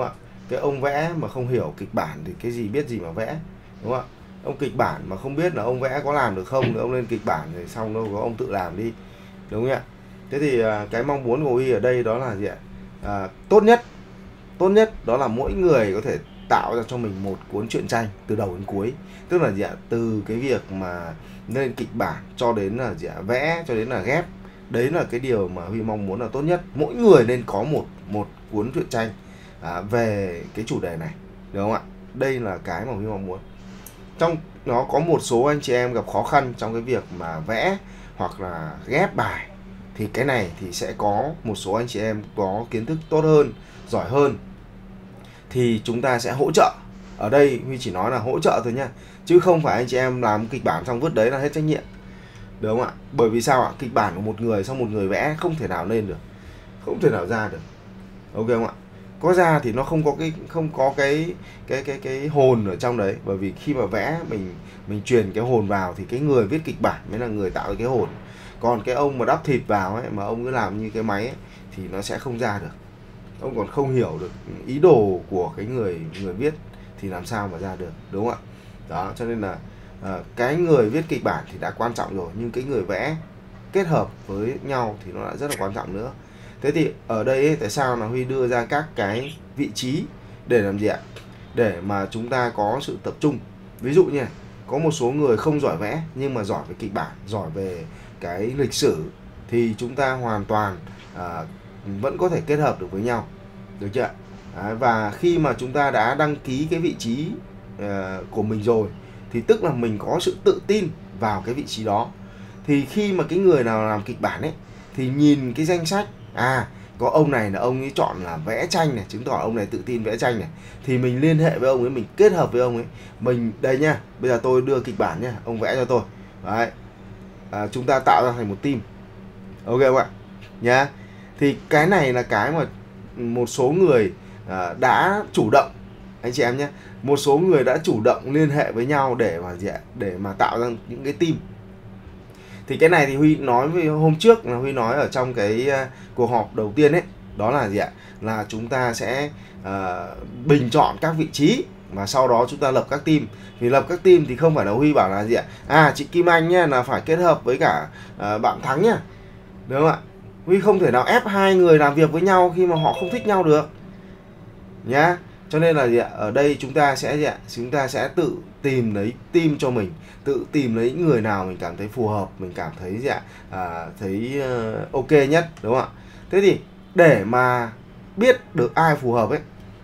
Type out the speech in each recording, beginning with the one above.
không ạ? Cái ông vẽ mà không hiểu kịch bản thì cái gì biết gì mà vẽ đúng không ạ? Ông kịch bản mà không biết là ông vẽ có làm được không thì ông lên kịch bản thì xong đâu có ông tự làm đi đúng không ạ? Thế thì à, cái mong muốn của Huy ở đây đó là gì ạ? À, tốt nhất tốt nhất đó là mỗi người có thể tạo ra cho mình một cuốn truyện tranh từ đầu đến cuối. Tức là gì ạ? Từ cái việc mà lên kịch bản cho đến là gì ạ? Vẽ cho đến là ghép. Đấy là cái điều mà Huy mong muốn là tốt nhất. Mỗi người nên có một một cuốn truyện tranh à, về cái chủ đề này được không ạ? Đây là cái mà Huy mong muốn. Trong nó có một số anh chị em gặp khó khăn trong cái việc mà vẽ hoặc là ghép bài. Thì cái này thì sẽ có một số anh chị em có kiến thức tốt hơn giỏi hơn. Thì chúng ta sẽ hỗ trợ. Ở đây huy chỉ nói là hỗ trợ thôi nha chứ không phải anh chị em làm kịch bản xong vứt đấy là hết trách nhiệm. Được không ạ? Bởi vì sao ạ? Kịch bản của một người xong một người vẽ không thể nào lên được. Không thể nào ra được. Ok không ạ? Có ra thì nó không có cái không có cái cái cái cái hồn ở trong đấy. Bởi vì khi mà vẽ mình mình truyền cái hồn vào thì cái người viết kịch bản mới là người tạo cái hồn. Còn cái ông mà đắp thịt vào ấy mà ông cứ làm như cái máy ấy, thì nó sẽ không ra được. Ông còn không hiểu được ý đồ của cái người người viết thì làm sao mà ra được đúng không ạ? Đó cho nên là à, cái người viết kịch bản thì đã quan trọng rồi nhưng cái người vẽ kết hợp với nhau thì nó lại rất là quan trọng nữa thế thì ở đây ấy, tại sao là huy đưa ra các cái vị trí để làm gì ạ? Để mà chúng ta có sự tập trung. Ví dụ như có một số người không giỏi vẽ nhưng mà giỏi về kịch bản giỏi về cái lịch sử thì chúng ta hoàn toàn à, vẫn có thể kết hợp được với nhau. Được chưa Đấy, và khi mà chúng ta đã đăng ký cái vị trí uh, của mình rồi thì tức là mình có sự tự tin vào cái vị trí đó. Thì khi mà cái người nào làm kịch bản ấy thì nhìn cái danh sách à có ông này là ông ấy chọn là vẽ tranh này chứng tỏ ông này tự tin vẽ tranh này. Thì mình liên hệ với ông ấy mình kết hợp với ông ấy. Mình đây nha bây giờ tôi đưa kịch bản nha ông vẽ cho tôi. Đấy. À, chúng ta tạo ra thành một team. Ok không ạ? Nhá. Thì cái này là cái mà một số người à, đã chủ động. Anh chị em nhé một số người đã chủ động liên hệ với nhau để mà gì ạ? Để mà tạo ra những cái team thì cái này thì huy nói với hôm trước là huy nói ở trong cái ờ, cuộc họp đầu tiên ấy đó là gì ạ? Là chúng ta sẽ uh, bình chọn các vị trí và sau đó chúng ta lập các team. Vì lập các team thì không phải là huy bảo là gì ạ? À chị kim anh nhé là phải kết hợp với cả uh, bạn thắng nhá. Đúng không ạ? Huy không thể nào ép hai người làm việc với nhau khi mà họ không thích nhau được. Nhá cho nên là gì ạ? Ở đây chúng ta sẽ gì ạ? Chúng ta sẽ tự tìm lấy team cho mình tự tìm lấy người nào mình cảm thấy phù hợp mình cảm thấy gì ạ? À, thấy uh, ok nhất đúng không ạ? Thế thì để mà biết được ai phù hợp ấy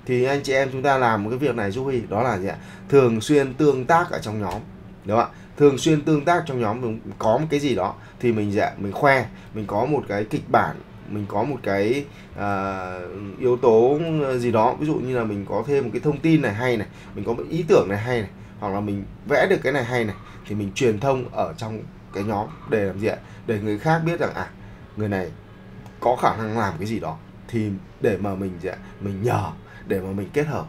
thì anh chị em chúng ta làm một cái việc này giúp huy đó là gì ạ? Thường xuyên tương tác ở trong nhóm đúng không ạ? Thường xuyên tương tác trong nhóm mình có một cái gì đó thì mình dạ mình khoe mình có một cái kịch bản mình có một cái uh, yếu tố ờ, gì đó. Ví dụ như là mình có thêm một cái thông tin này hay này mình có một ý tưởng này hay này hoặc là mình vẽ được cái này hay này thì mình truyền thông ở trong cái nhóm để làm gì ạ? Để người khác biết rằng à người này có khả năng làm cái gì đó. Thì để mà mình gì ạ? Mình nhờ để mà mình kết hợp.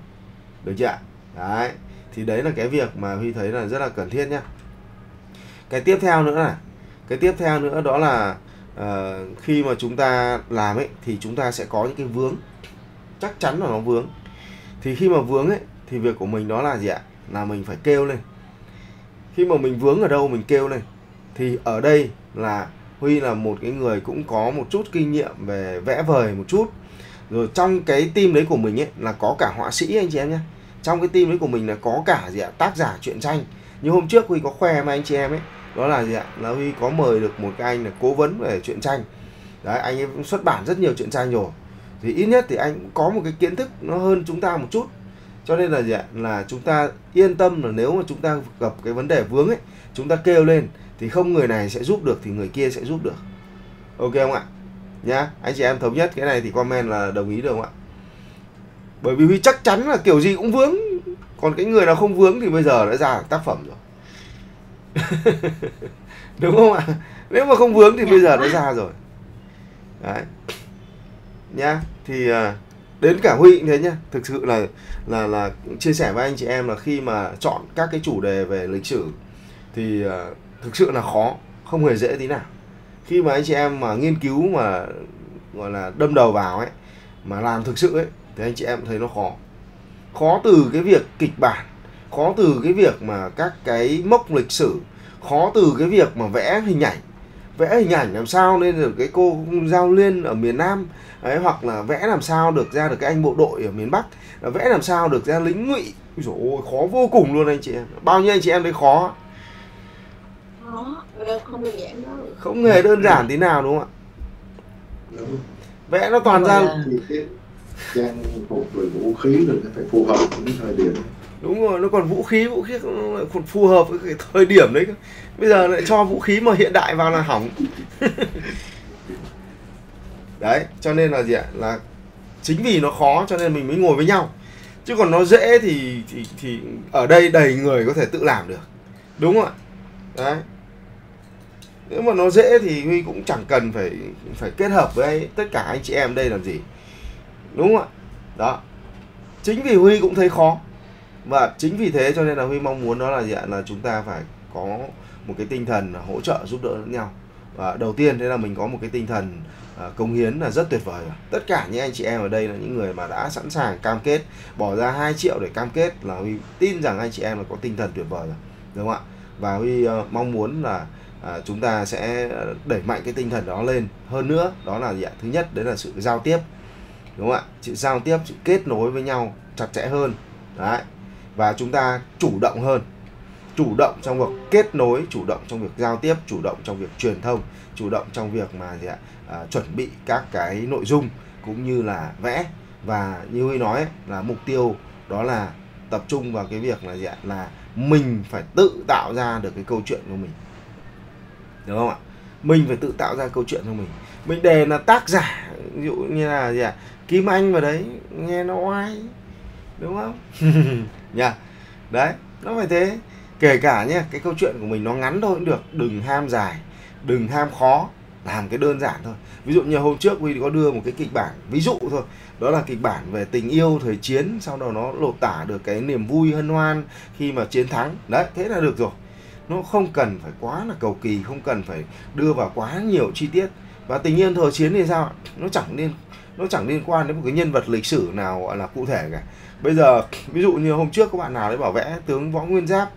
Được chưa ạ? Đấy. Thì đấy là cái việc mà huy thấy là rất là cần thiết nhá. Cái tiếp theo nữa là cái tiếp theo nữa đó là uh, khi mà chúng ta làm ấy thì chúng ta sẽ có những cái vướng. Chắc chắn là nó vướng. Thì khi mà vướng ấy thì việc của mình đó là gì ạ? Là mình phải kêu lên. Khi mà mình vướng ở đâu mình kêu lên thì ở đây là huy là một cái người cũng có một chút kinh nghiệm về vẽ vời một chút. Rồi trong cái team đấy của mình ấy là có cả họa sĩ anh chị em nhé. Trong cái team đấy của mình là có cả gì ạ? Tác giả truyện tranh. Như hôm trước huy có khoe mà anh chị em ấy đó là gì ạ? Là huy có mời được một cái anh là cố vấn về truyện tranh. Đấy, anh ấy xuất bản rất nhiều truyện tranh rồi. Thì ít nhất thì anh cũng có một cái kiến thức nó hơn chúng ta một chút. Cho nên là gì ạ? Là chúng ta yên tâm là nếu mà chúng ta gặp cái vấn đề vướng ấy, chúng ta kêu lên, thì không người này sẽ giúp được thì người kia sẽ giúp được. Ok không ạ? Nhá, anh chị em thống nhất cái này thì comment là đồng ý được không ạ? Bởi vì huy chắc chắn là kiểu gì cũng vướng, còn cái người nào không vướng thì bây giờ đã ra tác phẩm rồi. đúng không ạ? Nếu mà không vướng thì bây giờ nó ra rồi. Đấy. Nhá, thì à, đến cả huy thế nhá. Thực sự là là là chia sẻ với anh chị em là khi mà chọn các cái chủ đề về lịch sử thì à, thực sự là khó, không hề dễ tí nào. Khi mà anh chị em mà nghiên cứu mà, gọi là, đâm đầu vào ấy, mà làm thực sự ấy, thì anh chị em thấy nó khó. Khó từ cái việc kịch bản khó từ cái việc mà các cái mốc lịch sử khó từ cái việc mà vẽ hình ảnh. Vẽ hình ảnh làm sao nên được cái cô giao liên ở miền Nam đấy, hoặc là vẽ làm sao được ra được cái anh bộ đội ở miền Bắc vẽ làm sao được ra lính ngụy. Rồi khó vô cùng luôn anh chị em. Bao nhiêu anh chị em thấy khó? Khó ờ, không đơn giản đâu không hề đơn giản tí nào đúng không ạ? Vẽ nó toàn ra trang phục rồi vũ khí rồi phải phù hợp với thời điểm đúng rồi, nó còn vũ khí vũ khí nó còn phù hợp với cái thời điểm đấy bây giờ lại cho vũ khí mà hiện đại vào là hỏng. Đấy, cho nên là gì ạ? Là chính vì nó khó cho nên mình mới ngồi với nhau. Chứ còn nó dễ thì thì thì ở đây đầy người có thể tự làm được. Đúng không ạ? Đấy. Nếu mà nó dễ thì huy cũng chẳng cần phải phải kết hợp với tất cả anh chị em đây làm gì. Đúng không ạ? Đó. Chính vì huy cũng thấy khó và chính vì thế cho nên là huy mong muốn đó là gì ạ? Là chúng ta phải có một cái tinh thần hỗ trợ giúp đỡ lẫn nhau. Và đầu tiên thế là mình có một cái tinh thần à, công hiến là rất tuyệt vời rồi. Tất cả những anh chị em ở đây là những người mà đã sẵn sàng cam kết bỏ ra 2 triệu để cam kết là huy tin rằng anh chị em là có tinh thần tuyệt vời rồi đúng không ạ? Và huy uh, mong muốn là à, chúng ta sẽ đẩy mạnh cái tinh thần đó lên. Hơn nữa đó là gì ạ? Thứ nhất đấy là sự giao tiếp đúng không ạ? Sự giao tiếp sự kết nối với nhau chặt chẽ hơn. Đấy và chúng ta chủ động hơn chủ động trong việc kết nối chủ động trong việc giao tiếp chủ động trong việc truyền thông chủ động trong việc mà gì ạ à, chuẩn bị các cái nội dung cũng như là vẽ. Và như huy nói ấy, là mục tiêu đó là tập trung vào cái việc là gì ạ là mình phải tự tạo ra được cái câu chuyện của mình. Đúng không ạ? Mình phải tự tạo ra câu chuyện cho mình. Mình đề là tác giả ví dụ như là gì ạ kim anh vào đấy nghe nó oai đúng không? nha. Đấy, nó phải thế. Kể cả nhé cái câu chuyện của mình nó ngắn thôi cũng được. Đừng ham dài, đừng ham khó. Làm cái đơn giản thôi. Ví dụ như hôm trước huy có đưa một cái kịch bản, ví dụ thôi. Đó là kịch bản về tình yêu, thời chiến, sau đó nó lột tả được cái niềm vui, hân hoan khi mà chiến thắng. Đấy, thế là được rồi. Nó không cần phải quá là cầu kỳ, không cần phải đưa vào quá nhiều chi tiết. Và tình yêu, thời chiến thì sao nó chẳng liên, nó chẳng liên quan đến một cái nhân vật lịch sử nào, gọi là cụ thể cả bây giờ ví dụ như hôm trước các bạn nào đấy bảo vẽ tướng võ nguyên giáp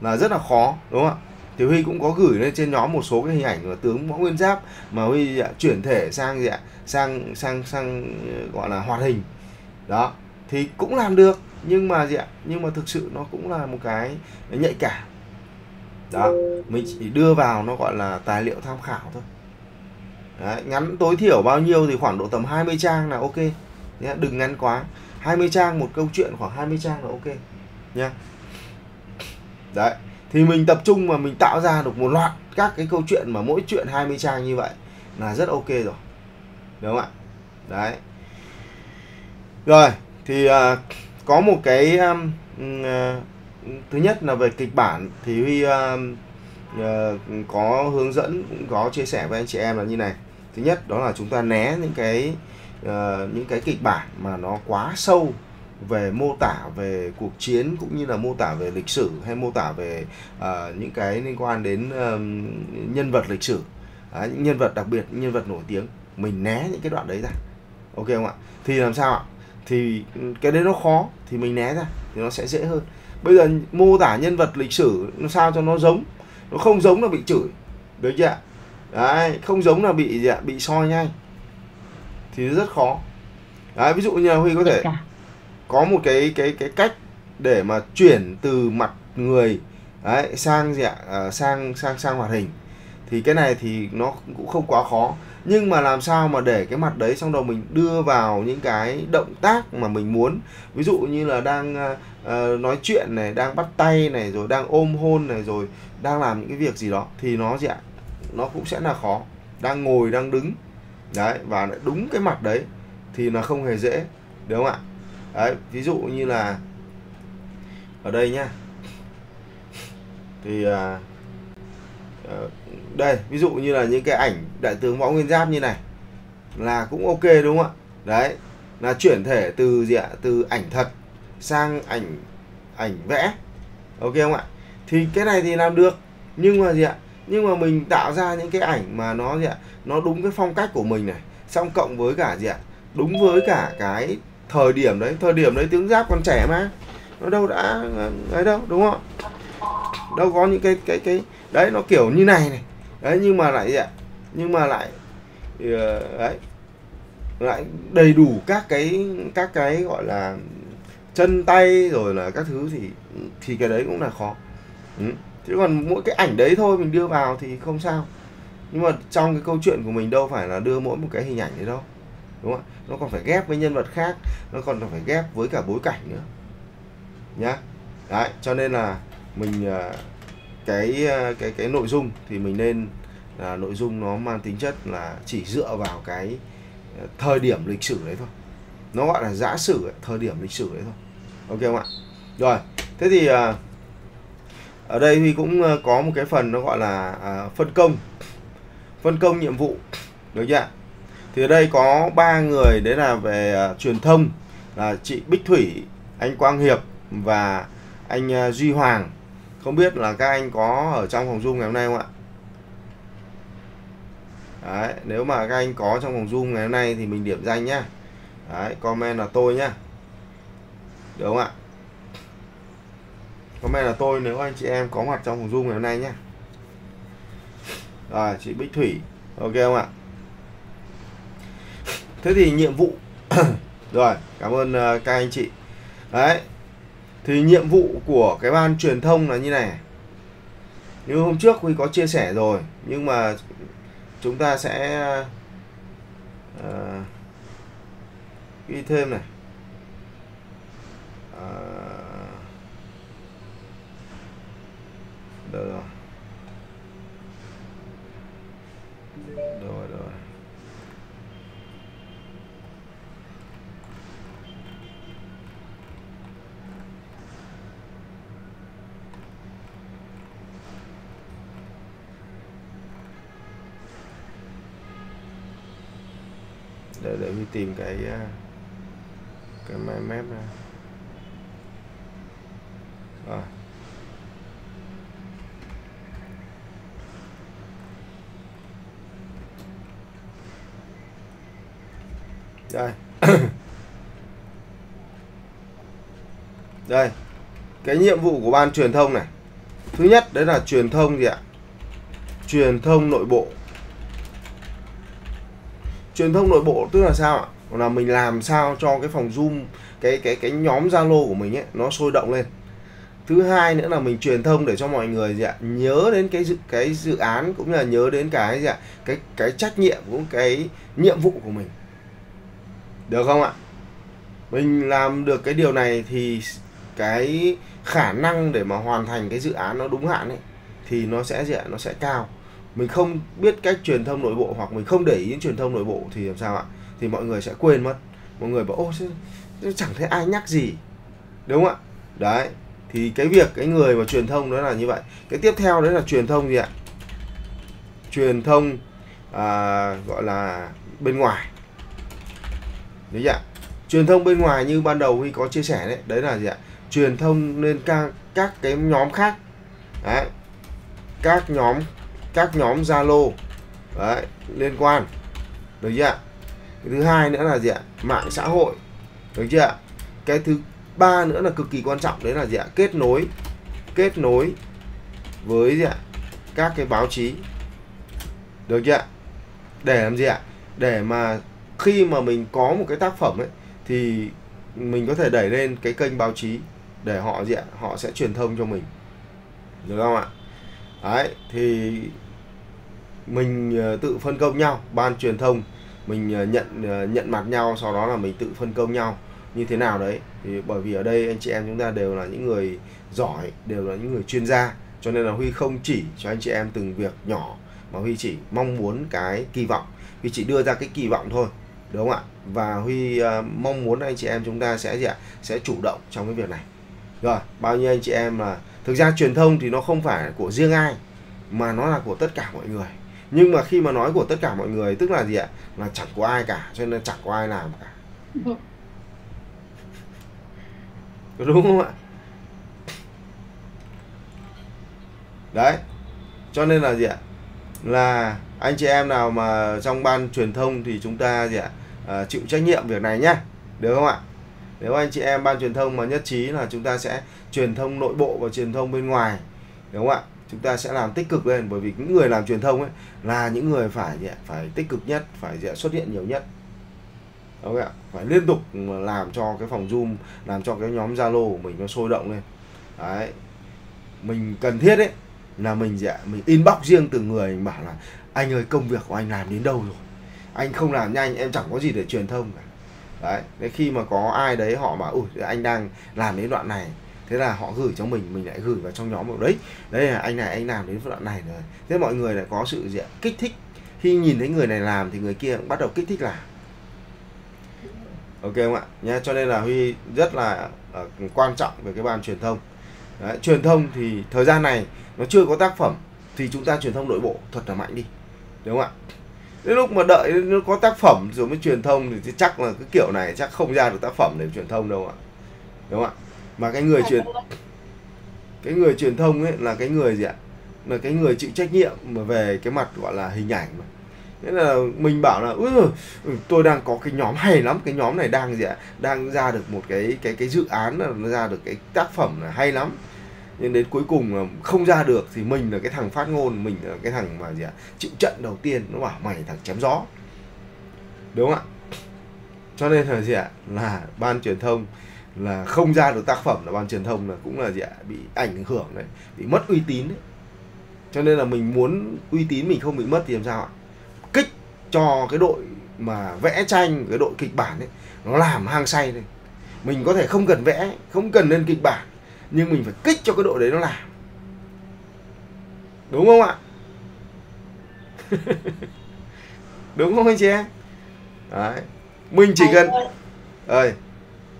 là rất là khó đúng không ạ? Thì huy cũng có gửi lên trên nhóm một số cái hình ảnh của tướng võ nguyên giáp mà huy dạ, chuyển thể sang gì ạ? Sang sang sang ờ, gọi là hoạt hình. Đó thì cũng làm được nhưng mà gì ạ? Nhưng mà thực sự nó cũng là một cái nhạy cảm. Đó mình chỉ đưa vào nó gọi là tài liệu tham khảo thôi. Đấy, ngắn tối thiểu bao nhiêu thì khoảng độ tầm 20 trang là ok. Nhé đừng ngắn quá. 20 trang một câu chuyện khoảng 20 trang là ok nha. đấy thì mình tập trung mà mình tạo ra được một loạt các cái câu chuyện mà mỗi chuyện 20 trang như vậy là rất ok rồi. Đúng không ạ? Đấy. Rồi thì uh, có một cái um, uh, thứ nhất là về kịch bản thì huy uh, uh, có hướng dẫn cũng có chia sẻ với anh chị em là như này. Thứ nhất đó là chúng ta né những cái uh, những cái kịch bản mà nó quá sâu về mô tả về cuộc chiến cũng như là mô tả về lịch sử hay mô tả về uh, những cái liên quan đến uh, nhân vật lịch sử. Uh, những nhân vật đặc biệt những nhân vật nổi tiếng mình né những cái đoạn đấy ra. Ok không ạ? Thì làm sao ạ? Thì ừ, cái đấy nó khó thì mình né ra thì nó sẽ dễ hơn. Bây giờ mô tả nhân vật lịch sử nó sao cho nó giống? Nó không giống là bị chửi. Được chưa ạ? Đấy không giống là bị gì ạ? Bị soi nhanh thì rất khó. Đấy ví dụ như là huy có thể có một cái cái cái cách để mà chuyển từ mặt người đấy, sang gì ạ? À, sang sang sang hoạt hình. Thì cái này thì nó cũng không quá khó. Nhưng mà làm sao mà để cái mặt đấy xong đầu mình đưa vào những cái động tác mà mình muốn? Ví dụ như là đang uh, nói chuyện này đang bắt tay này rồi đang ôm hôn này rồi đang làm những cái việc gì đó thì nó gì ạ? Nó cũng sẽ là khó. Đang ngồi đang đứng đấy và đúng cái mặt đấy thì nó không hề dễ đúng không ạ? Đấy ví dụ như là ở đây nhá. Thì à, ờ, đây ví dụ như là những cái ảnh đại tướng võ nguyên giáp như này là cũng ok đúng không ạ? Đấy là chuyển thể từ gì ạ? Từ ảnh thật sang ảnh ảnh vẽ ok không ạ? Thì cái này thì làm được nhưng mà gì ạ? Nhưng mà mình tạo ra những cái ảnh mà nó gì ạ? Nó đúng cái phong cách của mình này. Xong cộng với cả gì ạ? Đúng với cả cái thời điểm đấy. Thời điểm đấy tướng giáp còn trẻ mà. Nó đâu đã, ấy đâu, đúng không đâu có những cái cái cái, đấy, nó kiểu như này này. Đấy, nhưng mà lại gì ạ? Nhưng mà lại ờ, đấy, lại đầy đủ các cái các cái gọi là chân tay rồi là các thứ thì thì cái đấy cũng là khó. Ừ chứ còn mỗi cái ảnh đấy thôi mình đưa vào thì không sao. Nhưng mà trong cái câu chuyện của mình đâu phải là đưa mỗi một cái hình ảnh đấy đâu đúng không ạ? Nó còn phải ghép với nhân vật khác nó còn phải ghép với cả bối cảnh nữa nhá. Đấy cho nên là mình à, cái à, cái cái nội dung thì mình nên là nội dung nó mang tính chất là chỉ dựa vào cái à, thời điểm lịch sử đấy thôi. Nó gọi là giả sử ấy, thời điểm lịch sử đấy thôi. Ok không ạ? Rồi thế thì ở đây thì cũng ờ, có một cái phần nó gọi là à, phân công. Phân công nhiệm vụ được chưa ạ? thì ở đây có ba người đấy là về à, truyền thông là chị Bích Thủy anh Quang Hiệp và anh à, Duy Hoàng. Không biết là các anh có ở trong phòng zoom ngày hôm nay không ạ? Đấy nếu mà các anh có trong phòng zoom ngày hôm nay thì mình điểm danh nhá. Đấy comment là tôi nhá. Được không ạ? Comment là tôi nếu anh chị em có mặt trong phòng zoom ngày hôm nay nhé. rồi chị Bích Thủy ok không ạ? Thế thì nhiệm vụ rồi cảm ơn ờ, các anh chị. Đấy thì nhiệm vụ của cái ban truyền thông là như này. Như hôm trước huy có chia sẻ rồi nhưng mà chúng ta sẽ uh, ghi thêm này. Uh, được rồi. Rồi rồi. Để để đi tìm cái à, cái máy map ra. Rồi. Đây. Đây. Cái nhiệm vụ của ban truyền thông này. Thứ nhất, đấy là truyền thông gì ạ? Truyền thông nội bộ. Truyền thông nội bộ tức là sao ạ? Là mình làm sao cho cái phòng zoom, cái cái cái nhóm zalo của mình ấy, nó sôi động lên. Thứ hai nữa là mình truyền thông để cho mọi người gì ạ? Nhớ đến cái dự cái dự án cũng là nhớ đến cái gì ạ? Cái cái trách nhiệm cũng, cái nhiệm vụ của mình được không ạ? Mình làm được cái điều này thì cái khả năng để mà hoàn thành cái dự án nó đúng hạn ấy thì nó sẽ gì ạ? Nó sẽ cao. Mình không biết cách truyền thông nội bộ hoặc mình không để ý đến truyền thông nội bộ thì làm sao ạ? Thì mọi người sẽ quên mất. Mọi người bảo ô chẳng thấy ai nhắc gì? Đúng không ạ? Đấy thì cái việc cái người mà truyền thông đó là như vậy. Cái tiếp theo đấy là truyền thông gì ạ? Truyền thông à, gọi là bên ngoài đấy ạ. Truyền thông bên ngoài như ban đầu huy có chia sẻ đấy đấy là gì ạ? Truyền thông lên các các cái nhóm khác. Đấy. Các nhóm các nhóm zalo, đấy, liên quan. Được chưa ạ? Cái thứ hai nữa là gì ạ? Mạng xã hội. Được chưa ạ? Cái thứ ba nữa là cực kỳ quan trọng, đấy là gì ạ? Kết nối kết nối với gì ạ? Các cái báo chí. Được chưa ạ? Để làm gì ạ? Để mà khi mà mình có một cái tác phẩm ấy, thì mình có thể đẩy lên cái kênh báo chí để họ gì ạ? Họ sẽ truyền thông cho mình. Được không ạ? Đấy, thì mình ờ, tự phân công nhau, ban truyền thông, mình ờ, nhận ờ, nhận mặt nhau, sau đó là mình tự phân công nhau như thế nào đấy. Thì bởi vì ở đây anh chị em chúng ta đều là những người giỏi, đều là những người chuyên gia, cho nên là huy không chỉ cho anh chị em từng việc nhỏ mà huy chỉ mong muốn cái kỳ vọng. Huy chỉ đưa ra cái kỳ vọng thôi đúng không ạ? Và huy uh, mong muốn anh chị em chúng ta sẽ gì ạ? Sẽ chủ động trong cái việc này. Rồi bao nhiêu anh chị em là thực ra truyền thông thì nó không phải của riêng ai mà nó là của tất cả mọi người. Nhưng mà khi mà nói của tất cả mọi người tức là gì ạ? Là chẳng có ai cả cho nên chẳng có ai làm cả. Đúng không ạ? Đấy. Cho nên là gì ạ là anh chị em nào mà trong ban truyền thông thì chúng ta gì ạ à, chịu trách nhiệm việc này nhé. được không ạ nếu anh chị em ban truyền thông mà nhất trí là chúng ta sẽ truyền thông nội bộ và truyền thông bên ngoài đúng không ạ chúng ta sẽ làm tích cực lên bởi vì những người làm truyền thông ấy là những người phải gì ạ? phải tích cực nhất phải gì ạ? xuất hiện nhiều nhất đúng không ạ phải liên tục làm cho cái phòng zoom làm cho cái nhóm zalo của mình nó sôi động lên đấy mình cần thiết đấy là mình sẽ mình inbox riêng từ người mình bảo là anh ơi công việc của anh làm đến đâu rồi? Anh không làm nhanh em chẳng có gì để truyền thông cả. Đấy thế khi mà có ai đấy họ bảo ui anh đang làm đến đoạn này. Thế là họ gửi cho mình mình lại gửi vào trong nhóm một đấy đây là anh này anh làm đến đoạn này rồi. Thế mọi người lại có sự gì ạ? kích thích. Khi nhìn thấy người này làm thì người kia cũng bắt đầu kích thích làm. Ok không ạ? Nha cho nên là huy rất là uh, quan trọng về cái ban truyền thông. Đấy, truyền thông thì thời gian này nó chưa có tác phẩm thì chúng ta truyền thông nội bộ thật là mạnh đi. Đúng không ạ? Đến lúc mà đợi nó có tác phẩm rồi mới truyền thông thì chắc là cái kiểu này chắc không ra được tác phẩm để truyền thông đâu ạ. Đúng không ạ? Mà cái người truyền cái người truyền thông ấy là cái người gì ạ? Là cái người chịu trách nhiệm mà về cái mặt gọi là hình ảnh mà. Thế là mình bảo là ừ, tôi đang có cái nhóm hay lắm cái nhóm này đang gì ạ? Đang ra được một cái cái cái dự án là ra được cái tác phẩm là hay lắm nhưng đến cuối cùng không ra được thì mình là cái thằng phát ngôn, mình là cái thằng mà gì ạ, chịu trận đầu tiên, nó bảo mày thằng chém gió. Đúng không ạ? Cho nên là gì ạ? Là ban truyền thông là không ra được tác phẩm là ban truyền thông là cũng là gì ạ? Bị ảnh hưởng đấy, bị mất uy tín đấy. Cho nên là mình muốn uy tín mình không bị mất thì làm sao ạ? Kích cho cái đội mà vẽ tranh, cái đội kịch bản ấy, nó làm hang say lên. Mình có thể không cần vẽ, không cần lên kịch bản nhưng mình phải kích cho cái đội đấy nó làm. Đúng không ạ? Đúng không anh chị em? Đấy. Mình chỉ cần ơi.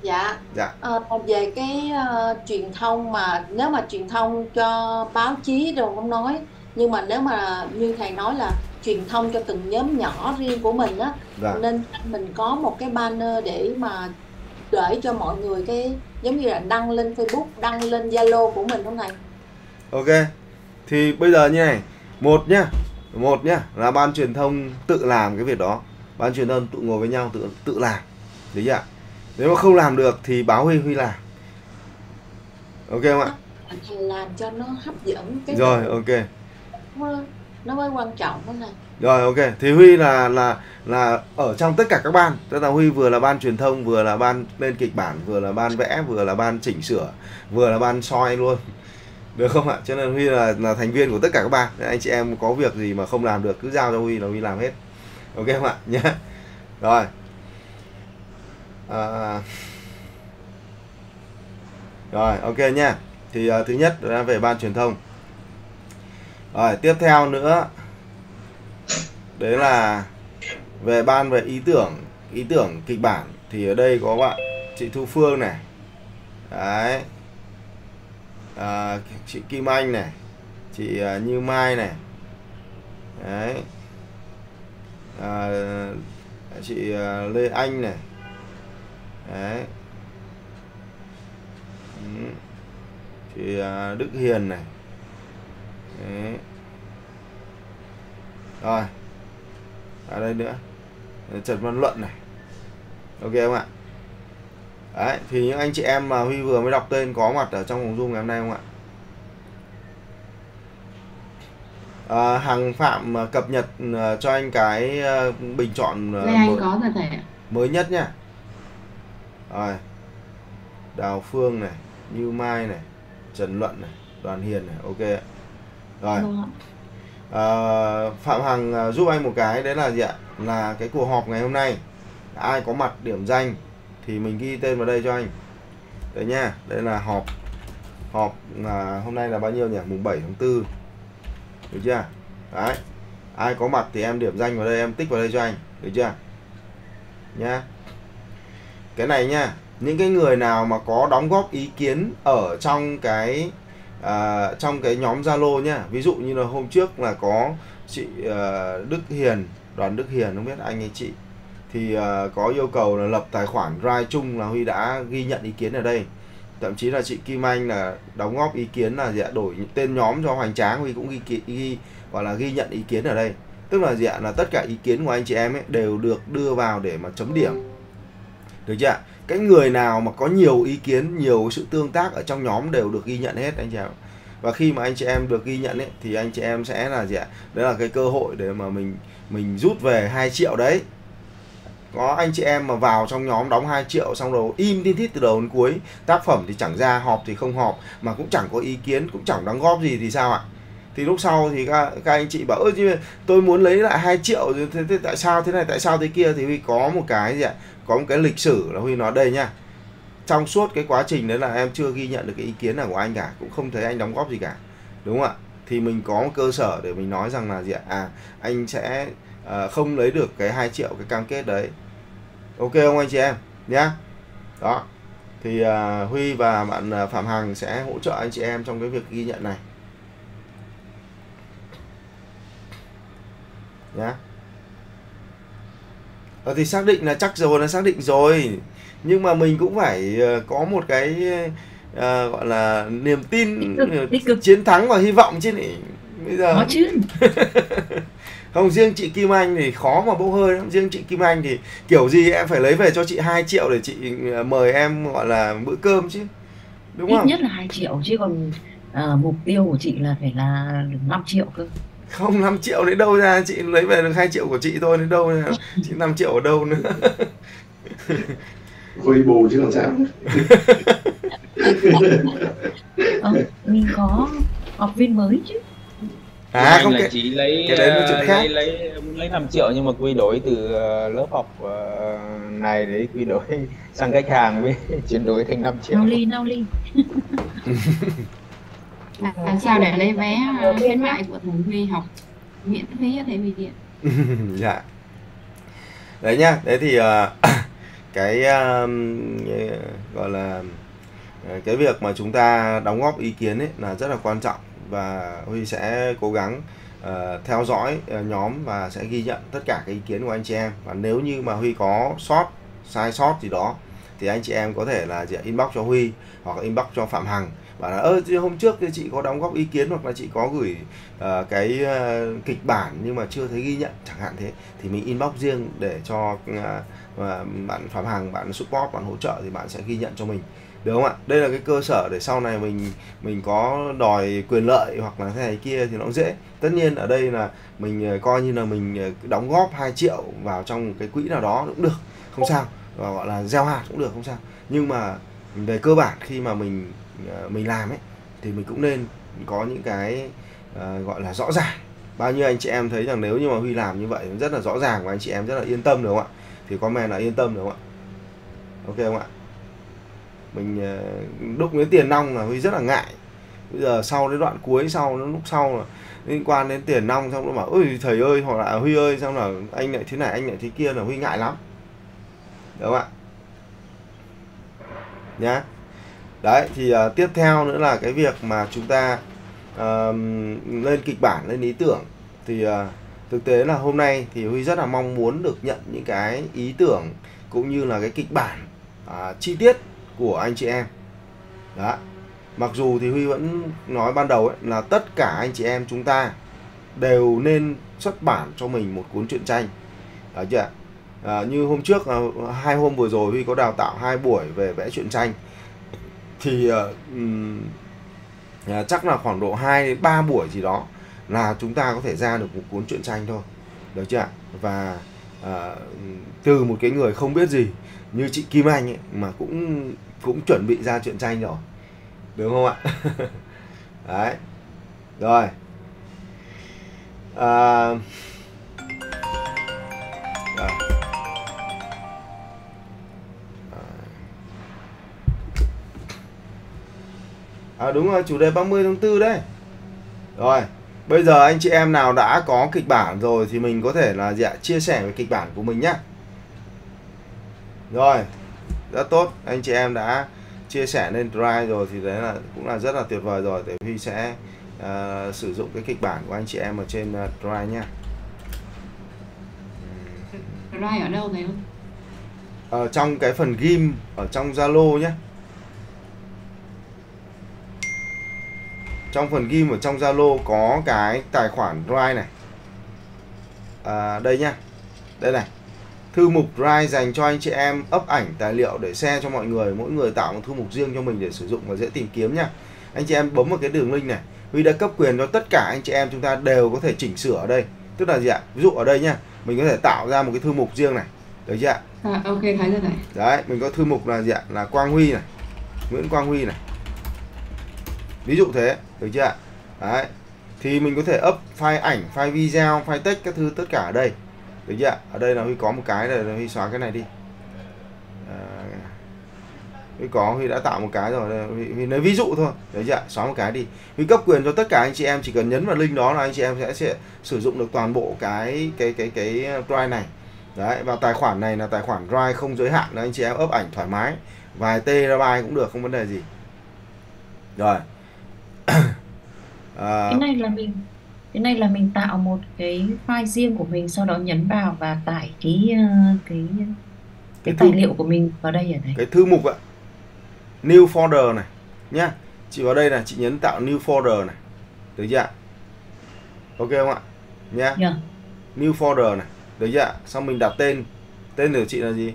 Dạ. Dạ. Ờ, về cái ờ, truyền thông mà nếu mà truyền thông cho báo chí rồi không nói nhưng mà nếu mà như thầy nói là truyền thông cho từng nhóm nhỏ riêng của mình á dạ. nên mình có một cái banner để mà để cho mọi người cái giống như là đăng lên Facebook đăng lên Zalo của mình không thầy ok thì bây giờ như này một nhá một nhá là ban truyền thông tự làm cái việc đó. Ban truyền thông tự ngồi với nhau tự tự làm đấy ạ? Nếu mà không làm được thì báo huy huy làm. Ok không ạ? Làm cho nó hấp dẫn cái rồi ok nó, mới quan trọng đó này rồi ok. Thì huy là là là ở trong tất cả các ban. Tức là huy vừa là ban truyền thông vừa là ban lên kịch bản vừa là ban vẽ vừa là ban chỉnh sửa vừa là ban soi luôn. Được không ạ? Cho nên huy là là thành viên của tất cả các ban. Nên anh chị em có việc gì mà không làm được cứ giao cho huy là huy làm hết. Ok không ạ? Nhé rồi. À, rồi ok nha thì uh, thứ nhất là về ban truyền thông rồi tiếp theo nữa. Đấy là về ban về ý tưởng ý tưởng kịch bản. Thì ở đây có bạn chị Thu Phương này. Đấy. À, chị Kim Anh này. Chị à, Như Mai này. Đấy. À, chị à, Lê Anh này. Đấy. Ừ. Chị à, Đức Hiền này đấy. Rồi. Ở đây nữa. Trần Văn Luận này. Ok không ạ? Đấy thì những anh chị em mà Huy vừa mới đọc tên có mặt ở trong phòng Zoom ngày hôm nay không ạ? À, Hằng Phạm cập nhật à, cho anh cái à, bình chọn à, mới, có rồi thầy ạ. mới nhất nhá. Rồi. Đào Phương này Như Mai này Trần Luận này Đoàn Hiền này. Ok ạ rồi Vâng. À, Phạm Hằng à, giúp anh một cái đấy là gì ạ? Là cái cuộc họp ngày hôm nay ai có mặt điểm danh thì mình ghi tên vào đây cho anh. Đấy nha, đây là họp họp là hôm nay là bao nhiêu nhỉ? Mùng 7 tháng 4. Được chưa? Đấy. Ai có mặt thì em điểm danh vào đây em tích vào đây cho anh, được chưa? Nha. Cái này nha, những cái người nào mà có đóng góp ý kiến ở trong cái à, trong cái nhóm Zalo nhá ví dụ như là hôm trước là có chị à, Đức Hiền đoàn Đức Hiền không biết anh hay chị. Thì à, có yêu cầu là lập tài khoản Drive chung là Huy đã ghi nhận ý kiến ở đây. Thậm chí là chị Kim Anh là đóng góp ý kiến là gì ạ đổi tên nhóm cho Hoành Tráng Huy cũng ghi, ghi, gọi là ghi nhận ý kiến ở đây. Tức là gì ạ là tất cả ý kiến của anh chị em ấy đều được đưa vào để mà chấm điểm. Được chưa cái người nào mà có nhiều ý kiến nhiều sự tương tác ở trong nhóm đều được ghi nhận hết anh chị em và khi mà anh chị em được ghi nhận ấy thì anh chị em sẽ là gì ạ? Đấy là cái cơ hội để mà mình mình rút về 2 triệu đấy. Có anh chị em mà vào trong nhóm đóng 2 triệu xong rồi im tin thít từ đầu đến cuối tác phẩm thì chẳng ra họp thì không họp mà cũng chẳng có ý kiến cũng chẳng đóng góp gì thì sao ạ? Thì lúc sau thì các, các anh chị bảo ơ tôi muốn lấy lại 2 triệu thế, thế tại sao thế này tại sao thế kia? Thì có một cái gì ạ? Có một cái lịch sử là Huy nói đây nha trong suốt cái quá trình đấy là em chưa ghi nhận được cái ý kiến nào của anh cả cũng không thấy anh đóng góp gì cả đúng không ạ? Thì mình có một cơ sở để mình nói rằng là gì ạ? À anh sẽ uh, không lấy được cái 2 triệu cái cam kết đấy. Ok không anh chị em? Nhá. Đó. Thì uh, Huy và bạn ờ, Phạm Hằng sẽ hỗ trợ anh chị em trong cái việc ghi nhận này. Nhá ờ, thì xác định là chắc rồi là xác định rồi. Nhưng mà mình cũng phải uh, có một cái uh, gọi là niềm tin tích cực, tích cực. chiến thắng và hy vọng chứ nhỉ? Bây giờ có chứ. Không riêng chị Kim Anh thì khó mà bốc hơi lắm. Riêng chị Kim Anh thì kiểu gì em phải lấy về cho chị 2 triệu để chị mời em gọi là bữa cơm chứ. Đúng ít không? nhất là 2 triệu chứ còn uh, mục tiêu của chị là phải là 5 triệu cơ không 5 triệu đến đâu ra chị lấy về được 2 triệu của chị thôi đến đâu ra? Chị 5 triệu ở đâu nữa? Huy bù chứ làm sao. Ờ, mình có học viên mới chứ. À không là cái, chỉ lấy cái đấy là chuyện khác. lấy lấy lấy 5 triệu nhưng mà quy đổi từ lớp học này để quy đổi sang khách hàng với chuyển đổi thành 5 triệu. Nào ly nào ly Ờ, làm sao để lấy vé ờ, khuyến mại của thằng Huy học miễn phí ở Thế Huy điện dạ. Đấy nhá đấy thì uh, cái uh, gọi là cái việc mà chúng ta đóng góp ý kiến ấy là rất là quan trọng và Huy sẽ cố gắng uh, theo dõi uh, nhóm và sẽ ghi nhận tất cả cái ý kiến của anh chị em. Và nếu như mà Huy có sót sai sót gì đó thì anh chị em có thể là inbox cho Huy hoặc inbox cho Phạm Hằng bảo là ơ hôm trước thì chị có đóng góp ý kiến hoặc là chị có gửi uh, cái uh, kịch bản nhưng mà chưa thấy ghi nhận. Chẳng hạn thế. Thì mình inbox riêng để cho uh, bạn Phạm hàng, bạn support bạn hỗ trợ thì bạn sẽ ghi nhận cho mình. Được không ạ? Đây là cái cơ sở để sau này mình mình có đòi quyền lợi hoặc là thế này kia thì nó dễ. Tất nhiên ở đây là mình coi như là mình đóng góp 2 triệu vào trong cái quỹ nào đó cũng được. Không sao. Và gọi là gieo hạt cũng được không sao. Nhưng mà về cơ bản khi mà mình Ờ, mình làm ấy thì mình cũng nên có những cái uh, gọi là rõ ràng. Bao nhiêu anh chị em thấy rằng nếu như mà Huy làm như vậy rất là rõ ràng và anh chị em rất là yên tâm được không ạ? Thì comment là yên tâm được không ạ? Ok không ạ? Mình uh, đụng đến tiền nong là Huy rất là ngại. Bây giờ sau đến đoạn cuối sau nó lúc sau là liên quan đến tiền nong xong nó bảo ôi thầy ơi hoặc là Huy ơi xong là anh lại thế này anh lại thế kia là Huy ngại lắm. Đúng không ạ? Nhá đấy thì uh, tiếp theo nữa là cái việc mà chúng ta uh, lên kịch bản lên ý tưởng. Thì uh, thực tế là hôm nay thì huy rất là mong muốn được nhận những cái ý tưởng cũng như là cái kịch bản uh, chi tiết của anh chị em. Đó. Mặc dù thì huy vẫn nói ban đầu ấy, là tất cả anh chị em chúng ta đều nên xuất bản cho mình một cuốn truyện tranh. Đó chưa à, như hôm trước hai hôm vừa rồi huy có đào tạo hai buổi về vẽ truyện tranh thì uh, chắc là khoảng độ 2 3 buổi gì đó là chúng ta có thể ra được một cuốn truyện tranh thôi. Được chưa ạ? Và uh, từ một cái người không biết gì như chị Kim Anh ấy, mà cũng cũng chuẩn bị ra truyện tranh rồi. Đúng không ạ? Đấy. Rồi. À, À đúng rồi, chủ đề 30 tháng 4 đấy. Rồi, bây giờ anh chị em nào đã có kịch bản rồi thì mình có thể là dạ, chia sẻ về kịch bản của mình nhé. Rồi, rất tốt. Anh chị em đã chia sẻ lên Drive rồi thì đấy là cũng là rất là tuyệt vời rồi. Để Huy sẽ uh, sử dụng cái kịch bản của anh chị em ở trên uh, Drive nhé. Drive ở đâu ơi? Ở trong cái phần ghim ở trong Zalo nhé. Trong phần ghim ở trong Zalo có cái tài khoản Drive này. À, đây nhá. Đây này. Thư mục Drive dành cho anh chị em up ảnh tài liệu để share cho mọi người. Mỗi người tạo một thư mục riêng cho mình để sử dụng và dễ tìm kiếm nha anh chị em bấm vào cái đường link này. Huy đã cấp quyền cho tất cả anh chị em chúng ta đều có thể chỉnh sửa ở đây. Tức là gì ạ? Ví dụ ở đây nhá. Mình có thể tạo ra một cái thư mục riêng này. Được chưa ạ? À, ok thấy rồi thầy. đấy mình có thư mục là gì ạ? Là Quang Huy này. Nguyễn Quang Huy này. Ví dụ thế được chưa ạ? Đấy. Thì mình có thể up file ảnh file video file text các thứ tất cả ở đây. Được chưa ạ? Ở đây là Huy có một cái là Huy xóa cái này đi. À, Huy có Huy đã tạo một cái rồi. Huy, Huy lấy ví dụ thôi. Được chưa xóa một cái đi. Huy cấp quyền cho tất cả anh chị em. Chỉ cần nhấn vào link đó là anh chị em sẽ, sẽ sử dụng được toàn bộ cái cái cái cái drive này. Đấy và tài khoản này là tài khoản drive không giới hạn. Là anh chị em up ảnh thoải mái. Vài terabyte cũng được không vấn đề gì. Rồi. à, cái này là mình cái này là mình tạo một cái file riêng của mình sau đó nhấn vào và tải cái ờ, cái cái Cái tài thư- liệu của mình vào đây ở đây. Cái thư mục ạ. New folder này nhá. Chị vào đây là chị nhấn tạo new folder này. Được chưa ạ? Ok không ạ? Nhá. Nhờ new folder này. Được chưa ạ? Xong mình đặt tên. Tên của chị là gì?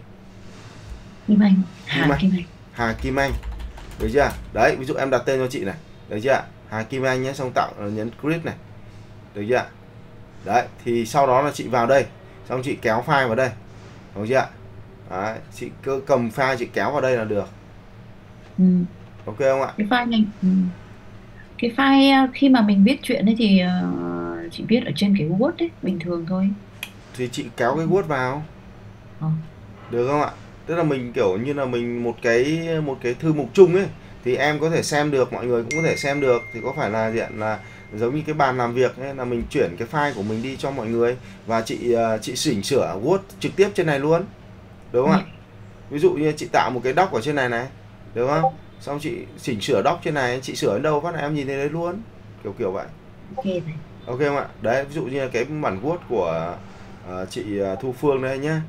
Kim Anh. Kim Hà Anh. Kim Anh. Hà Kim Anh. Được chưa đấy ví dụ em đặt tên cho chị này. Được chưa ạ Hà Kim Anh nhé xong tạo ờ, nhấn create này. Được chưa ạ? Đấy thì sau đó là chị vào đây. Xong chị kéo file vào đây. Được chưa ạ? Đấy chị cứ cầm file chị kéo vào đây là được. Ừ. ok không ạ? Cái file này ừ. cái file ờ, khi mà mình viết chuyện ấy thì ờ, chị viết ở trên cái Word ấy bình thường thôi. Thì chị kéo cái Word vào. Ờ. được không ạ? Tức là mình kiểu như là mình một cái một cái thư mục chung ấy thì em có thể xem được mọi người cũng có thể xem được. Thì có phải là diện là giống như cái bàn làm việc ấy, là mình chuyển cái file của mình đi cho mọi người và chị ờ, chị chỉnh sửa Word trực tiếp trên này luôn. Đúng không ạ? Ví dụ như chị tạo một cái doc ở trên này này được không? Xong chị chỉnh sửa doc trên này chị sửa đến đâu phát là em nhìn thấy đấy luôn. Kiểu kiểu vậy. Ok này. Ok không ạ? Đấy ví dụ như cái bản Word của ờ, chị ờ, Thu Phương đây nhá.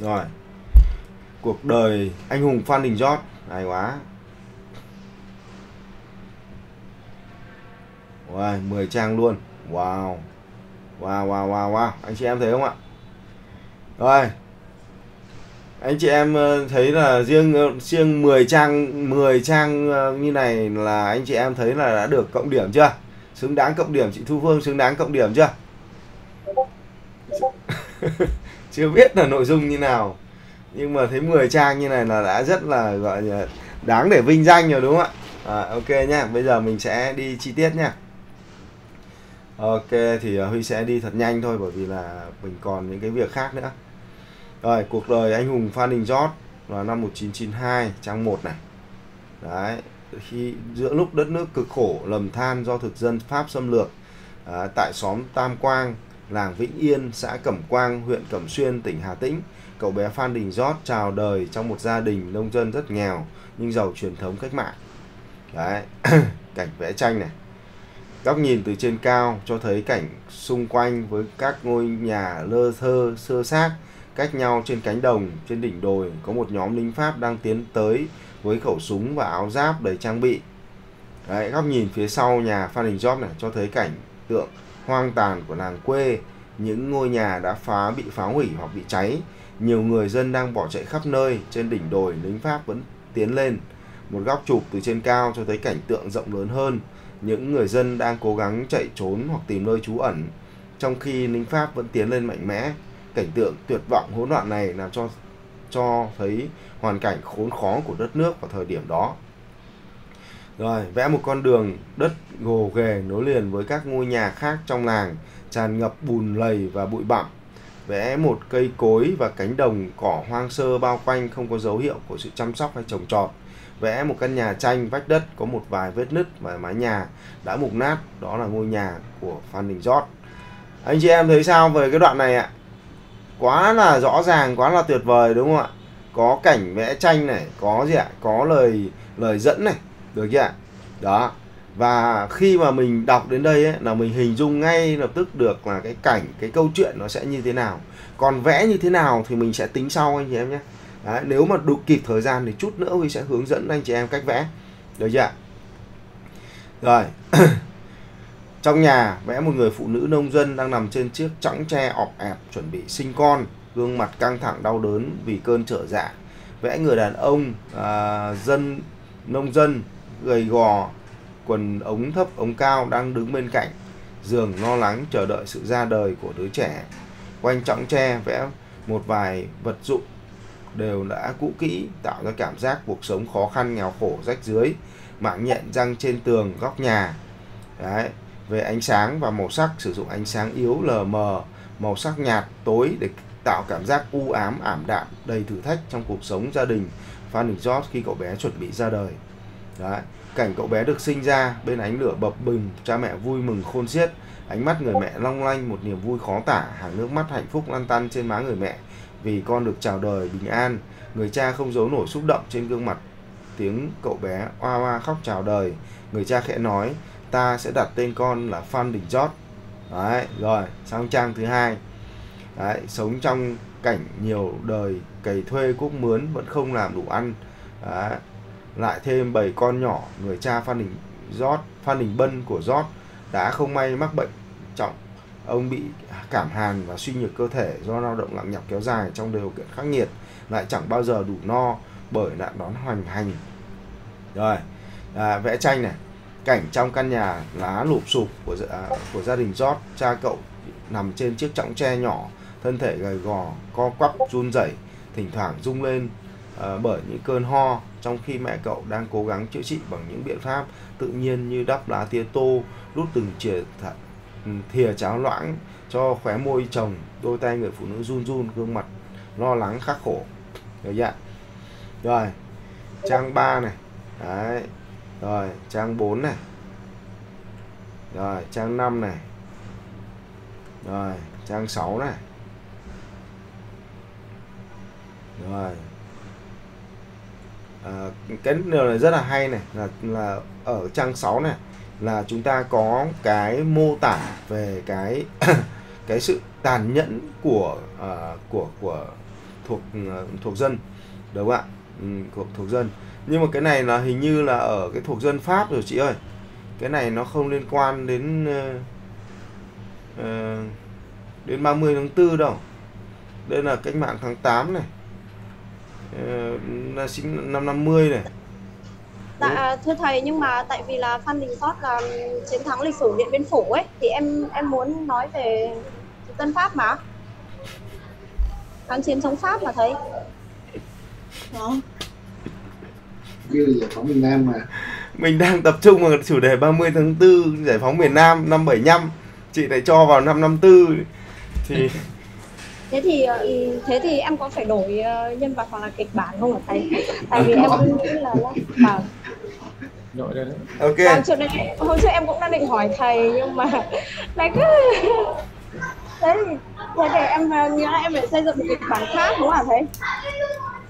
Rồi cuộc đời anh hùng Phan Đình Giót. Hay quá. Wow, 10 trang luôn. Wow. Wow wow wow wow. Anh chị em thấy không ạ? Rồi. Anh chị em ờ, thấy là riêng ờ, riêng 10 trang 10 trang ờ, như này là anh chị em thấy là đã được cộng điểm chưa? Xứng đáng cộng điểm chị Thu Phương xứng đáng cộng điểm chưa? Chưa biết là nội dung như nào. Nhưng mà thấy 10 trang như này là đã rất là gọi là đáng để vinh danh rồi đúng không ạ à, Ok nhá Bây giờ mình sẽ đi chi tiết nhá Ok thì à, Huy sẽ đi thật nhanh thôi bởi vì là mình còn những cái việc khác nữa. Rồi, cuộc đời anh hùng Phan Đình Giót là năm 1992 trang 1 này. Đấy, khi giữa lúc đất nước cực khổ lầm than do thực dân Pháp xâm lược à, tại xóm Tam Quang, làng Vĩnh Yên, xã Cẩm Quang, huyện Cẩm Xuyên, tỉnh Hà Tĩnh, cậu bé Phan Đình Giót chào đời trong một gia đình nông dân rất nghèo nhưng giàu truyền thống cách mạng. Đấy, cảnh vẽ tranh này. Góc nhìn từ trên cao cho thấy cảnh xung quanh với các ngôi nhà lơ thơ sơ xác cách nhau trên cánh đồng, trên đỉnh đồi có một nhóm lính Pháp đang tiến tới với khẩu súng và áo giáp đầy trang bị. Đấy, góc nhìn phía sau nhà Phan Đình Giót này cho thấy cảnh tượng hoang tàn của làng quê, những ngôi nhà đã phá bị phá hủy hoặc bị cháy, nhiều người dân đang bỏ chạy khắp nơi, trên đỉnh đồi lính Pháp vẫn tiến lên. Một góc chụp từ trên cao cho thấy cảnh tượng rộng lớn hơn, những người dân đang cố gắng chạy trốn hoặc tìm nơi trú ẩn trong khi lính Pháp vẫn tiến lên mạnh mẽ. Cảnh tượng tuyệt vọng hỗn loạn này làm cho cho thấy hoàn cảnh khốn khó của đất nước vào thời điểm đó. Rồi vẽ một con đường đất gồ ghề nối liền với các ngôi nhà khác trong làng tràn ngập bùn lầy và bụi bặm vẽ một cây cối và cánh đồng cỏ hoang sơ bao quanh không có dấu hiệu của sự chăm sóc hay trồng trọt. Vẽ một căn nhà tranh vách đất có một vài vết nứt và mái nhà đã mục nát, đó là ngôi nhà của Phan Đình Giót. Anh chị em thấy sao về cái đoạn này ạ? Quá là rõ ràng, quá là tuyệt vời, đúng không ạ? Có cảnh vẽ tranh này, có gì ạ? Có lời lời dẫn này, được chưa ạ? Đó và khi mà mình đọc đến đây ấy, là mình hình dung ngay lập tức được là cái cảnh cái câu chuyện nó sẽ như thế nào. Còn vẽ như thế nào thì mình sẽ tính sau anh chị em nhé. Đấy, nếu mà đủ kịp thời gian thì chút nữa Huy sẽ hướng dẫn anh chị em cách vẽ. Được chưa ạ? Rồi. Trong nhà vẽ một người phụ nữ nông dân đang nằm trên chiếc chõng tre ọp ẹp chuẩn bị sinh con. Gương mặt căng thẳng đau đớn vì cơn trở dạ. Vẽ người đàn ông à, dân nông dân gầy gò quần ống thấp, ống cao đang đứng bên cạnh, giường lo lắng chờ đợi sự ra đời của đứa trẻ. Quanh chõng tre vẽ một vài vật dụng đều đã cũ kỹ, tạo ra cảm giác cuộc sống khó khăn, nghèo khổ, rách dưới mạng nhện răng trên tường, góc nhà. Đấy, về ánh sáng và màu sắc, sử dụng ánh sáng yếu, lờ mờ, màu sắc nhạt, tối để tạo cảm giác u ám, ảm đạm, đầy thử thách trong cuộc sống gia đình. Phan Đình George khi cậu bé chuẩn bị ra đời. Đấy cảnh cậu bé được sinh ra, bên ánh lửa bập bừng, cha mẹ vui mừng khôn xiết. Ánh mắt người mẹ long lanh, một niềm vui khó tả, hàng nước mắt hạnh phúc lan tăn trên má người mẹ vì con được chào đời bình an. Người cha không giấu nổi xúc động trên gương mặt. Tiếng cậu bé oa oa khóc chào đời. Người cha khẽ nói, ta sẽ đặt tên con là Phan Đình giót. Đấy, rồi, sang trang thứ hai. Đấy, sống trong cảnh nhiều đời, cày thuê cuốc mướn, vẫn không làm đủ ăn. Đấy lại thêm bảy con nhỏ người cha Phan Đình Giót, Phan Đình Bân của Giót đã không may mắc bệnh trọng. Ông bị cảm hàn và suy nhược cơ thể do lao động nặng nhọc kéo dài trong điều kiện khắc nghiệt lại chẳng bao giờ đủ no bởi nạn đón hoành hành. Rồi à, vẽ tranh này. Cảnh trong căn nhà lá lụp sụp của à, của gia đình Giót, cha cậu nằm trên chiếc chõng tre nhỏ thân thể gầy gò co quắp run rẩy thỉnh thoảng rung lên à, bởi những cơn ho trong khi mẹ cậu đang cố gắng chữa trị bằng những biện pháp tự nhiên như đắp lá tía tô, đút từng chìa ừ, thìa cháo loãng cho khóe môi chồng, đôi tay người phụ nữ run run, gương mặt lo lắng khắc khổ. Được chưa rồi, trang 3 này. Đấy. Rồi, trang 4 này. Rồi, trang 5 này. Rồi, trang 6 này. Rồi à, cái điều này rất là hay này là là ở trang 6 này là chúng ta có cái mô tả về cái cái sự tàn nhẫn của uh, của của thuộc uh, thuộc dân đúng không ạ? Ừ, thuộc thuộc dân. Nhưng mà cái này là hình như là ở cái thuộc dân pháp rồi chị ơi. Cái này nó không liên quan đến uh, uh, đến 30 tháng 4 đâu. Đây là cách mạng tháng 8 này là sinh năm 50 này. Dạ, thưa thầy nhưng mà tại vì là Phan Đình Giót là chiến thắng lịch sử Điện Biên Phủ ấy thì em em muốn nói về Tân Pháp mà. Kháng chiến chống Pháp mà thấy Đó. Như giải phóng miền Nam mà. Mình đang tập trung vào chủ đề 30 tháng 4 giải phóng miền Nam năm 75 chị lại cho vào năm 54 thì thế thì ờ, thế thì em có phải đổi ờ, nhân vật hoặc là kịch bản không hả thầy tại vì em cũng nghĩ là vâng Nội đây đấy. ok. Vâng, trước đây hôm trước em cũng đang định hỏi thầy nhưng mà lại cứ thế thì thế để em ờ, nghĩ là em phải xây dựng một kịch bản khác đúng không hả thầy?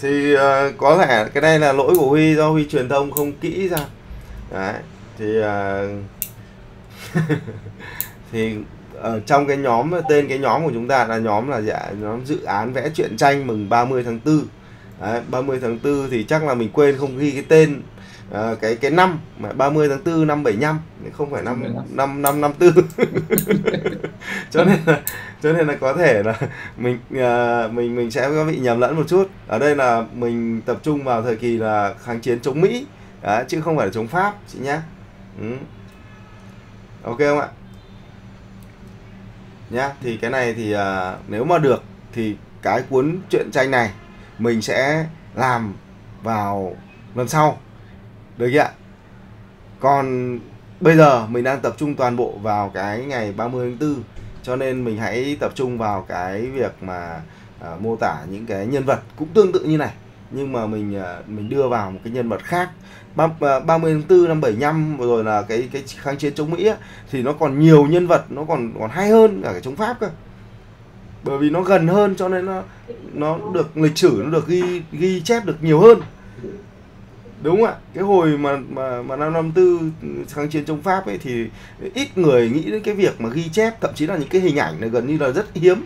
Thì uh, có thể cái này là lỗi của Huy do Huy truyền thông không kỹ ra. Đấy thì uh, thì ở trong cái nhóm tên cái nhóm của chúng ta là nhóm là dạ nhóm dự án vẽ truyện tranh mừng 30 tháng 4 Đấy, 30 tháng 4 thì chắc là mình quên không ghi cái tên uh, cái cái năm mà 30 tháng 4 năm 75 không phải năm năm năm năm tư. Cho nên là cho nên là có thể là mình uh, mình mình sẽ có bị nhầm lẫn một chút. Ở đây là mình tập trung vào thời kỳ là kháng chiến chống Mỹ. Đấy, chứ không phải là chống Pháp chị nhé ừ. ok không ạ nhá thì cái này thì uh, nếu mà được thì cái cuốn truyện tranh này mình sẽ làm vào lần sau. Được chưa ạ? Còn bây giờ mình đang tập trung toàn bộ vào cái ngày 30 tháng 4 cho nên mình hãy tập trung vào cái việc mà uh, mô tả những cái nhân vật cũng tương tự như này nhưng mà mình à, mình đưa vào một cái nhân vật khác. 30 à, tháng 4 năm 75 rồi là cái cái kháng chiến chống Mỹ ấy, thì nó còn nhiều nhân vật nó còn còn hay hơn cả cái chống Pháp cơ. Bởi vì nó gần hơn cho nên nó nó được lịch sử nó được ghi ghi chép được nhiều hơn. Đúng không ạ? Cái hồi mà mà mà năm năm tư kháng chiến chống pháp ấy thì ít người nghĩ đến cái việc mà ghi chép thậm chí là những cái hình ảnh này gần như là rất hiếm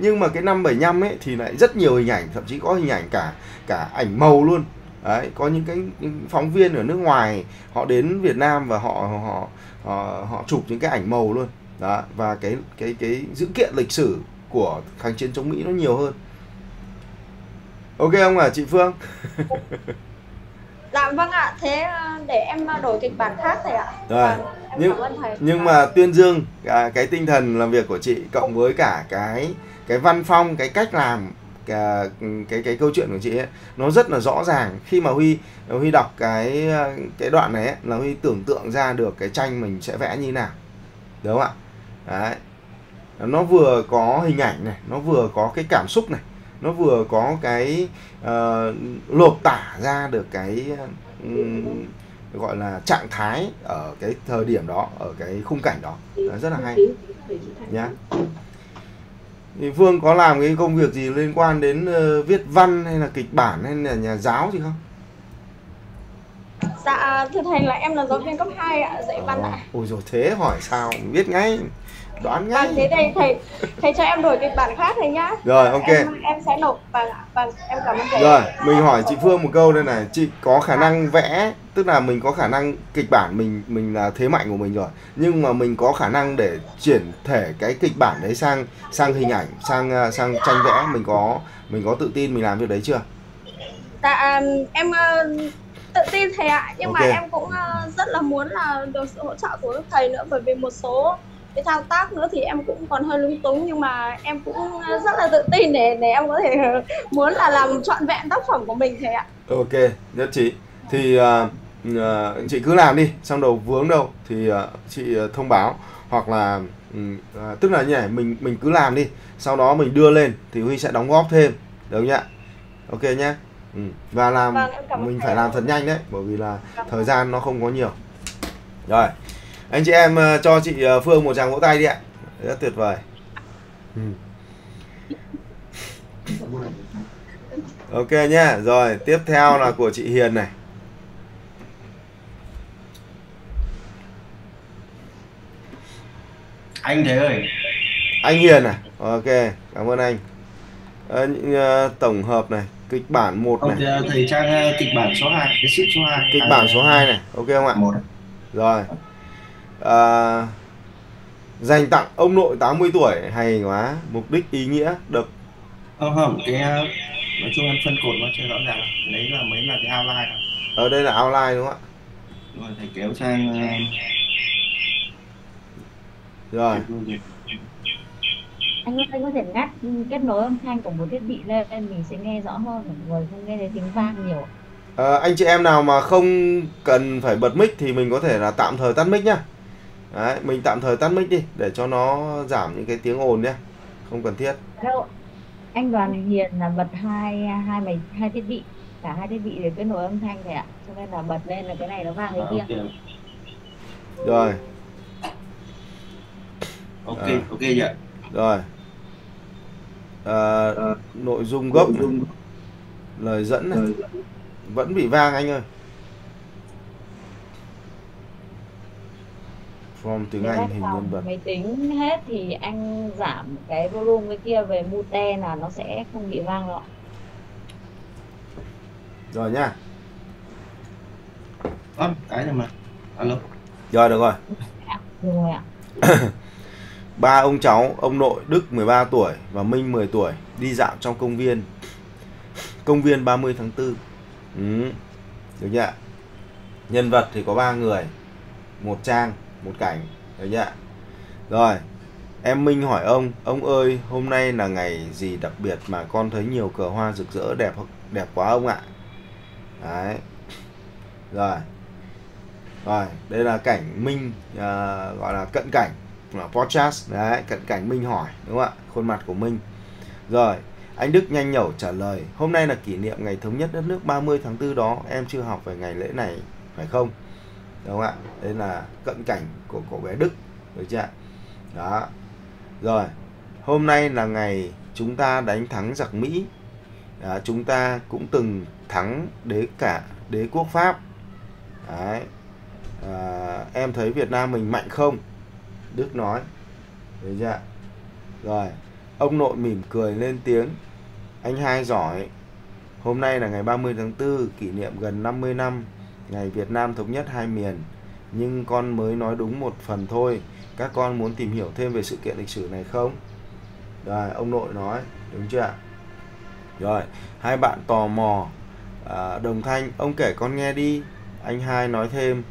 nhưng mà cái năm 75 ấy thì lại rất nhiều hình ảnh thậm chí có hình ảnh cả cả ảnh màu luôn. Đấy có những cái những phóng viên ở nước ngoài họ đến Việt Nam và họ họ họ, họ chụp những cái ảnh màu luôn. Đó và cái cái cái dữ kiện lịch sử của kháng chiến chống Mỹ nó nhiều hơn. Ok không à chị Phương? Dạ vâng ạ, thế ờ, để em ờ, đổi kịch bản khác thầy ạ. Rồi, Vâng, nhưng- thầy. nhưng mà tuyên dương cái, cái tinh thần làm việc của chị cộng với cả cái cái văn phong cái cách làm cái cái, cái câu chuyện của chị ấy nó rất là rõ ràng. Khi mà huy huy đọc cái cái đoạn này ấy, là huy tưởng tượng ra được cái tranh mình sẽ vẽ như nào. Đúng không ạ? Đấy. Nó vừa có hình ảnh này nó vừa có cái cảm xúc này nó vừa có cái ờ, lột tả ra được cái ừm, gọi là trạng thái ở cái thời điểm đó ở cái khung cảnh đó. Đó, rất là hay. Nhá thì Phương có làm cái công việc gì liên quan đến ờ, viết văn hay là kịch bản hay là nhà giáo gì không? Dạ thưa thầy là em là giáo viên cấp 2 ạ, dạy văn ạ. Ôi rồi thế hỏi sao biết ngay đoán Vâng, thế ngay đây thầy thầy cho em đổi kịch bản khác thầy nhá. rồi ok Em em sẽ nộp ạ. Vâng, em cảm ơn thầy. rồi mình hỏi chị Phương một câu đây này chị có khả năng vẽ tức là mình có khả năng kịch bản mình mình là thế mạnh của mình rồi nhưng mà mình có khả năng để chuyển thể cái kịch bản đấy sang sang hình ảnh sang ờ, sang tranh vẽ mình có mình có tự tin mình làm việc đấy chưa Dạ em ờ, tự tin thầy ạ, nhưng mà Ok. em cũng rất là muốn là được sự hỗ trợ của thầy nữa bởi vì một số cái thao tác nữa thì em cũng còn hơi lúng túng nhưng mà em cũng rất là tự tin để để em có thể muốn là làm trọn vẹn tác phẩm của mình thầy ạ. Ok, nhất trí. Thì ờ, chị cứ làm đi, xong đầu vướng đâu thì ờ, chị thông báo hoặc là ờ, tức là như này, mình mình cứ làm đi, sau đó mình đưa lên thì Huy sẽ đóng góp thêm, được không nhá? Ok nhá. Ừ. Và làm Vâng, mình phải làm thật nhanh đấy, bởi vì là thời gian nó không có nhiều. Rồi. Anh chị em ờ, cho chị ờ, Phương một tràng vỗ tay đi ạ. Rất tuyệt vời. Ừ. Ok nhá. Rồi, tiếp theo là của chị Hiền này. anh thế ơi Anh Hiền này. Ok, cảm ơn anh. Ờ, những, ờ, tổng hợp này, kịch bản 1 ông này, thầy, thầy trang kịch bản số 2 cái ship số 2 kịch bản số 2 này. Ok không ạ? một Rồi. À, dành tặng ông nội 80 tuổi hay quá, mục đích ý nghĩa được không không cái ờ, nói chung em phân cột nó chưa rõ ràng lấy là mấy là cái outline rồi ở đây là outline đúng không ạ? Rồi thầy kéo sang ờ, Rồi. anh ơi anh có thể ngắt kết nối âm thanh của một thiết bị lên mình sẽ nghe rõ hơn người không nghe thấy tiếng vang nhiều Ờ, anh chị em nào mà không cần phải bật mic thì mình có thể là tạm thời tắt mic nhá. Đấy, mình tạm thời tắt mic đi để cho nó giảm những cái tiếng ồn nhé. Không cần thiết. đâu anh Đoàn Hiền là bật hai hai máy hai thiết bị. Cả hai thiết bị để kết nối âm thanh thầy ạ. Cho nên là bật lên là cái này nó vang cái Ờ, kia. ok. Rồi, ok À. ok dạ rồi. Ờ, nội dung gốc này, lời dẫn này. Vẫn bị vang anh ơi. From tiếng Nếu Anh hình nhân vật. máy tính hết thì anh giảm cái volume cái kia về mute là nó sẽ không bị vang đâu. Rồi nhá. Ơ, cái này mà alo Rồi được rồi. Được rồi ạ Ba ông cháu, ông nội Đức 13 tuổi và Minh 10 tuổi đi dạo trong công viên. Công viên 30 tháng 4. Ừ. Được chưa ạ? Nhân vật thì có ba người. Một trang, một cảnh. Được chưa? Rồi. Em Minh hỏi ông, ông ơi, hôm nay là ngày gì đặc biệt mà con thấy nhiều cờ hoa rực rỡ đẹp đẹp quá ông ạ? Đấy. Rồi. Rồi, đây là cảnh Minh uh, gọi là cận cảnh là podcast đấy cận cảnh Minh hỏi đúng không ạ khuôn mặt của Minh rồi anh Đức nhanh nhẩu trả lời hôm nay là kỷ niệm ngày thống nhất đất nước 30 tháng 4 đó em chưa học về ngày lễ này phải không đúng không ạ? Đây là cận cảnh của cậu bé Đức được chưa ạ? Đó. Rồi hôm nay là ngày chúng ta đánh thắng giặc Mỹ. Đó, chúng ta cũng từng thắng đế cả đế quốc Pháp. Đấy. À, em thấy Việt Nam mình mạnh không? Đức nói. Được chưa ạ? Rồi Ông nội mỉm cười lên tiếng. Anh hai giỏi. Hôm nay là ngày 30 tháng 4, kỷ niệm gần 50 năm ngày Việt Nam thống nhất hai miền. Nhưng con mới nói đúng một phần thôi. Các con muốn tìm hiểu thêm về sự kiện lịch sử này không? Rồi, ông nội nói, đúng chưa ạ? Rồi, hai bạn tò mò. À, đồng thanh, ông kể con nghe đi. Anh hai nói thêm,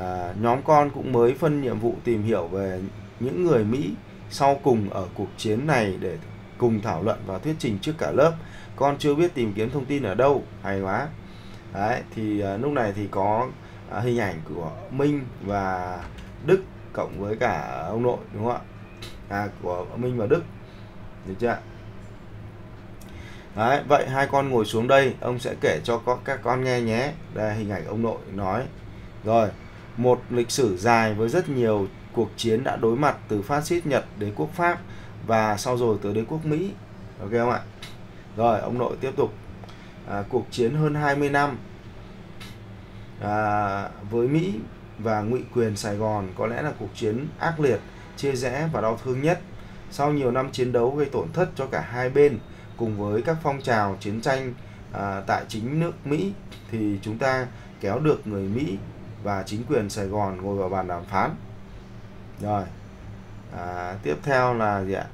à, nhóm con cũng mới phân nhiệm vụ tìm hiểu về những người Mỹ sau cùng ở cuộc chiến này để cùng thảo luận và thuyết trình trước cả lớp. Con chưa biết tìm kiếm thông tin ở đâu, hay quá. Đấy, thì à, lúc này thì có à, hình ảnh của Minh và Đức cộng với cả ông nội đúng không ạ? À, của Minh và Đức. Được chưa ạ? Đấy, vậy hai con ngồi xuống đây, ông sẽ kể cho có các con nghe nhé. Đây là hình ảnh ông nội nói. Rồi, một lịch sử dài với rất nhiều cuộc chiến đã đối mặt từ phát xít Nhật đến quốc Pháp và sau rồi tới đế quốc Mỹ. Ok không ạ? Rồi, ông nội tiếp tục. À, cuộc chiến hơn 20 năm à, với Mỹ và ngụy quyền Sài Gòn có lẽ là cuộc chiến ác liệt, chia rẽ và đau thương nhất. Sau nhiều năm chiến đấu gây tổn thất cho cả hai bên, cùng với các phong trào chiến tranh à, tại chính nước Mỹ thì chúng ta kéo được người Mỹ và chính quyền Sài Gòn ngồi vào bàn đàm phán. Rồi, à, tiếp theo là gì ạ?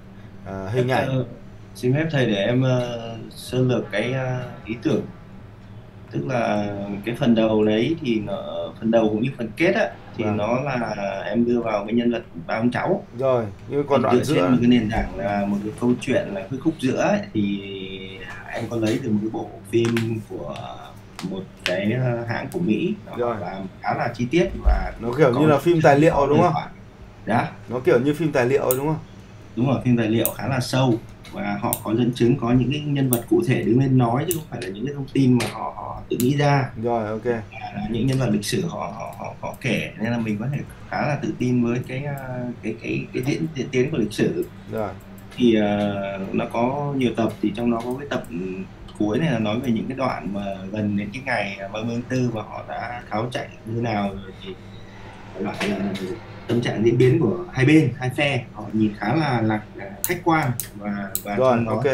À, hình ảnh. Ờ, xin phép thầy để em uh, sơ lược cái uh, ý tưởng tức là cái phần đầu đấy thì nó phần đầu cũng như phần kết á thì Vâng. nó là em đưa vào cái nhân vật ba ông cháu Rồi, nhưng còn đoạn giữa một cái nền tảng là một cái câu chuyện là cái khúc giữa ấy, thì em có lấy từ một cái bộ phim của một cái uh, hãng của Mỹ nó Rồi. làm khá là chi tiết và nó kiểu như là phim tài liệu đúng không? Dạ Nó kiểu như phim tài liệu đúng không? đúng rồi phim tài liệu khá là sâu và họ có dẫn chứng có những cái nhân vật cụ thể đứng lên nói chứ không phải là những cái thông tin mà họ họ tự nghĩ ra. Rồi, ok. là những nhân vật lịch sử họ họ họ, họ kể nên là mình có thể khá là tự tin với cái uh, cái cái cái diễn, diễn tiến của lịch sử. Rồi, thì uh, nó có nhiều tập thì trong đó có cái tập cuối này là nói về những cái đoạn mà gần đến cái ngày 30 tháng 4 và họ đã tháo chạy như nào rồi thì lại là tâm trạng diễn biến của hai bên hai phe họ nhìn khá là là khách quan và và rồi, trong đó ok.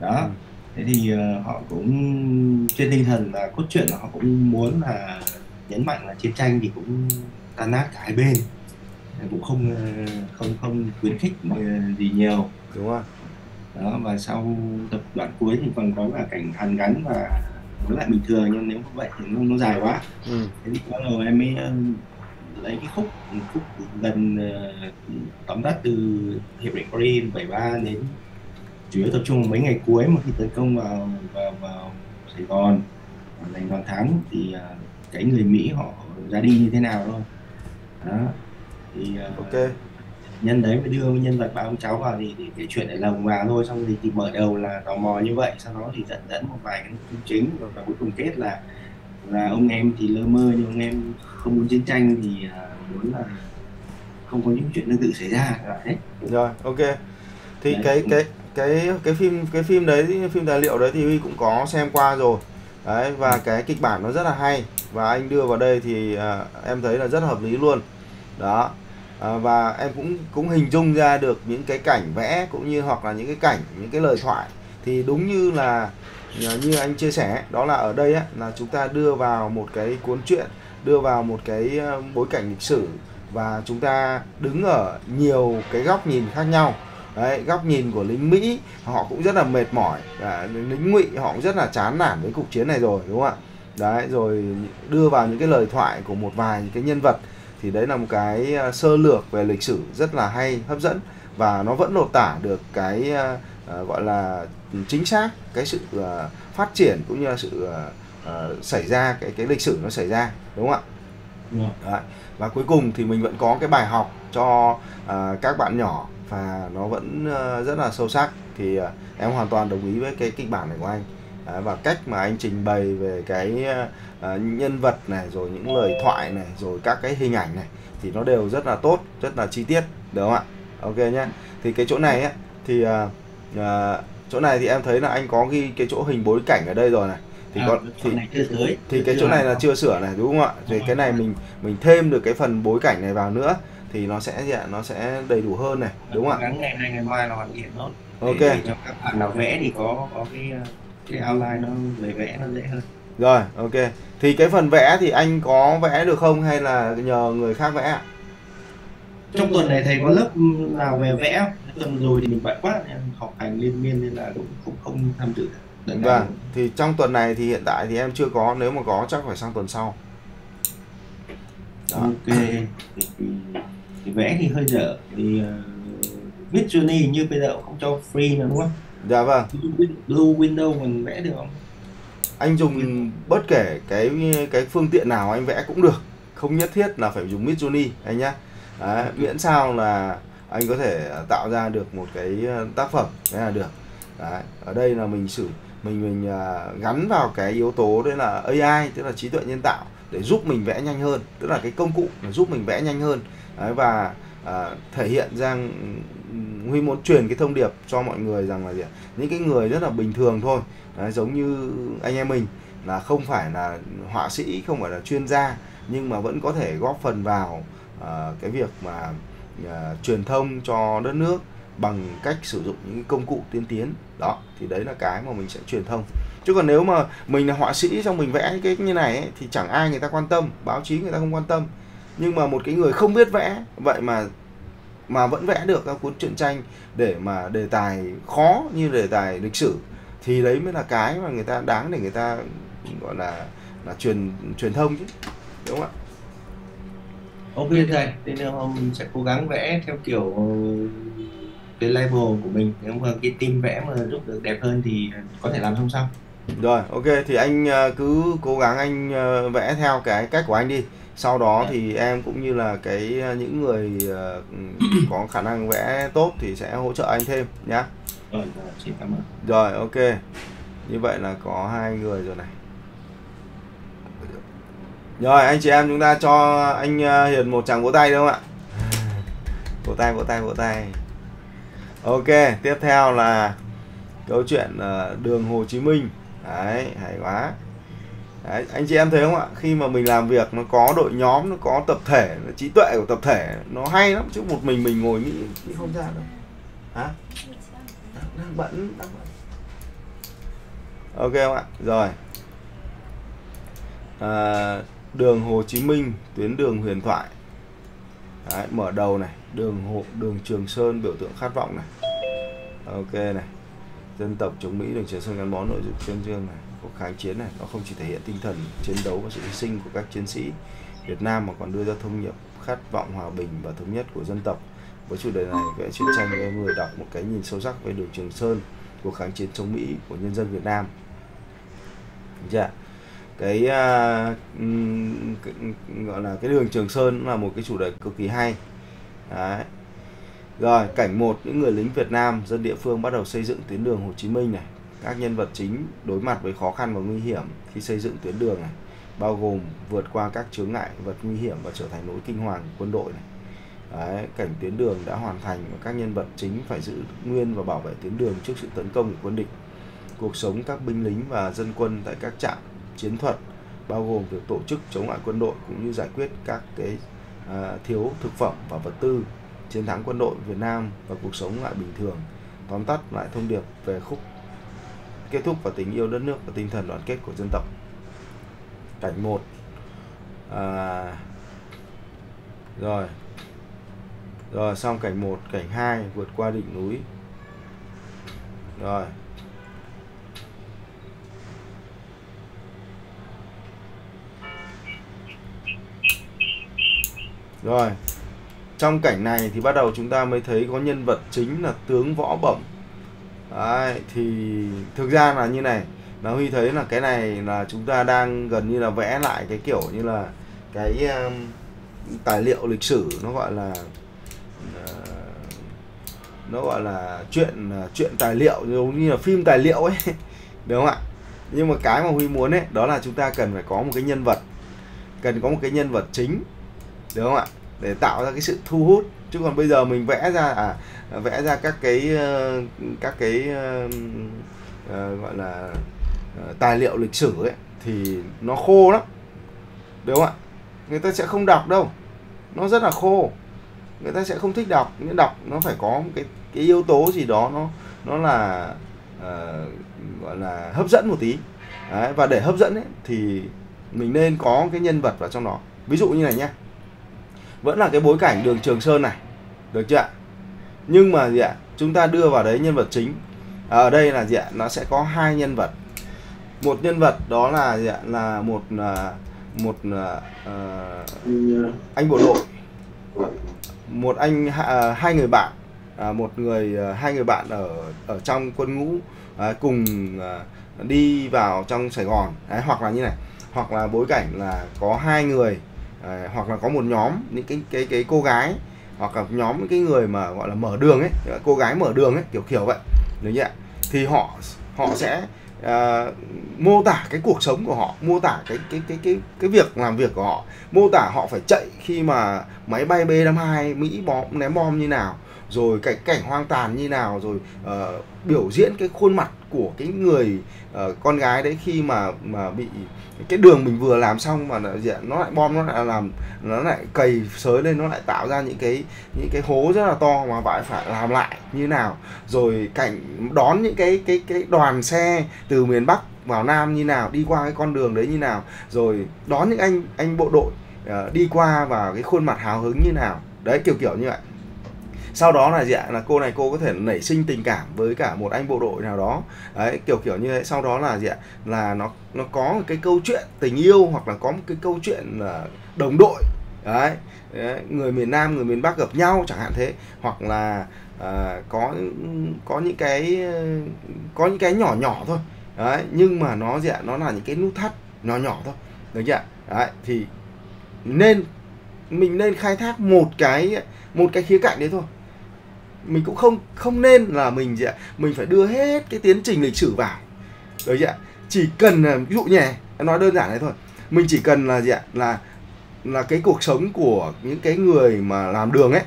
đó Ừ. thế thì ờ, họ cũng trên tinh thần là cốt truyện là họ cũng muốn là nhấn mạnh là chiến tranh thì cũng tan nát cả hai bên cũng không ờ, không không khuyến khích ờ, gì nhiều Đúng rồi. đó và sau tập đoạn cuối thì còn có cả cảnh hàn gắn và nó lại bình thường nhưng nếu như vậy thì nó, nó dài quá Ừ. thế thì bắt đầu em mới lấy cái khúc khúc gần ờ, tóm tắt từ hiệp định Paris 73 đến chủ yếu tập trung vào mấy ngày cuối mà khi tấn công vào vào, vào Sài Gòn. Giành toàn thắng thì ờ, cái người Mỹ họ ra đi như thế nào thôi. Đó. Thì ờ, Ok. nhân đấy mới đưa nhân vật ba ông cháu vào thì, thì cái chuyện để lồng vào thôi xong thì, thì mở đầu là tò mò như vậy sau đó thì dẫn dẫn một vài cái chính và cuối cùng kết là là ông em thì lơ mơ nhưng ông em không muốn chiến tranh thì à, muốn là không có những chuyện tương tự xảy ra đấy Rồi, ok. Thì Đấy. cái cái cái cái phim cái phim đấy phim tài liệu đấy thì Huy cũng có xem qua rồi. Đấy và cái kịch bản nó rất là hay và anh đưa vào đây thì à, em thấy là rất hợp lý luôn. Đó. À, và em cũng cũng hình dung ra được những cái cảnh vẽ cũng như hoặc là những cái cảnh những cái lời thoại thì đúng như là như anh chia sẻ đó là ở đây á là chúng ta đưa vào một cái cuốn truyện đưa vào một cái ờ, bối cảnh lịch sử và chúng ta đứng ở nhiều cái góc nhìn khác nhau. Đấy góc nhìn của lính Mỹ họ cũng rất là mệt mỏi à, lính ngụy họ cũng rất là chán nản với cuộc chiến này rồi đúng không ạ? Đấy rồi đưa vào những cái lời thoại của một vài những cái nhân vật thì đấy là một cái ờ, sơ lược về lịch sử rất là hay hấp dẫn và nó vẫn lột tả được cái ờ, à, gọi là chính xác cái sự à, phát triển cũng như là sự à, xảy ra cái cái lịch sử nó xảy ra đúng không ạ rồi. Đấy. và cuối cùng thì mình vẫn có cái bài học cho à, các bạn nhỏ và nó vẫn à, rất là sâu sắc thì à, em hoàn toàn đồng ý với cái kịch bản này của anh Đấy, và cách mà anh trình bày về cái à, nhân vật này rồi những lời thoại này rồi các cái hình ảnh này thì nó đều rất là tốt rất là chi tiết đúng không ạ ok nhá thì cái chỗ này á thì à, à, chỗ này thì em thấy là anh có ghi cái chỗ hình bối cảnh ở đây rồi này. Thì À, chỗ thì này chưa tới. thì cái chỗ này là chưa sửa này đúng không ạ? Thì cái này mình mình thêm được cái phần bối cảnh này vào nữa thì nó sẽ gì ạ? Nó sẽ đầy đủ hơn này đúng không ạ? gắng ngày nay ngày mai là hoàn thiện Để- Ok. để cho các bạn nào vẽ thì có có cái cái outline nó về vẽ nó dễ hơn. Rồi ok. Thì cái phần vẽ thì anh có vẽ được không hay là nhờ người khác vẽ ạ? Trong tuần này thầy có lớp nào về vẽ không? Tuần rồi thì mình bận quá nên học hành liên miên nên là cũng cũng không tham dự. Này vâng thì trong tuần này thì hiện tại thì em chưa có nếu mà có chắc phải sang tuần sau. Đó. ok. Thì, vẽ thì hơi dở thì uh, Mid Journey như bây giờ không cho free nữa đúng không? dạ vâng. Blue Window mình vẽ được không? anh dùng bất kể cái cái phương tiện nào anh vẽ cũng được. Không nhất thiết là phải dùng Midjourney anh nhá. Đấy, miễn sao là anh có thể à, tạo ra được một cái à, tác phẩm thế là được. Đấy, ở đây là mình sử mình mình à, gắn vào cái yếu tố đấy là AI tức là trí tuệ nhân tạo để giúp mình vẽ nhanh hơn tức là cái công cụ để giúp mình vẽ nhanh hơn. Đấy, và à, thể hiện rằng ừ, Huy muốn truyền cái thông điệp cho mọi người rằng là gì những cái người rất là bình thường thôi đấy, giống như anh em mình là không phải là họa sĩ không phải là chuyên gia nhưng mà vẫn có thể góp phần vào uh, cái việc mà à, truyền thông cho đất nước bằng cách sử dụng những công cụ tiên tiến. Đó thì đấy là cái mà mình sẽ truyền thông. Chứ còn nếu mà mình là họa sĩ xong mình vẽ cái như này ấy, thì chẳng ai người ta quan tâm báo chí người ta không quan tâm. Nhưng mà một cái người không biết vẽ vậy mà mà vẫn vẽ được các cuốn truyện tranh để mà đề tài khó như đề tài lịch sử thì đấy mới là cái mà người ta đáng để người ta gọi là là truyền truyền thông chứ đúng không ạ? Ok thầy, thế nên hôm sẽ cố gắng vẽ theo kiểu cái level của mình nếu mà cái team vẽ mà giúp được đẹp hơn thì có thể làm song song Rồi, ok thì anh ờ, cứ cố gắng anh ờ, vẽ theo cái cách của anh đi. Sau đó thì em cũng như là cái ờ, những người ờ, có khả năng vẽ tốt thì sẽ hỗ trợ anh thêm nhá. rồi, Rồi, ok. Như vậy là có hai người rồi này. Rồi, anh chị em chúng ta cho anh ờ, Hiền một tràng vỗ tay đúng không ạ? Vỗ tay, vỗ tay, vỗ tay. Ok, tiếp theo là câu chuyện ờ, đường Hồ Chí Minh. Đấy, hay quá. Đấy, anh chị em thấy không ạ? Khi mà mình làm việc nó có đội nhóm, nó có tập thể, nó trí tuệ của tập thể nó hay lắm chứ một mình mình ngồi nghĩ nghĩ không ra đâu. Hả? Đang, đang bận, đang bận. Ok không ạ? Rồi. À, đường Hồ Chí Minh, tuyến đường huyền thoại. Đấy, mở đầu này, đường Hồ, đường Trường Sơn biểu tượng khát vọng này. Ok này dân tộc chống Mỹ đường Trường Sơn gắn bó nội dung tuyên dương này cuộc kháng chiến này nó không chỉ thể hiện tinh thần chiến đấu và sự hy sinh của các chiến sĩ Việt Nam mà còn đưa ra thông điệp khát vọng hòa bình và thống nhất của dân tộc với chủ đề này vẽ truyện tranh với người đọc một cái nhìn sâu sắc về đường Trường Sơn cuộc kháng chiến chống Mỹ của nhân dân Việt Nam dạ cái, à, cái gọi là cái đường Trường Sơn là một cái chủ đề cực kỳ hay Đấy. Rồi, cảnh một những người lính Việt Nam, dân địa phương bắt đầu xây dựng tuyến đường Hồ Chí Minh này. Các nhân vật chính đối mặt với khó khăn và nguy hiểm khi xây dựng tuyến đường này, bao gồm vượt qua các chướng ngại vật nguy hiểm và trở thành nỗi kinh hoàng của quân đội này. Đấy, cảnh tuyến đường đã hoàn thành và các nhân vật chính phải giữ nguyên và bảo vệ tuyến đường trước sự tấn công của quân địch. Cuộc sống các binh lính và dân quân tại các trạm chiến thuật bao gồm việc tổ chức chống lại quân đội cũng như giải quyết các cái à, thiếu thực phẩm và vật tư chiến thắng quân đội Việt Nam và cuộc sống lại bình thường. Tóm tắt lại thông điệp về khúc kết thúc và tình yêu đất nước và tinh thần đoàn kết của dân tộc. Cảnh 1 à, rồi rồi xong cảnh 1 cảnh 2 vượt qua đỉnh núi. Rồi rồi. Trong cảnh này thì bắt đầu chúng ta mới thấy có nhân vật chính là tướng võ bẩm. Đấy, thì thực ra là như này là huy thấy là cái này là chúng ta đang gần như là vẽ lại cái kiểu như là cái um, tài liệu lịch sử nó gọi là uh, nó gọi là chuyện uh, chuyện tài liệu giống như là phim tài liệu ấy đúng không ạ? Nhưng mà cái mà huy muốn ấy đó là chúng ta cần phải có một cái nhân vật cần có một cái nhân vật chính đúng không ạ? Để tạo ra cái sự thu hút. Chứ còn bây giờ mình vẽ ra à vẽ ra các cái ờ, các cái ờ, ờ, gọi là ờ, tài liệu lịch sử ấy thì nó khô lắm. Đúng không ạ? Người ta sẽ không đọc đâu. Nó rất là khô. Người ta sẽ không thích đọc. Nhưng đọc nó phải có một cái cái yếu tố gì đó nó nó là ờ, gọi là hấp dẫn một tí. Đấy, và để hấp dẫn ấy, thì mình nên có cái nhân vật vào trong đó. Ví dụ như này nhé vẫn là cái bối cảnh đường Trường Sơn này. Được chưa ạ? Nhưng mà gì ạ? Chúng ta đưa vào đấy nhân vật chính. À, ở đây là gì ạ? Nó sẽ có hai nhân vật. Một nhân vật đó là gì ạ? Là một à, một uh, anh bộ đội. Một anh uh, hai người bạn. Uh, một người uh, hai người bạn ở ở trong quân ngũ uh, cùng uh, đi vào trong Sài Gòn. Đấy, hoặc là như này. Hoặc là bối cảnh là có hai người à, hoặc là có một nhóm những cái cái cái cô gái hoặc là nhóm những cái người mà gọi là mở đường ấy cô gái mở đường ấy kiểu kiểu vậy. Đúng chưa ạ? Thì họ họ sẽ à, mô tả cái cuộc sống của họ mô tả cái cái cái cái cái việc làm việc của họ. Mô tả họ phải chạy khi mà máy bay B52 Mỹ bom ném bom như nào rồi cảnh cảnh hoang tàn như nào rồi uh, biểu diễn cái khuôn mặt của cái người uh, con gái đấy khi mà mà bị cái đường mình vừa làm xong mà nó, nó lại bom nó lại làm nó lại cầy sới lên nó lại tạo ra những cái những cái hố rất là to mà bạn phải làm lại như nào. Rồi cảnh đón những cái cái cái đoàn xe từ miền Bắc vào Nam như nào đi qua cái con đường đấy như nào. Rồi đón những anh anh bộ đội uh, đi qua và cái khuôn mặt hào hứng như nào. Đấy kiểu kiểu như vậy sau đó là gì ạ? Là cô này cô có thể nảy sinh tình cảm với cả một anh bộ đội nào đó. Đấy kiểu kiểu như thế. Sau đó là gì ạ? Là nó nó có một cái câu chuyện tình yêu hoặc là có một cái câu chuyện là đồng đội. Đấy, đấy người miền Nam người miền Bắc gặp nhau chẳng hạn thế. Hoặc là à, có có những cái có những cái nhỏ nhỏ thôi. Đấy nhưng mà nó gì ạ? Nó là những cái nút thắt nhỏ nhỏ thôi. Được chưa ạ? Đấy thì nên mình nên khai thác một cái một cái khía cạnh đấy thôi mình cũng không không nên là mình gì ạ, mình phải đưa hết cái tiến trình lịch sử vào. Được gì ạ? Chỉ cần là, ví dụ nhè em nói đơn giản này thôi. Mình chỉ cần là gì ạ? Là là cái cuộc sống của những cái người mà làm đường ấy,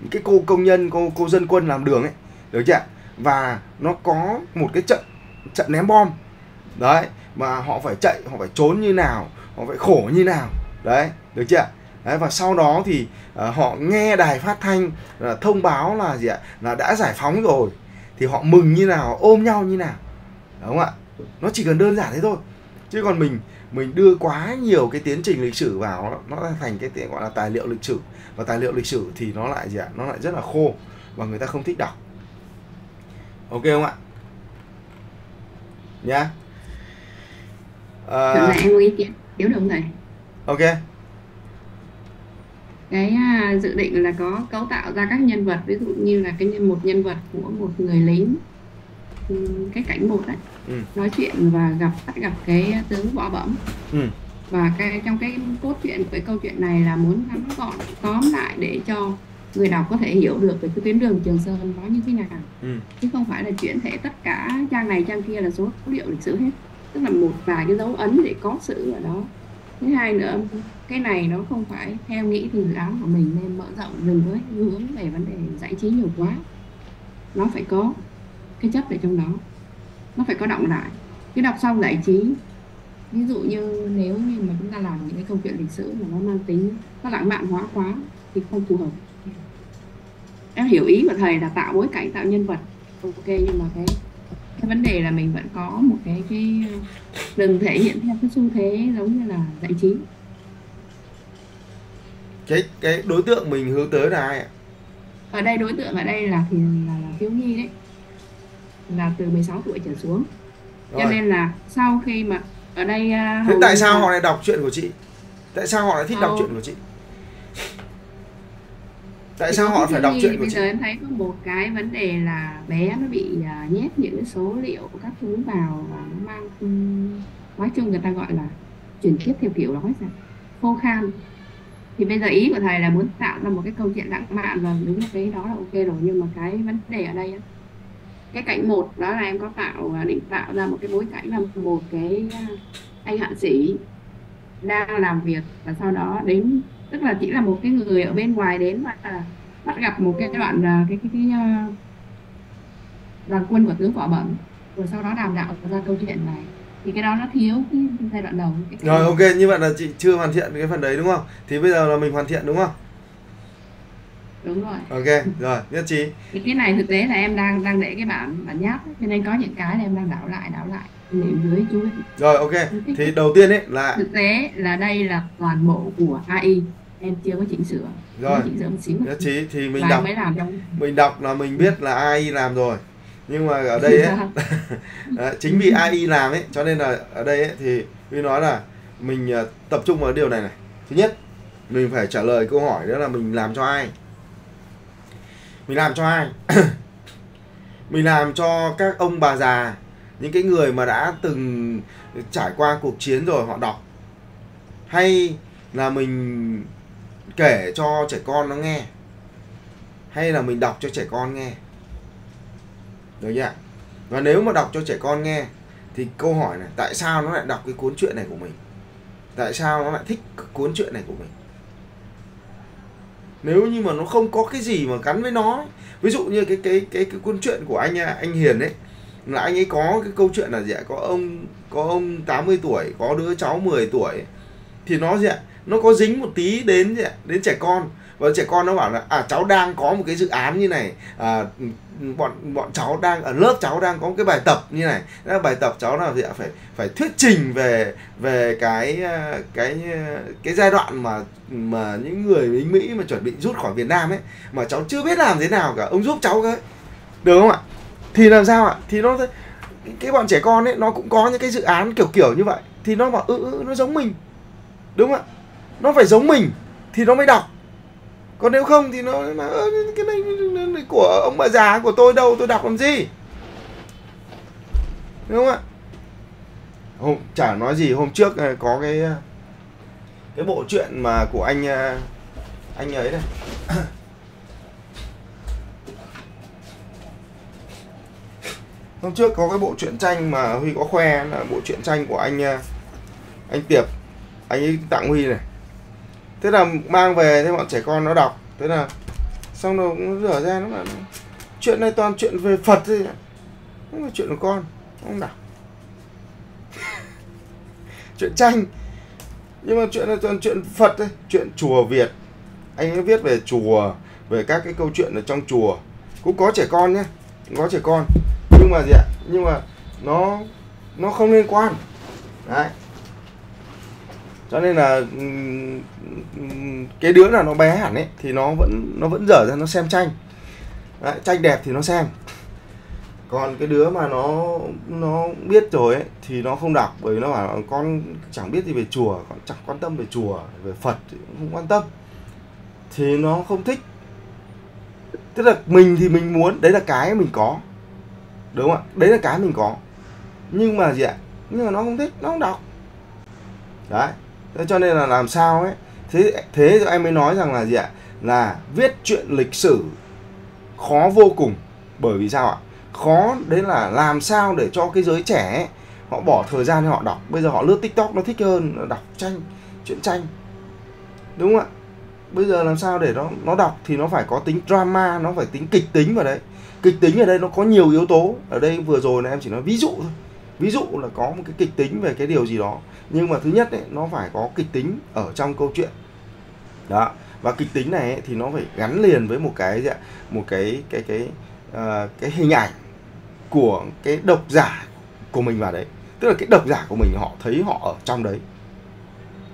những cái cô công nhân, cô cô dân quân làm đường ấy, được chưa ạ? Và nó có một cái trận trận ném bom. Đấy, mà họ phải chạy, họ phải trốn như nào, họ phải khổ như nào. Đấy, được chưa ạ? Đấy, và sau đó thì uh, họ nghe đài phát thanh uh, thông báo là gì ạ? Là đã giải phóng rồi. Thì họ mừng như nào ôm nhau như nào. Đúng không ạ? Nó chỉ cần đơn giản thế thôi. Chứ còn mình mình đưa quá nhiều cái tiến trình lịch sử vào nó, nó thành cái gọi là tài liệu lịch sử. Và tài liệu lịch sử thì nó lại gì ạ? Nó lại rất là khô và người ta không thích đọc. Ok không ạ? Nhá. À, thiếu đồng thầy ok cái à, dự định là có cấu tạo ra các nhân vật ví dụ như là cái nhân một nhân vật của một người lính Ừm, cái cảnh một đấy Ừ. nói chuyện và gặp bắt gặp cái tướng võ bẩm ừ. và cái trong cái cốt truyện của cái câu chuyện này là muốn ngắn gọn tóm lại để cho người đọc có thể hiểu được về cái tuyến đường Trường Sơn nó như thế nào Ừ. chứ không phải là chuyển thể tất cả trang này trang kia là số liệu lịch sử hết tức là một vài cái dấu ấn để có sự ở đó thứ hai nữa, cái này nó không phải theo nghĩ thì dự án của mình nên mở rộng đừng với hướng về vấn đề giải trí nhiều quá. Nó phải có cái chất ở trong đó, nó phải có động lại. Cái đọc xong giải trí, ví dụ như nếu như mà chúng ta làm những cái câu chuyện lịch sử mà nó mang tính, nó lãng mạn hóa quá thì không phù hợp. Em hiểu ý của thầy là tạo bối cảnh, tạo nhân vật. Ok, nhưng mà cái cái vấn đề là mình vẫn có một cái cái đừng thể hiện theo cái xu thế giống như là giải trí cái cái đối tượng mình hướng tới là ai ạ ở đây đối tượng ở đây là thì là, là thiếu nhi đấy là từ 16 tuổi trở xuống cho Rồi. nên là sau khi mà ở đây à, Thế tại sao là- họ lại đọc chuyện của chị? Tại sao họ lại thích đọc Ờ. chuyện của chị? Tại sao họ phải đọc chuyện của bây chị? giờ em thấy có một cái vấn đề là bé nó bị à, nhét những số liệu các thứ vào và nó mang ừm, nói chung người ta gọi là chuyển tiếp theo kiểu đó sao khô khan thì bây giờ ý của thầy là muốn tạo ra một cái câu chuyện lãng mạn và đúng là cái đó là ok rồi nhưng mà cái vấn đề ở đây á, cái cảnh một đó là em có tạo à, định tạo ra một cái bối cảnh là một cái à, anh hạ sĩ đang làm việc và sau đó đến tức là chỉ là một cái người ở bên ngoài đến và là bắt gặp một cái đoạn à, cái cái cái à, đoàn quân của tướng võ bẩm rồi sau đó đàm đạo ra câu chuyện này. Thì cái đó nó thiếu cái giai đoạn đầu. Cái Rồi ok, như vậy là chị chưa hoàn thiện cái phần đấy đúng không? Thì bây giờ là mình hoàn thiện đúng không? đúng rồi. Ok rồi nhất trí. Cái cái này thực tế là em đang đang để cái bản bản nháp cho nên có những cái là em đang đảo lại đảo lại. Để dưới chú rồi ok. Thì đầu tiên ấy là thực tế là đây là toàn bộ của AI em chưa có chỉnh sửa. Rồi. chỉnh sửa một xíu. Nhất trí thì mình và đọc. mới làm trong mình đọc là mình biết là AI làm rồi. Nhưng mà ở đây ấy chính vì AI làm ấy cho nên là ở đây ấy, thì Huy nói là mình ờ, tập trung vào điều này này. Thứ nhất mình phải trả lời câu hỏi đó là mình làm cho ai? Mình làm cho ai? Mình làm cho các ông bà già những cái người mà đã từng trải qua cuộc chiến rồi họ đọc. Hay là mình kể cho trẻ con nó nghe. Hay là mình đọc cho trẻ con nghe. Được chưa và nếu mà đọc cho trẻ con nghe, thì câu hỏi này tại sao nó lại đọc cái cuốn truyện này của mình? Tại sao nó lại thích cuốn truyện này của mình? Nếu như mà nó không có cái gì mà gắn với nó ấy. ví dụ như cái cái cái cái cuốn truyện của anh anh Hiền ấy, là anh ấy có cái câu chuyện là gì ạ? Có ông có ông 80 tuổi, có đứa cháu 10 tuổi thì nó gì ạ? Nó có dính một tí đến gì đến trẻ con. Và trẻ con nó bảo là à cháu đang có một cái dự án như này. À, bọn bọn cháu đang ở lớp cháu đang có một cái bài tập như này. Đó bài tập cháu là gì ạ? Phải phải thuyết trình về về cái à, cái à, cái giai đoạn mà mà những người lính Mỹ mà chuẩn bị rút khỏi Việt Nam ấy mà cháu chưa biết làm thế nào cả. Ông giúp cháu cái. Được không ạ? Thì làm sao ạ? Thì nó cái bọn trẻ con ấy nó cũng có những cái dự án kiểu kiểu như vậy. Thì nó bảo ừ, ừ nó giống mình. Đúng không ạ? Nó phải giống mình thì nó mới đọc. Còn nếu không thì nó mà cái này của ông bà già, của tôi đâu, tôi đọc làm gì? Đúng không ạ? Hôm, chả nói gì, hôm trước à, có cái à, cái bộ truyện mà của anh à, anh ấy này. Hôm trước có cái bộ truyện tranh mà huy có khoe, là bộ truyện tranh của anh anh tiệp, anh ấy tặng huy này thế là mang về, thế bọn trẻ con nó đọc. Thế là xong rồi nó rửa ra, nó bảo chuyện này toàn chuyện về phật thôi không phải chuyện của con, không đọc. Chuyện tranh. Nhưng mà chuyện này toàn chuyện phật thôi, chuyện chùa việt. Anh ấy viết về chùa, về các cái câu chuyện ở trong chùa. Cũng có trẻ con nhé, cũng có trẻ con. Nhưng mà gì ạ? Nhưng mà nó nó không liên quan. Đấy cho nên là cái đứa nào nó bé hẳn ấy thì nó vẫn nó vẫn dở ra nó xem tranh. Đấy, tranh đẹp thì nó xem. Còn cái đứa mà nó nó biết rồi ấy thì nó không đọc bởi vì nó bảo là con chẳng biết gì về chùa con chẳng quan tâm về chùa về phật thì cũng không quan tâm. Thì nó không thích. Tức là mình thì mình muốn đấy là cái mình có. Đúng không ạ? Đấy là cái mình có. Nhưng mà gì ạ? Nhưng mà nó không thích nó không đọc. Đấy thế cho nên là làm sao ấy? Thế thế em mới nói rằng là gì ạ? Là viết chuyện lịch sử khó vô cùng. Bởi vì sao ạ? Khó đấy là làm sao để cho cái giới trẻ ấy, họ bỏ thời gian cho họ đọc. Bây giờ họ lướt tiktok nó thích hơn là đọc tranh chuyện tranh. Đúng không ạ? Bây giờ làm sao để nó nó đọc thì nó phải có tính drama nó phải tính kịch tính vào đấy. Kịch tính ở đây nó có nhiều yếu tố. Ở đây vừa rồi là em chỉ nói ví dụ thôi. Ví dụ là có một cái kịch tính về cái điều gì đó nhưng mà thứ nhất ấy, nó phải có kịch tính ở trong câu chuyện. Đó và kịch tính này ấy, thì nó phải gắn liền với một cái gì ạ? một cái cái cái uh, cái hình ảnh của cái độc giả của mình vào đấy. Tức là cái độc giả của mình họ thấy họ ở trong đấy.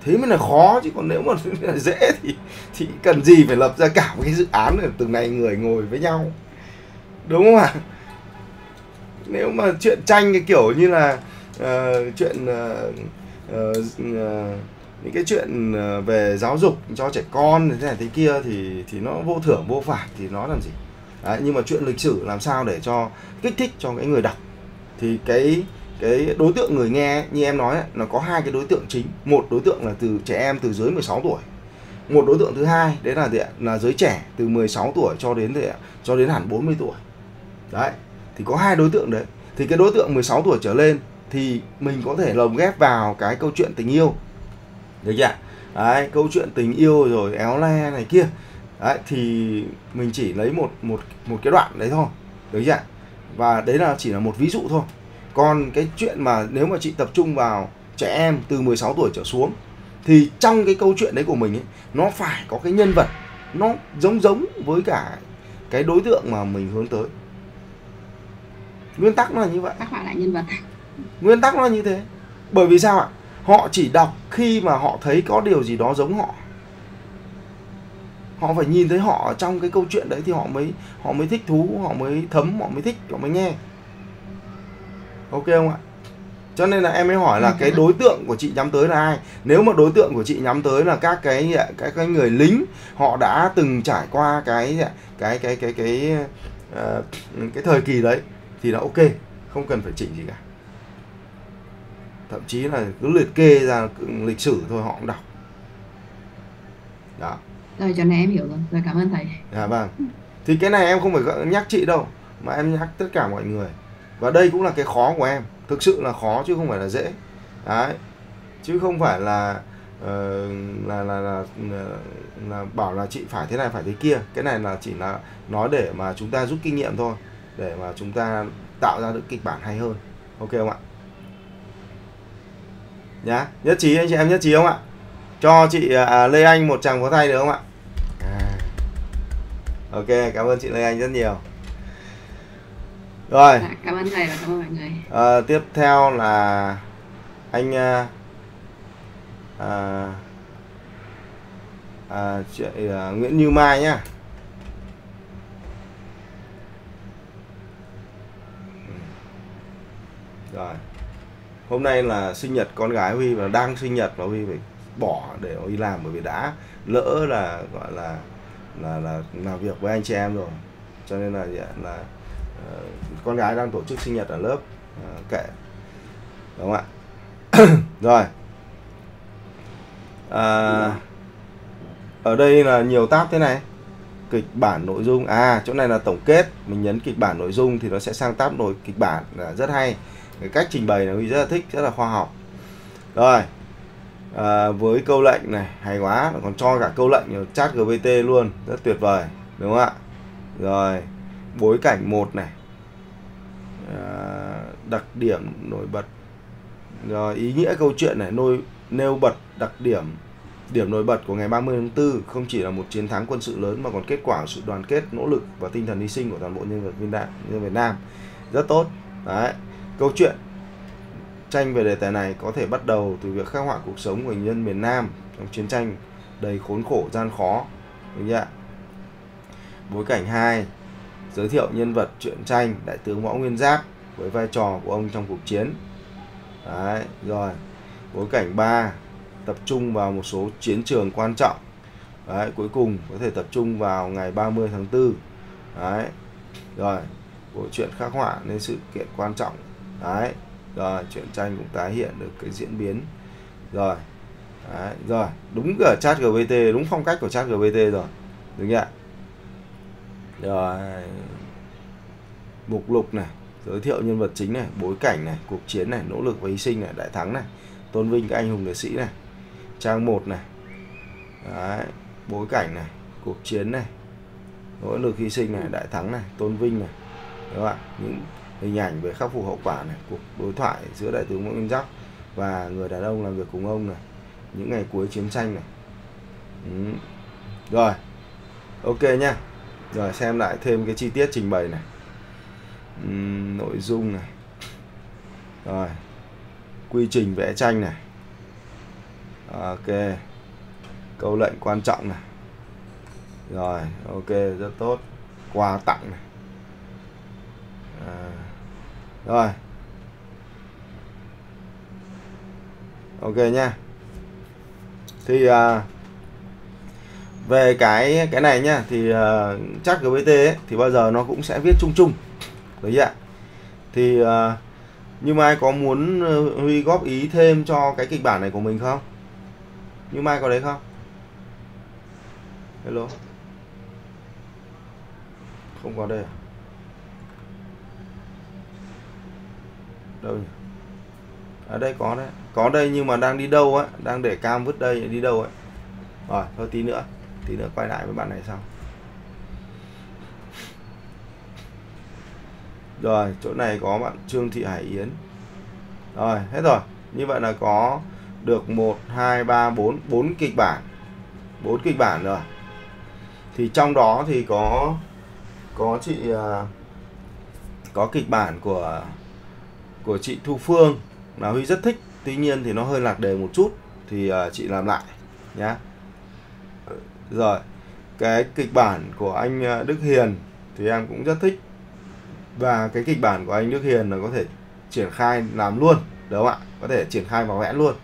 Thế mới là khó chứ còn nếu mà là dễ thì thì cần gì phải lập ra cả một cái dự án để từng này người ngồi với nhau. Đúng không ạ? Nếu mà chuyện tranh cái kiểu như là uh, chuyện uh, uh, những cái chuyện ờ, về giáo dục cho trẻ con thế này thế kia thì thì nó vô thưởng vô phạt thì nó làm gì? Đấy, nhưng mà chuyện lịch sử làm sao để cho kích thích cho cái người đọc? Thì cái cái đối tượng người nghe như em nói ấy, nó có hai cái đối tượng chính. Một đối tượng là từ trẻ em từ dưới 16 tuổi. Một đối tượng thứ hai đấy là gì ạ? là giới trẻ từ 16 tuổi cho đến gì ạ? cho đến hẳn 40 tuổi. Đấy thì có hai đối tượng đấy. Thì cái đối tượng 16 tuổi trở lên thì mình có thể lồng ghép vào cái câu chuyện tình yêu. Được chưa đấy, câu chuyện tình yêu rồi éo le này kia. Đấy, thì mình chỉ lấy một một một cái đoạn đấy thôi. Được chưa và đấy là chỉ là một ví dụ thôi. Còn cái chuyện mà nếu mà chị tập trung vào trẻ em từ 16 tuổi trở xuống, thì trong cái câu chuyện đấy của mình ấy, nó phải có cái nhân vật, nó giống giống với cả cái đối tượng mà mình hướng tới. Nguyên tắc nó là như vậy. Khắc họa lại nhân vật à? Nguyên tắc nó như thế. Bởi vì sao ạ? Họ chỉ đọc khi mà họ thấy có điều gì đó giống họ. Họ phải nhìn thấy họ ở trong cái câu chuyện đấy thì họ mới họ mới thích thú họ mới thấm họ mới thích họ mới nghe. Ok không ạ? Cho nên là em mới hỏi là cái đối tượng của chị nhắm tới là ai? Nếu mà đối tượng của chị nhắm tới là các cái các cái người lính họ đã từng trải qua cái cái cái cái cái uh, cái thời kỳ đấy thì là ok không cần phải chỉnh gì cả thậm chí là cứ liệt kê ra lịch sử thôi họ cũng đọc. Đó. Rồi cho này em hiểu rồi. Rồi cảm ơn thầy. Dạ vâng. Thì cái này em không phải nhắc chị đâu mà em nhắc tất cả mọi người. Và đây cũng là cái khó của em. Thực sự là khó chứ không phải là dễ. Đấy. Chứ không phải là uh, là, là là là là bảo là chị phải thế này phải thế kia. Cái này là chỉ là nói để mà chúng ta rút kinh nghiệm thôi để mà chúng ta tạo ra được kịch bản hay hơn. Ok không ạ nhá nhất trí anh chị em nhất trí không ạ? Cho chị à, Lê Anh một tràng pháo tay được không ạ? À. ok cảm ơn chị Lê Anh rất nhiều. Rồi. Dạ, cảm ơn thầy và cảm ơn mọi người. À, tiếp theo là anh à, à, à, chị, à, Nguyễn Như Mai nhá. Rồi hôm nay là sinh nhật con gái Huy và đang sinh nhật và Huy phải bỏ để Huy làm bởi vì đã lỡ là gọi là là là làm việc với anh chị em rồi. Cho nên là dạ, là, là uh, con gái đang tổ chức sinh nhật ở lớp uh, kệ. Đúng không ạ? Rồi. À, ở đây là nhiều tab thế này. Kịch bản nội dung. À chỗ này là tổng kết. Mình nhấn kịch bản nội dung thì nó sẽ sang tab nội kịch bản là rất hay cái cách trình bày này huy rất là thích rất là khoa học. Rồi à, với câu lệnh này hay quá còn cho cả câu lệnh chat gpt luôn rất tuyệt vời đúng không ạ? Rồi bối cảnh một này. À, đặc điểm nổi bật. Rồi ý nghĩa câu chuyện này nôi nêu bật đặc điểm điểm nổi bật của ngày 30 tháng 4 không chỉ là một chiến thắng quân sự lớn mà còn kết quả của sự đoàn kết nỗ lực và tinh thần hy sinh của toàn bộ nhân vật viên Nam nhân Việt Nam. Rất tốt. Đấy câu chuyện tranh về đề tài này có thể bắt đầu từ việc khắc họa cuộc sống của nhân miền Nam trong chiến tranh đầy khốn khổ gian khó. Đúng chưa bối cảnh 2 giới thiệu nhân vật truyện tranh đại tướng võ nguyên giáp với vai trò của ông trong cuộc chiến. Đấy, rồi. Bối cảnh 3 tập trung vào một số chiến trường quan trọng. Đấy, cuối cùng có thể tập trung vào ngày 30 tháng 4 Đấy, rồi. Bộ truyện khắc họa nên sự kiện quan trọng Đấy, rồi truyện tranh cũng tái hiện được cái diễn biến. Rồi Đấy, rồi đúng ở chat gpt đúng phong cách của chat gpt rồi. Đúng ạ? Rồi mục lục này giới thiệu nhân vật chính này bối cảnh này cuộc chiến này nỗ lực và hy sinh này đại thắng này tôn vinh các anh hùng liệt sĩ này trang 1 này. Đấy, bối cảnh này cuộc chiến này nỗ lực hy sinh này đại thắng này tôn vinh này. Các bạn những hình ảnh về khắc phục hậu quả này cuộc đối thoại giữa đại tướng Nguyễn Nguyên Giáp và người đàn ông làm việc cùng ông này những ngày cuối chiến tranh này. Ừ. rồi ok nhá. Rồi xem lại thêm cái chi tiết trình bày này. Ừ, nội dung này. Rồi quy trình vẽ tranh này. Ok câu lệnh quan trọng này. Rồi ok rất tốt. Quà tặng này. À, rồi. Ok nha. Thì à, về cái cái này nhá thì à, chắc GPT ấy, thì bao giờ nó cũng sẽ viết chung chung. Đấy ạ. Thì à, nhưng mai có muốn ờ, huy góp ý thêm cho cái kịch bản này của mình không? Nhưng mai có đấy không? Hello. Không có đây à? Đâu ở đây có đấy. Có đây nhưng mà đang đi đâu á? Đang để cam vứt đây, đi đâu ấy? Rồi, thôi tí nữa. Tí nữa quay lại với bạn này sau. Rồi, chỗ này có bạn Trương Thị Hải Yến. Rồi, hết rồi. Như vậy là có được 1 2 3 4 4 kịch bản. 4 kịch bản rồi. Thì trong đó thì có có chị à, có kịch bản của của chị Thu Phương. Là Huy rất thích tuy nhiên thì nó hơi lạc đề một chút. Thì uh, chị làm lại nhá. Rồi cái kịch bản của anh à, Đức Hiền thì em cũng rất thích. Và cái kịch bản của anh Đức Hiền là có thể triển khai làm luôn đúng không ạ? Có thể triển khai và vẽ luôn.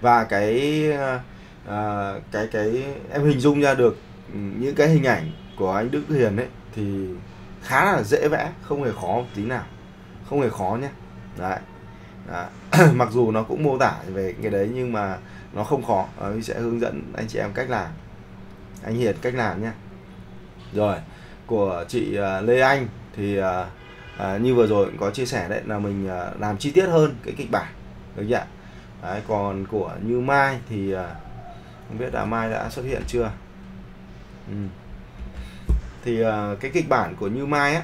Và cái à, à, cái cái em hình dung ra được những cái hình ảnh của anh Đức Hiền ấy thì khá là dễ vẽ không hề khó một tí nào không hề khó nhé. Đấy. À, mặc dù nó cũng mô tả về cái đấy nhưng mà nó không khó. À, mình sẽ hướng dẫn anh chị em cách làm. Anh Hiền cách làm nhé. Rồi của chị à, Lê Anh thì à, à, như vừa rồi cũng có chia sẻ đấy là mình à, làm chi tiết hơn cái kịch bản. Được chưa đấy, còn của Như Mai thì à, không biết là Mai đã xuất hiện chưa? Ừ. thì à, cái kịch bản của Như Mai á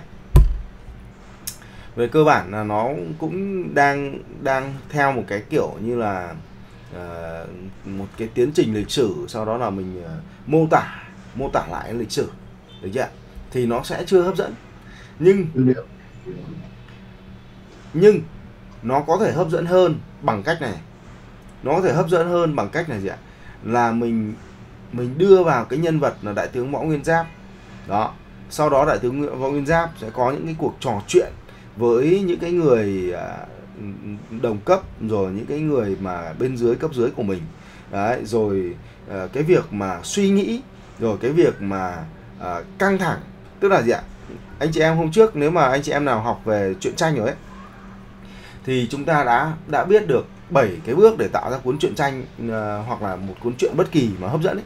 về cơ bản là nó cũng đang đang theo một cái kiểu như là uh, một cái tiến trình lịch sử sau đó là mình uh, mô tả mô tả lại lịch sử. Được chưa thì nó sẽ chưa hấp dẫn. Nhưng nhưng nó có thể hấp dẫn hơn bằng cách này. Nó có thể hấp dẫn hơn bằng cách này gì ạ? Là mình mình đưa vào cái nhân vật là đại tướng võ nguyên giáp. Đó. Sau đó đại tướng võ nguyên giáp sẽ có những cái cuộc trò chuyện với những cái người à, đồng cấp rồi những cái người mà bên dưới cấp dưới của mình. Đấy rồi à, cái việc mà suy nghĩ rồi cái việc mà à, căng thẳng. Tức là gì ạ? Anh chị em hôm trước nếu mà anh chị em nào học về truyện tranh rồi ấy thì chúng ta đã đã biết được 7 cái bước để tạo ra cuốn truyện tranh uh, hoặc là một cuốn truyện bất kỳ mà hấp dẫn ấy.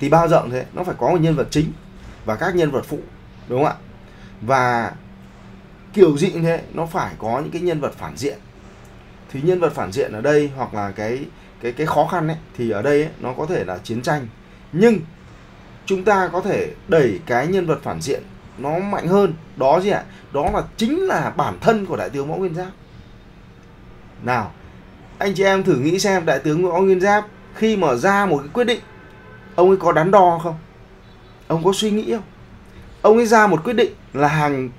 Thì bao rộng thế nó phải có một nhân vật chính và các nhân vật phụ đúng không ạ? Và kiểu gì thế nó phải có những cái nhân vật phản diện. Thì nhân vật phản diện ở đây hoặc là cái cái cái khó khăn ấy thì ở đây ấy, nó có thể là chiến tranh. Nhưng chúng ta có thể đẩy cái nhân vật phản diện nó mạnh hơn. Đó gì ạ? Đó là chính là bản thân của đại tướng võ nguyên giáp. Nào anh chị em thử nghĩ xem đại tướng võ nguyên giáp khi mà ra một cái quyết định ông ấy có đắn đo không? Ông có suy nghĩ không? Ông ấy ra một quyết định là hàng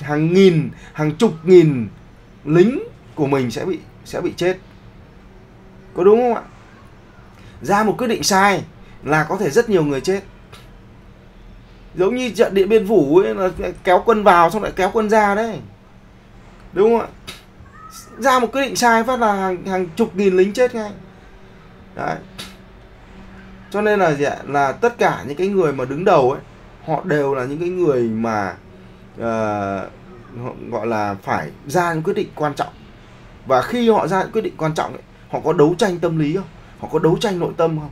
hàng nghìn, hàng chục nghìn lính của mình sẽ bị sẽ bị chết. Có đúng không ạ? Ra một quyết định sai là có thể rất nhiều người chết. Giống như trận điện biên phủ ấy, là kéo quân vào xong lại kéo quân ra đấy. Đúng không ạ? Ra một quyết định sai phát là hàng hàng chục nghìn lính chết ngay. Đấy. Cho nên là gì ạ? Là tất cả những cái người mà đứng đầu ấy, họ đều là những cái người mà uh, gọi là phải ra những quyết định quan trọng. Và khi họ ra những quyết định quan trọng ấy, họ có đấu tranh tâm lý không? Họ có đấu tranh nội tâm không?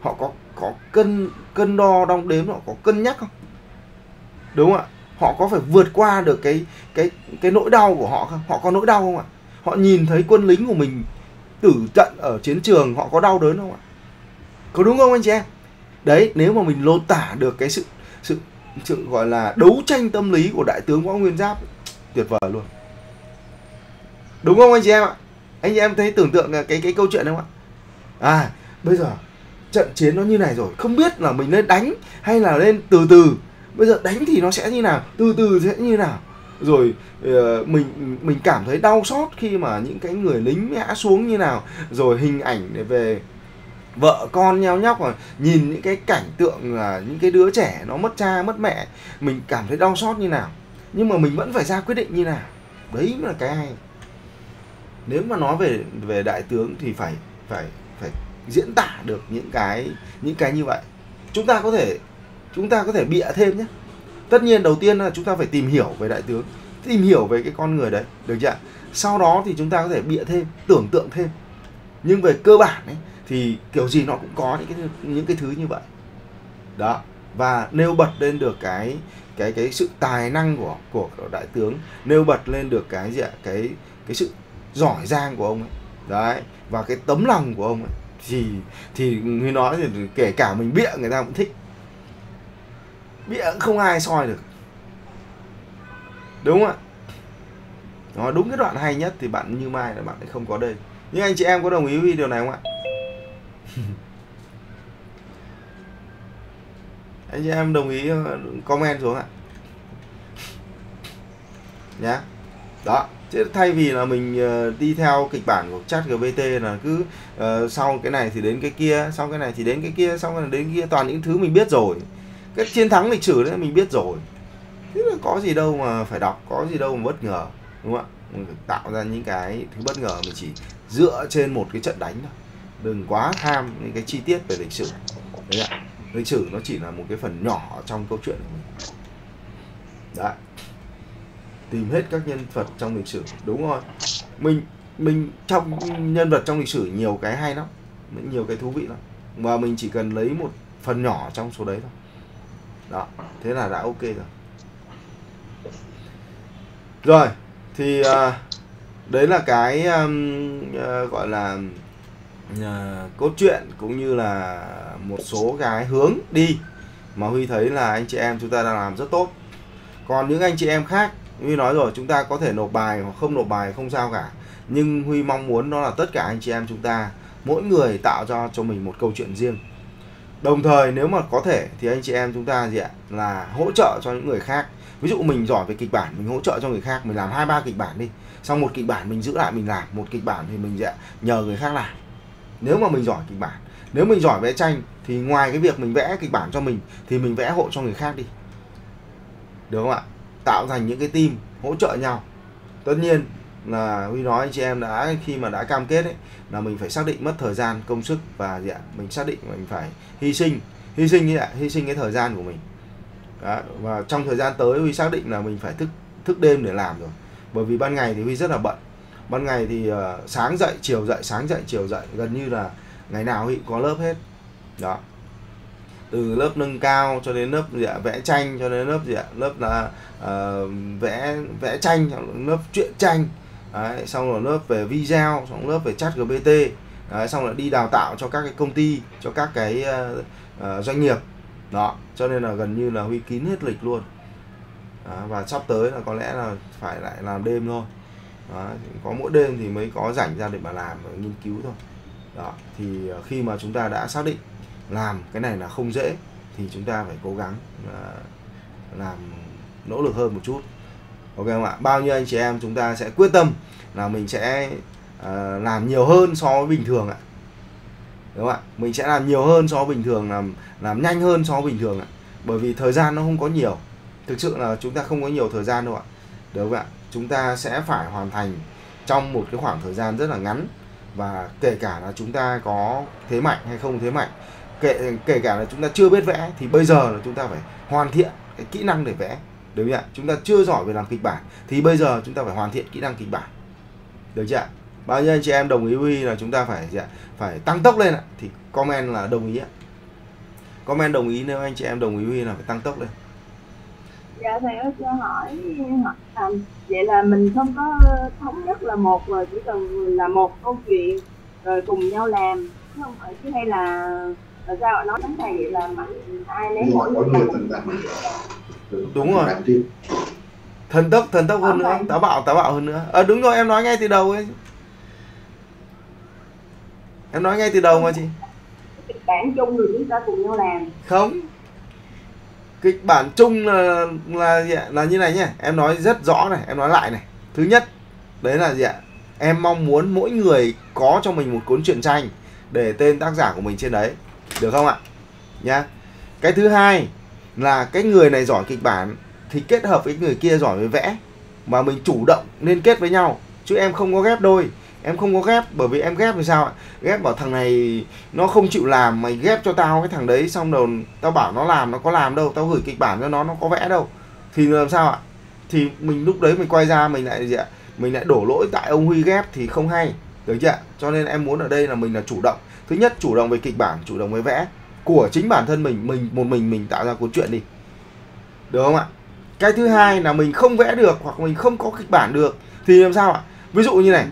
Họ có có cân cân đo đong đếm họ có cân nhắc không? Đúng không ạ? Họ có phải vượt qua được cái cái cái nỗi đau của họ không? Họ có nỗi đau không ạ? Họ nhìn thấy quân lính của mình tử trận ở chiến trường họ có đau đớn không ạ? Có đúng không anh chị em? Đấy nếu mà mình lột tả được cái sự sự sự gọi là đấu tranh tâm lý của đại tướng võ nguyên giáp, tuyệt vời luôn. Đúng không anh chị em ạ? Anh chị em thấy tưởng tượng cái cái câu chuyện không ạ? À bây giờ trận chiến nó như này rồi, không biết là mình nên đánh hay là nên từ từ. Bây giờ đánh thì nó sẽ như nào, từ từ sẽ như nào. Rồi ờ, mình mình cảm thấy đau xót khi mà những cái người lính ngã xuống như nào. Rồi hình ảnh để về vợ con nhau nhóc rồi nhìn những cái cảnh tượng là những cái đứa trẻ nó mất cha, mất mẹ, mình cảm thấy đau xót như nào. Nhưng mà mình vẫn phải ra quyết định như nào. Đấy mới là cái hay. Nếu mà nói về về đại tướng thì phải phải phải diễn tả được những cái những cái như vậy. Chúng ta có thể, chúng ta có thể bịa thêm nhé. Tất nhiên đầu tiên là chúng ta phải tìm hiểu về đại tướng, tìm hiểu về cái con người đấy, được chưa sau đó thì chúng ta có thể bịa thêm, tưởng tượng thêm. Nhưng về cơ bản ấy thì kiểu gì nó cũng có những cái những cái thứ như vậy. Đó. Và nêu bật lên được cái cái cái sự tài năng của của đại tướng, nêu bật lên được cái gì ạ? Cái cái sự giỏi giang của ông ấy. Đấy. Và cái tấm lòng của ông ấy. Thì thì như nói thì kể cả mình bịa người ta cũng thích. Bịa cũng không ai soi được. Đúng không ạ? Nó đúng cái đoạn hay nhất thì bạn như mai là bạn lại không có đây. Nhưng anh chị em có đồng ý với điều này không ạ? Anh chị em đồng ý ờ, comment xuống ạ. Nhá. Đó. Chứ thay vì là mình ờ, đi theo kịch bản của chat GPT là cứ uh, sau cái này thì đến cái kia sau cái này thì đến cái kia sau cái này đến cái kia toàn những thứ mình biết rồi. Cái chiến thắng lịch sử đấy mình biết rồi. Thế là có gì đâu mà phải đọc có gì đâu mà bất ngờ đúng không ạ? Mình phải tạo ra những cái thứ bất ngờ mình chỉ dựa trên một cái trận đánh thôi. Đừng quá tham những cái chi tiết về lịch sử. Đấy ạ lịch sử nó chỉ là một cái phần nhỏ trong câu chuyện của mình đấy. Tìm hết các nhân vật trong lịch sử đúng rồi. Mình mình trong nhân vật trong lịch sử nhiều cái hay lắm nhiều cái thú vị lắm. Và mình chỉ cần lấy một phần nhỏ trong số đấy thôi. Đó thế là đã ok rồi. Rồi thì à, đấy là cái um, à, gọi là à, cốt truyện cũng như là một số cái hướng đi mà huy thấy là anh chị em chúng ta đang làm rất tốt. Còn những anh chị em khác, huy nói rồi, chúng ta có thể nộp bài hoặc không nộp bài không sao cả. Nhưng huy mong muốn đó là tất cả anh chị em chúng ta, mỗi người tạo cho cho mình một câu chuyện riêng. Đồng thời nếu mà có thể thì anh chị em chúng ta gì ạ, là hỗ trợ cho những người khác. Ví dụ mình giỏi về kịch bản, mình hỗ trợ cho người khác, mình làm hai ba kịch bản đi. Xong một kịch bản mình giữ lại, mình làm. Một kịch bản thì mình sẽ nhờ người khác làm nếu mà mình giỏi kịch bản, nếu mình giỏi vẽ tranh, thì ngoài cái việc mình vẽ kịch bản cho mình, thì mình vẽ hộ cho người khác đi. Được không ạ? Tạo thành những cái team hỗ trợ nhau. Tất nhiên là huy nói anh chị em đã, khi mà đã cam kết ấy, là mình phải xác định mất thời gian, công sức và gì ạ? Mình xác định mình phải hy sinh hy sinh như ạ? Hy sinh cái thời gian của mình. Đó. và trong thời gian tới huy xác định là mình phải thức thức đêm để làm rồi. Bởi vì ban ngày thì huy rất là bận ban ngày thì uh, sáng dậy chiều dậy sáng dậy chiều dậy gần như là ngày nào thì có lớp hết. Đó. Từ lớp nâng cao cho đến lớp gì ạ? Vẽ tranh cho đến lớp gì ạ? Lớp là uh, vẽ vẽ tranh lớp truyện tranh. Đấy, xong rồi lớp về video xong lớp về chat gpt đấy, xong rồi đi đào tạo cho các cái công ty cho các cái uh, uh, doanh nghiệp. Đó cho nên là gần như là huy kín hết lịch luôn. Đó, và sắp tới là có lẽ là phải lại làm đêm thôi đó, có mỗi đêm thì mới có rảnh ra để mà làm và nghiên cứu thôi. Đó thì ờ, khi mà chúng ta đã xác định làm cái này là không dễ thì chúng ta phải cố gắng uh, làm nỗ lực hơn một chút. Ok không ạ? Bao nhiêu anh chị em chúng ta sẽ quyết tâm là mình sẽ uh, làm nhiều hơn so với bình thường ạ. Đúng không ạ? Mình sẽ làm nhiều hơn so với bình thường làm làm nhanh hơn so với bình thường ạ. Bởi vì thời gian nó không có nhiều. Thực sự là chúng ta không có nhiều thời gian đâu ạ. Được không ạ? Chúng ta sẽ phải hoàn thành trong một cái khoảng thời gian rất là ngắn. Và kể cả là chúng ta có thế mạnh hay không thế mạnh, kể kể cả là chúng ta chưa biết vẽ thì bây giờ là chúng ta phải hoàn thiện cái kỹ năng để vẽ, được chưa ạ? Chúng ta chưa giỏi về làm kịch bản thì bây giờ chúng ta phải hoàn thiện kỹ năng kịch bản, được chưa ạ? Bao nhiêu anh chị em đồng ý huy là chúng ta phải gì ạ? Phải tăng tốc lên ạ. Thì comment là đồng ý ạ. Comment đồng ý nếu anh chị em đồng ý huy là phải tăng tốc lên dạ thầy ơi cho hỏi à, vậy là mình không có thống nhất là một rồi chỉ cần là một câu chuyện rồi cùng nhau làm không phải chứ hay là là sao nói đến thầy vậy là mình ai lấy mỗi mỗi người từng làm đúng rồi. Thần tốc thần tốc hơn nữa táo bạo táo bạo hơn nữa. Ờ à, đúng rồi em nói ngay từ đầu ấy. Em nói ngay từ đầu mà chị. Kịch bản chung rồi chúng ta cùng nhau làm. Không kịch bản chung là là gì ạ? Là như này nhé em nói rất rõ này, em nói lại này. Thứ nhất, đấy là gì ạ? Em mong muốn mỗi người có cho mình một cuốn truyện tranh để tên tác giả của mình trên đấy. Được không ạ? Nhá. Cái thứ hai là cái người này giỏi kịch bản thì kết hợp với người kia giỏi với vẽ. Mà mình chủ động liên kết với nhau, chứ em không có ghép đôi em không có ghép, bởi vì em ghép thì sao ạ? Ghép bảo thằng này nó không chịu làm, mày ghép cho tao cái thằng đấy, xong đầu tao bảo nó làm, nó có làm đâu, tao gửi kịch bản cho nó nó có vẽ đâu. Thì làm sao ạ? Thì mình lúc đấy mình quay ra, mình lại gì ạ? Mình lại đổ lỗi tại ông huy ghép thì không hay, được chưa cho nên em muốn ở đây là mình là chủ động. Thứ nhất, chủ động về kịch bản, chủ động về vẽ của chính bản thân mình mình, một mình mình tạo ra cuốn truyện đi. Được không ạ? Cái thứ hai là mình không vẽ được hoặc mình không có kịch bản được thì làm sao ạ? Ví dụ như này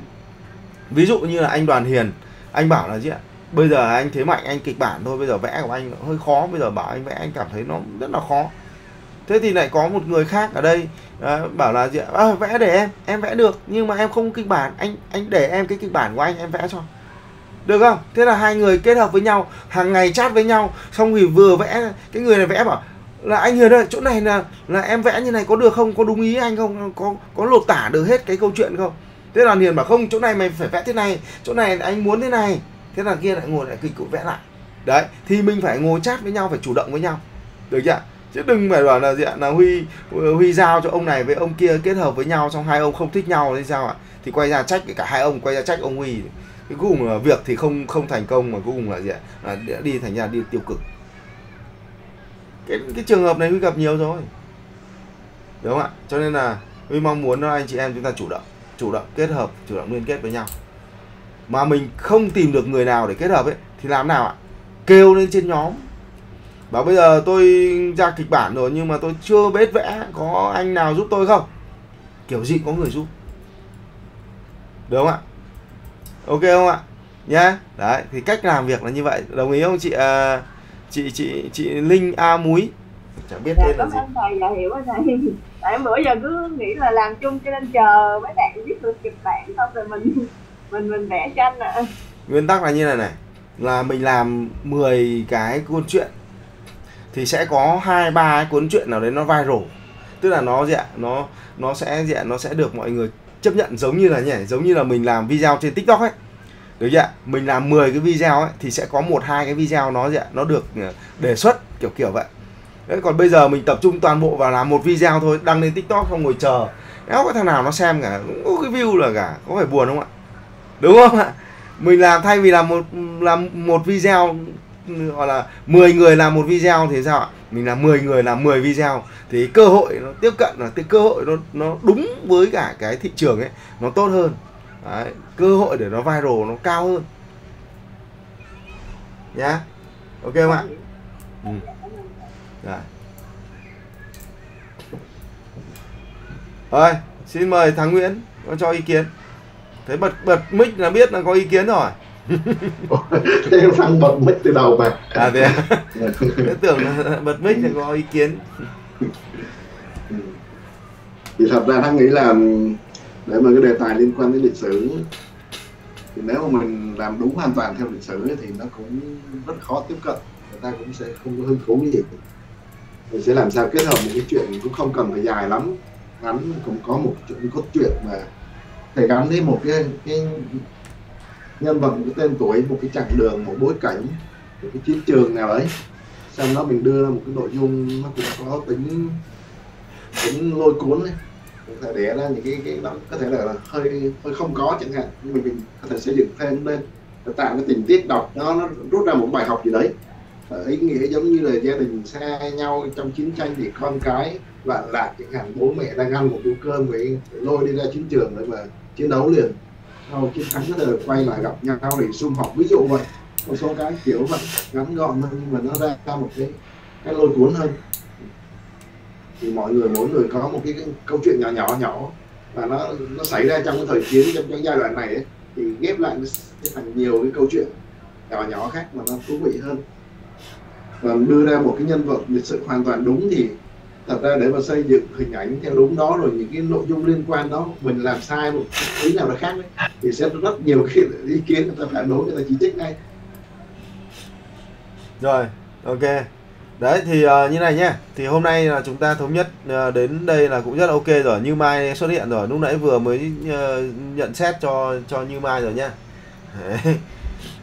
ví dụ như là anh đoàn hiền anh bảo là gì ạ? Bây giờ anh thế mạnh anh kịch bản thôi bây giờ vẽ của anh hơi khó bây giờ bảo anh vẽ anh cảm thấy nó rất là khó. Thế thì lại có một người khác ở đây à, bảo là gì ạ? À, vẽ để em em vẽ được nhưng mà em không kịch bản anh anh để em cái kịch bản của anh em vẽ cho. Được không? Thế là hai người kết hợp với nhau hàng ngày chat với nhau xong thì vừa vẽ cái người này vẽ bảo là anh Hiền ơi chỗ này là là em vẽ như này có được không? Có đúng ý anh không? Có có lột tả được hết cái câu chuyện không? Thế là liền bảo, không, chỗ này mày phải vẽ thế này, chỗ này anh muốn thế này. Thế là kia lại ngồi lại kịch cụ vẽ lại. Đấy, thì mình phải ngồi chat với nhau, phải chủ động với nhau. Được chưa chứ đừng phải bảo là gì ạ, là huy huy giao cho ông này với ông kia kết hợp với nhau, xong hai ông không thích nhau thì sao ạ? Thì quay ra trách, cả hai ông quay ra trách ông huy. Cái cuối cùng là việc thì không không thành công mà cuối cùng là gì ạ? Là đi thành ra đi tiêu cực. Cái cái trường hợp này huy gặp nhiều rồi. Đúng không ạ? Cho nên là huy mong muốn đó, anh chị em chúng ta chủ động chủ động kết hợp chủ động liên kết với nhau. Mà mình không tìm được người nào để kết hợp ấy thì làm nào ạ? Kêu lên trên nhóm. Bảo bây giờ tôi ra kịch bản rồi nhưng mà tôi chưa biết vẽ có anh nào giúp tôi không? Kiểu gì có người giúp. Được không ạ? Ok không ạ? Nhá. Đấy thì cách làm việc là như vậy. Đồng ý không chị uh, chị chị chị linh a múi? Chẳng biết dạ, tên là gì tại bữa giờ cứ nghĩ là làm chung cho nên chờ mấy bạn viết được kịch bản xong rồi mình mình mình vẽ tranh ạ. Nguyên tắc là như này này, là mình làm 10 cái cuốn chuyện thì sẽ có hai, ba cái cuốn truyện nào đấy nó viral. Tức là nó gì ạ, nó nó sẽ gì ạ, nó sẽ được mọi người chấp nhận giống như là nhỉ, giống như là mình làm video trên tiktok ấy. Được chưa mình làm 10 cái video ấy, thì sẽ có một, hai cái video nó gì ạ, nó được ờ, đề xuất kiểu kiểu vậy đấy còn bây giờ mình tập trung toàn bộ vào làm một video thôi đăng lên tiktok xong ngồi chờ. Nếu có thằng nào nó xem cả cũng có cái view là cả có phải buồn không ạ? Đúng không ạ? Mình làm thay vì làm một làm một video gọi là 10 người làm một video thì sao ạ? Mình làm 10 người làm 10 video thì cơ hội nó tiếp cận là cái cơ hội nó nó đúng với cả cái thị trường ấy nó tốt hơn. Đấy, cơ hội để nó viral nó cao hơn. Nhá. Ok không ạ? Ừ. Rồi. rồi xin mời thắng Nguyễn có cho ý kiến. Thấy bật bật mic là biết là có ý kiến rồi. Thế thằng bật mic từ đầu mà. À thế à? tưởng là bật mic thì có ý kiến. Thì thật ra thằng nghĩ là để mà cái đề tài liên quan đến lịch sử thì nếu mà mình làm đúng hoàn toàn theo lịch sử thì nó cũng rất khó tiếp cận. Người ta cũng sẽ không có hứng thú gì mình sẽ làm sao kết hợp một cái chuyện cũng không cần phải dài lắm. Ngắn cũng có một chuyện cốt truyện mà thể gắn với một cái cái nhân vật một cái tên tuổi, một cái chặng đường, một bối cảnh, một cái chiến trường nào đấy xong đó mình đưa ra một cái nội dung nó cũng có tính tính lôi cuốn đấy có thể để ra những cái cái nó có thể là hơi hơi không có chẳng hạn. Nhưng mình mình có thể xây dựng thêm lên để tạo cái tình tiết đọc, nó nó rút ra một bài học gì đấy. Ờ, ý nghĩa giống như là gia đình xa nhau trong chiến tranh thì con cái loạn lạc chẳng hạn bố mẹ đang ăn một bữa cơm vậy lôi đi ra chiến trường để mà chiến đấu liền. Sau chiến thắng có quay lại gặp nhau để sum họp ví dụ vậy. Một số cái kiểu vậy ngắn gọn hơn nhưng mà nó ra một cái cái lôi cuốn hơn. Thì mọi người mỗi người có một cái, cái câu chuyện nhỏ nhỏ nhỏ. Và nó nó xảy ra trong cái thời chiến trong cái giai đoạn này ấy, thì ghép lại nó thành nhiều cái câu chuyện nhỏ nhỏ khác mà nó thú vị hơn và đưa ra một cái nhân vật lịch sự hoàn toàn đúng thì thật ra để mà xây dựng hình ảnh theo đúng đó rồi những cái nội dung liên quan đó mình làm sai một ý nào đó khác đấy, thì sẽ rất nhiều cái ý kiến người ta phản đối người ta chỉ trích ngay. Rồi ok. Đấy thì uh, như này nhé thì hôm nay là chúng ta thống nhất uh, đến đây là cũng rất ok rồi. Như mai xuất hiện rồi lúc nãy vừa mới uh, nhận xét cho cho như mai rồi nhá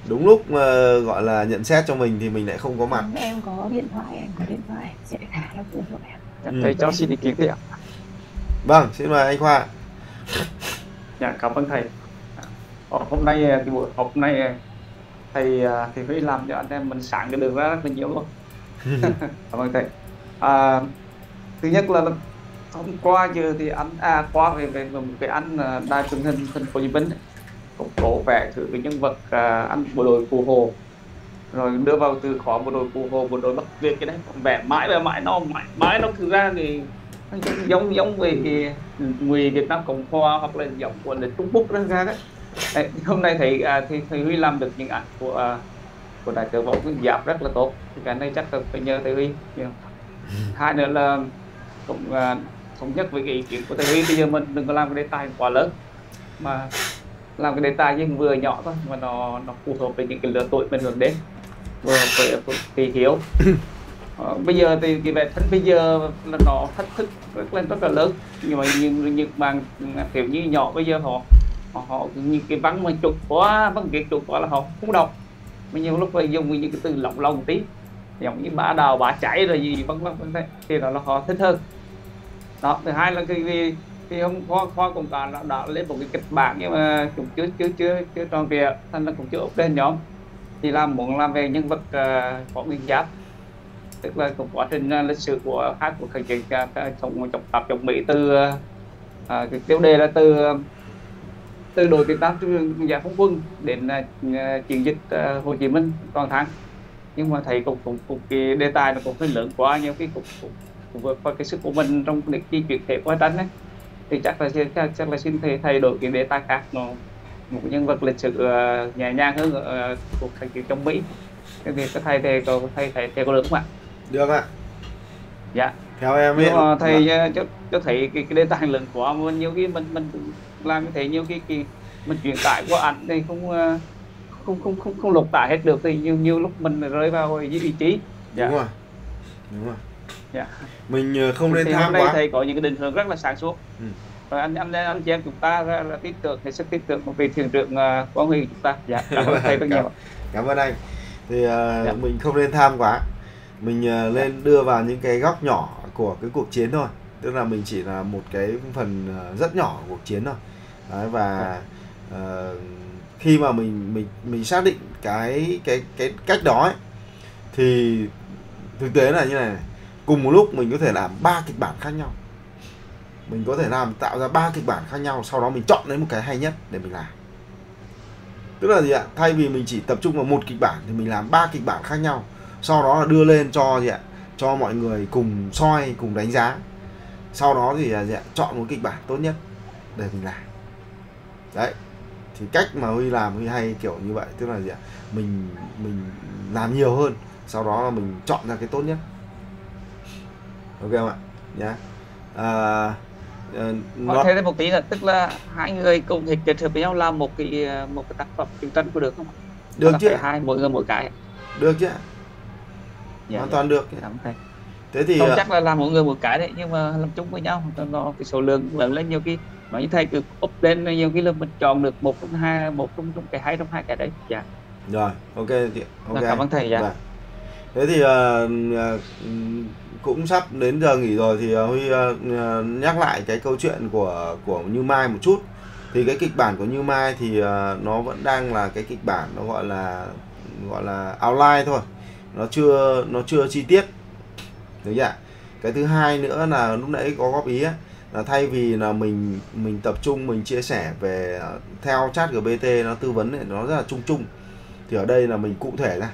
đúng lúc uh, gọi là nhận xét cho mình thì mình lại không có mặt. Em có điện thoại em có điện thoại sẽ thả nó thoại em. Dạ, thầy cho xin ý kiến thầy ạ vâng xin mời anh khoa. Dạ cảm ơn thầy. Ờ, hôm nay cái buổi họp này thầy thì phải làm cho anh em mình sẵn cái đường ra rất là nhiều luôn. Cảm ơn thầy. À, thứ nhất là hôm qua giờ thì anh à qua về về một cái anh đài truyền hình thành phố Hồ Chí Minh. ấy, cũng có vẻ thử cái nhân vật à, anh bộ đội cụ hồ. Rồi đưa vào từ khó bộ đội cụ hồ bộ đội bắc việt cái đấy vẽ mãi và mãi nó mãi mãi nó thực ra thì giống giống về cái người Việt Nam Cộng Hòa hoặc là giống của lịch Trung Quốc ra ra đấy. Đấy, hôm nay thầy à, thì thầy Huy làm được những ảnh của à, của đại tướng võ nguyên giáp rất là tốt. Thì cái này chắc là phải nhờ thầy Huy nhiều. hai nữa là cũng à, thống nhất với cái ý kiến của thầy Huy. Bây giờ mình đừng có làm cái đề tài quá lớn mà làm cái đề tài nhưng vừa nhỏ thôi mà nó nó phù hợp với những cái lứa tuổi mình hướng đến vừa hợp với thị hiếu. Ờ, bây giờ thì cái vệ tinh bây giờ là nó thách thức rất lên rất là lớn. Nhưng mà những những bạn kiểu như nhỏ bây giờ họ họ, họ những cái văn mà trục quá văn kiện trục quá là họ không đọc. Mà nhiều lúc phải dùng những cái từ lỏng một tí giống như bả đào bả chảy rồi gì vân vân vân vân thì đó là họ thích hơn. Đó thứ hai là cái thì hôm khoa khoa cũng cả đã, đã lên một cái kịch bản nhưng mà cũng chưa chưa chưa chưa tròn trịa thành là cũng chưa up lên nhóm. Thì làm muốn làm về nhân vật uh, võ nguyên giáp tức là cũng quá trình uh, lịch sử của hát của khởi kiện trong trong tập trong mỹ từ uh, cái tiêu đề là từ từ đội Việt Nam giải phóng quân đến uh, chiến dịch uh, Hồ Chí Minh toàn thắng. Nhưng mà thầy cũng cũng, cũng cái đề tài nó cũng hơi lớn quá nhiều cái cũng, cũng, cũng vượt qua cái sức của mình trong việc di chuyển thể quá tánh ấy thì chắc là chắc, chắc là xin thầy thay đổi cái đề tài khác nó một nhân vật lịch sử uh, nhẹ nhàng hơn uh, cuộc kháng chiến trong Mỹ cái việc thầy thầy có thầy thầy thầy có được không ạ? Được ạ. Dạ. Theo em nhưng mà thầy dạ. cho cho thấy cái, cái đề tài lớn quá mà nhiều khi mình mình làm như thế nhiều khi cái mình truyền tải qua ảnh thì không không không không không lột tả hết được thì nhiều nhiều lúc mình rơi vào ý chí dạ. đúng rồi đúng rồi dạ. mình không nên thì tham hôm nay quá. thầy có những cái định hướng rất là sáng suốt. Ừ. rồi anh anh anh chị em chúng ta là, là tin tưởng hết sức tin tưởng một vị thuyền trưởng uh, quang huy chúng ta. Dạ cảm ơn thầy rất nhiều. cảm ơn anh. Thì uh, dạ. mình không nên tham quá. Mình uh, nên đưa vào những cái góc nhỏ của cái cuộc chiến thôi. Tức là mình chỉ là một cái phần rất nhỏ của cuộc chiến thôi. Đấy, và uh, khi mà mình mình mình xác định cái cái cái cách đó ấy, thì thực tế là như này, này cùng một lúc mình có thể làm ba kịch bản khác nhau. Mình có thể làm, tạo ra ba kịch bản khác nhau, sau đó mình chọn lấy một cái hay nhất để mình làm. Tức là gì ạ? Thay vì mình chỉ tập trung vào một kịch bản thì mình làm ba kịch bản khác nhau, sau đó là đưa lên cho gì ạ? Cho mọi người cùng soi, cùng đánh giá. Sau đó thì à, gì ạ? Chọn một kịch bản tốt nhất để mình làm. Đấy. Thì cách mà huy làm huy hay kiểu như vậy, tức là gì ạ? Mình mình làm nhiều hơn, sau đó là mình chọn ra cái tốt nhất ok không ạ? Nhá à, nó... thêm một tí là tức là hai người cùng thể kết hợp với nhau làm một cái một cái tác phẩm truyện tranh có được không được chứ. hai mỗi người mỗi cái được chứ. Dạ, hoàn dạ. toàn được. Thầy. thế thì không chắc là làm mỗi người một cái đấy nhưng mà làm chung với nhau nó cái số lượng lớn lên nhiều khi nói như thầy cứ up lên nhiều khi là mình chọn được một trong hai một trong trong cái hai trong hai cái đấy. Dạ. Rồi ok chị ok. Cảm ơn thầy dạ. Rồi. thế thì uh, cũng sắp đến giờ nghỉ rồi thì ờ, huy ờ, ờ, nhắc lại cái câu chuyện của của như mai một chút. Thì cái kịch bản của như mai thì nó vẫn đang là cái kịch bản nó gọi là gọi là outline thôi. Nó chưa nó chưa chi tiết. Được chưa cái thứ hai nữa là lúc nãy có góp ý ấy, là thay vì là mình mình tập trung mình chia sẻ về theo chat gpt nó tư vấn này nó rất là chung chung thì ở đây là mình cụ thể ra.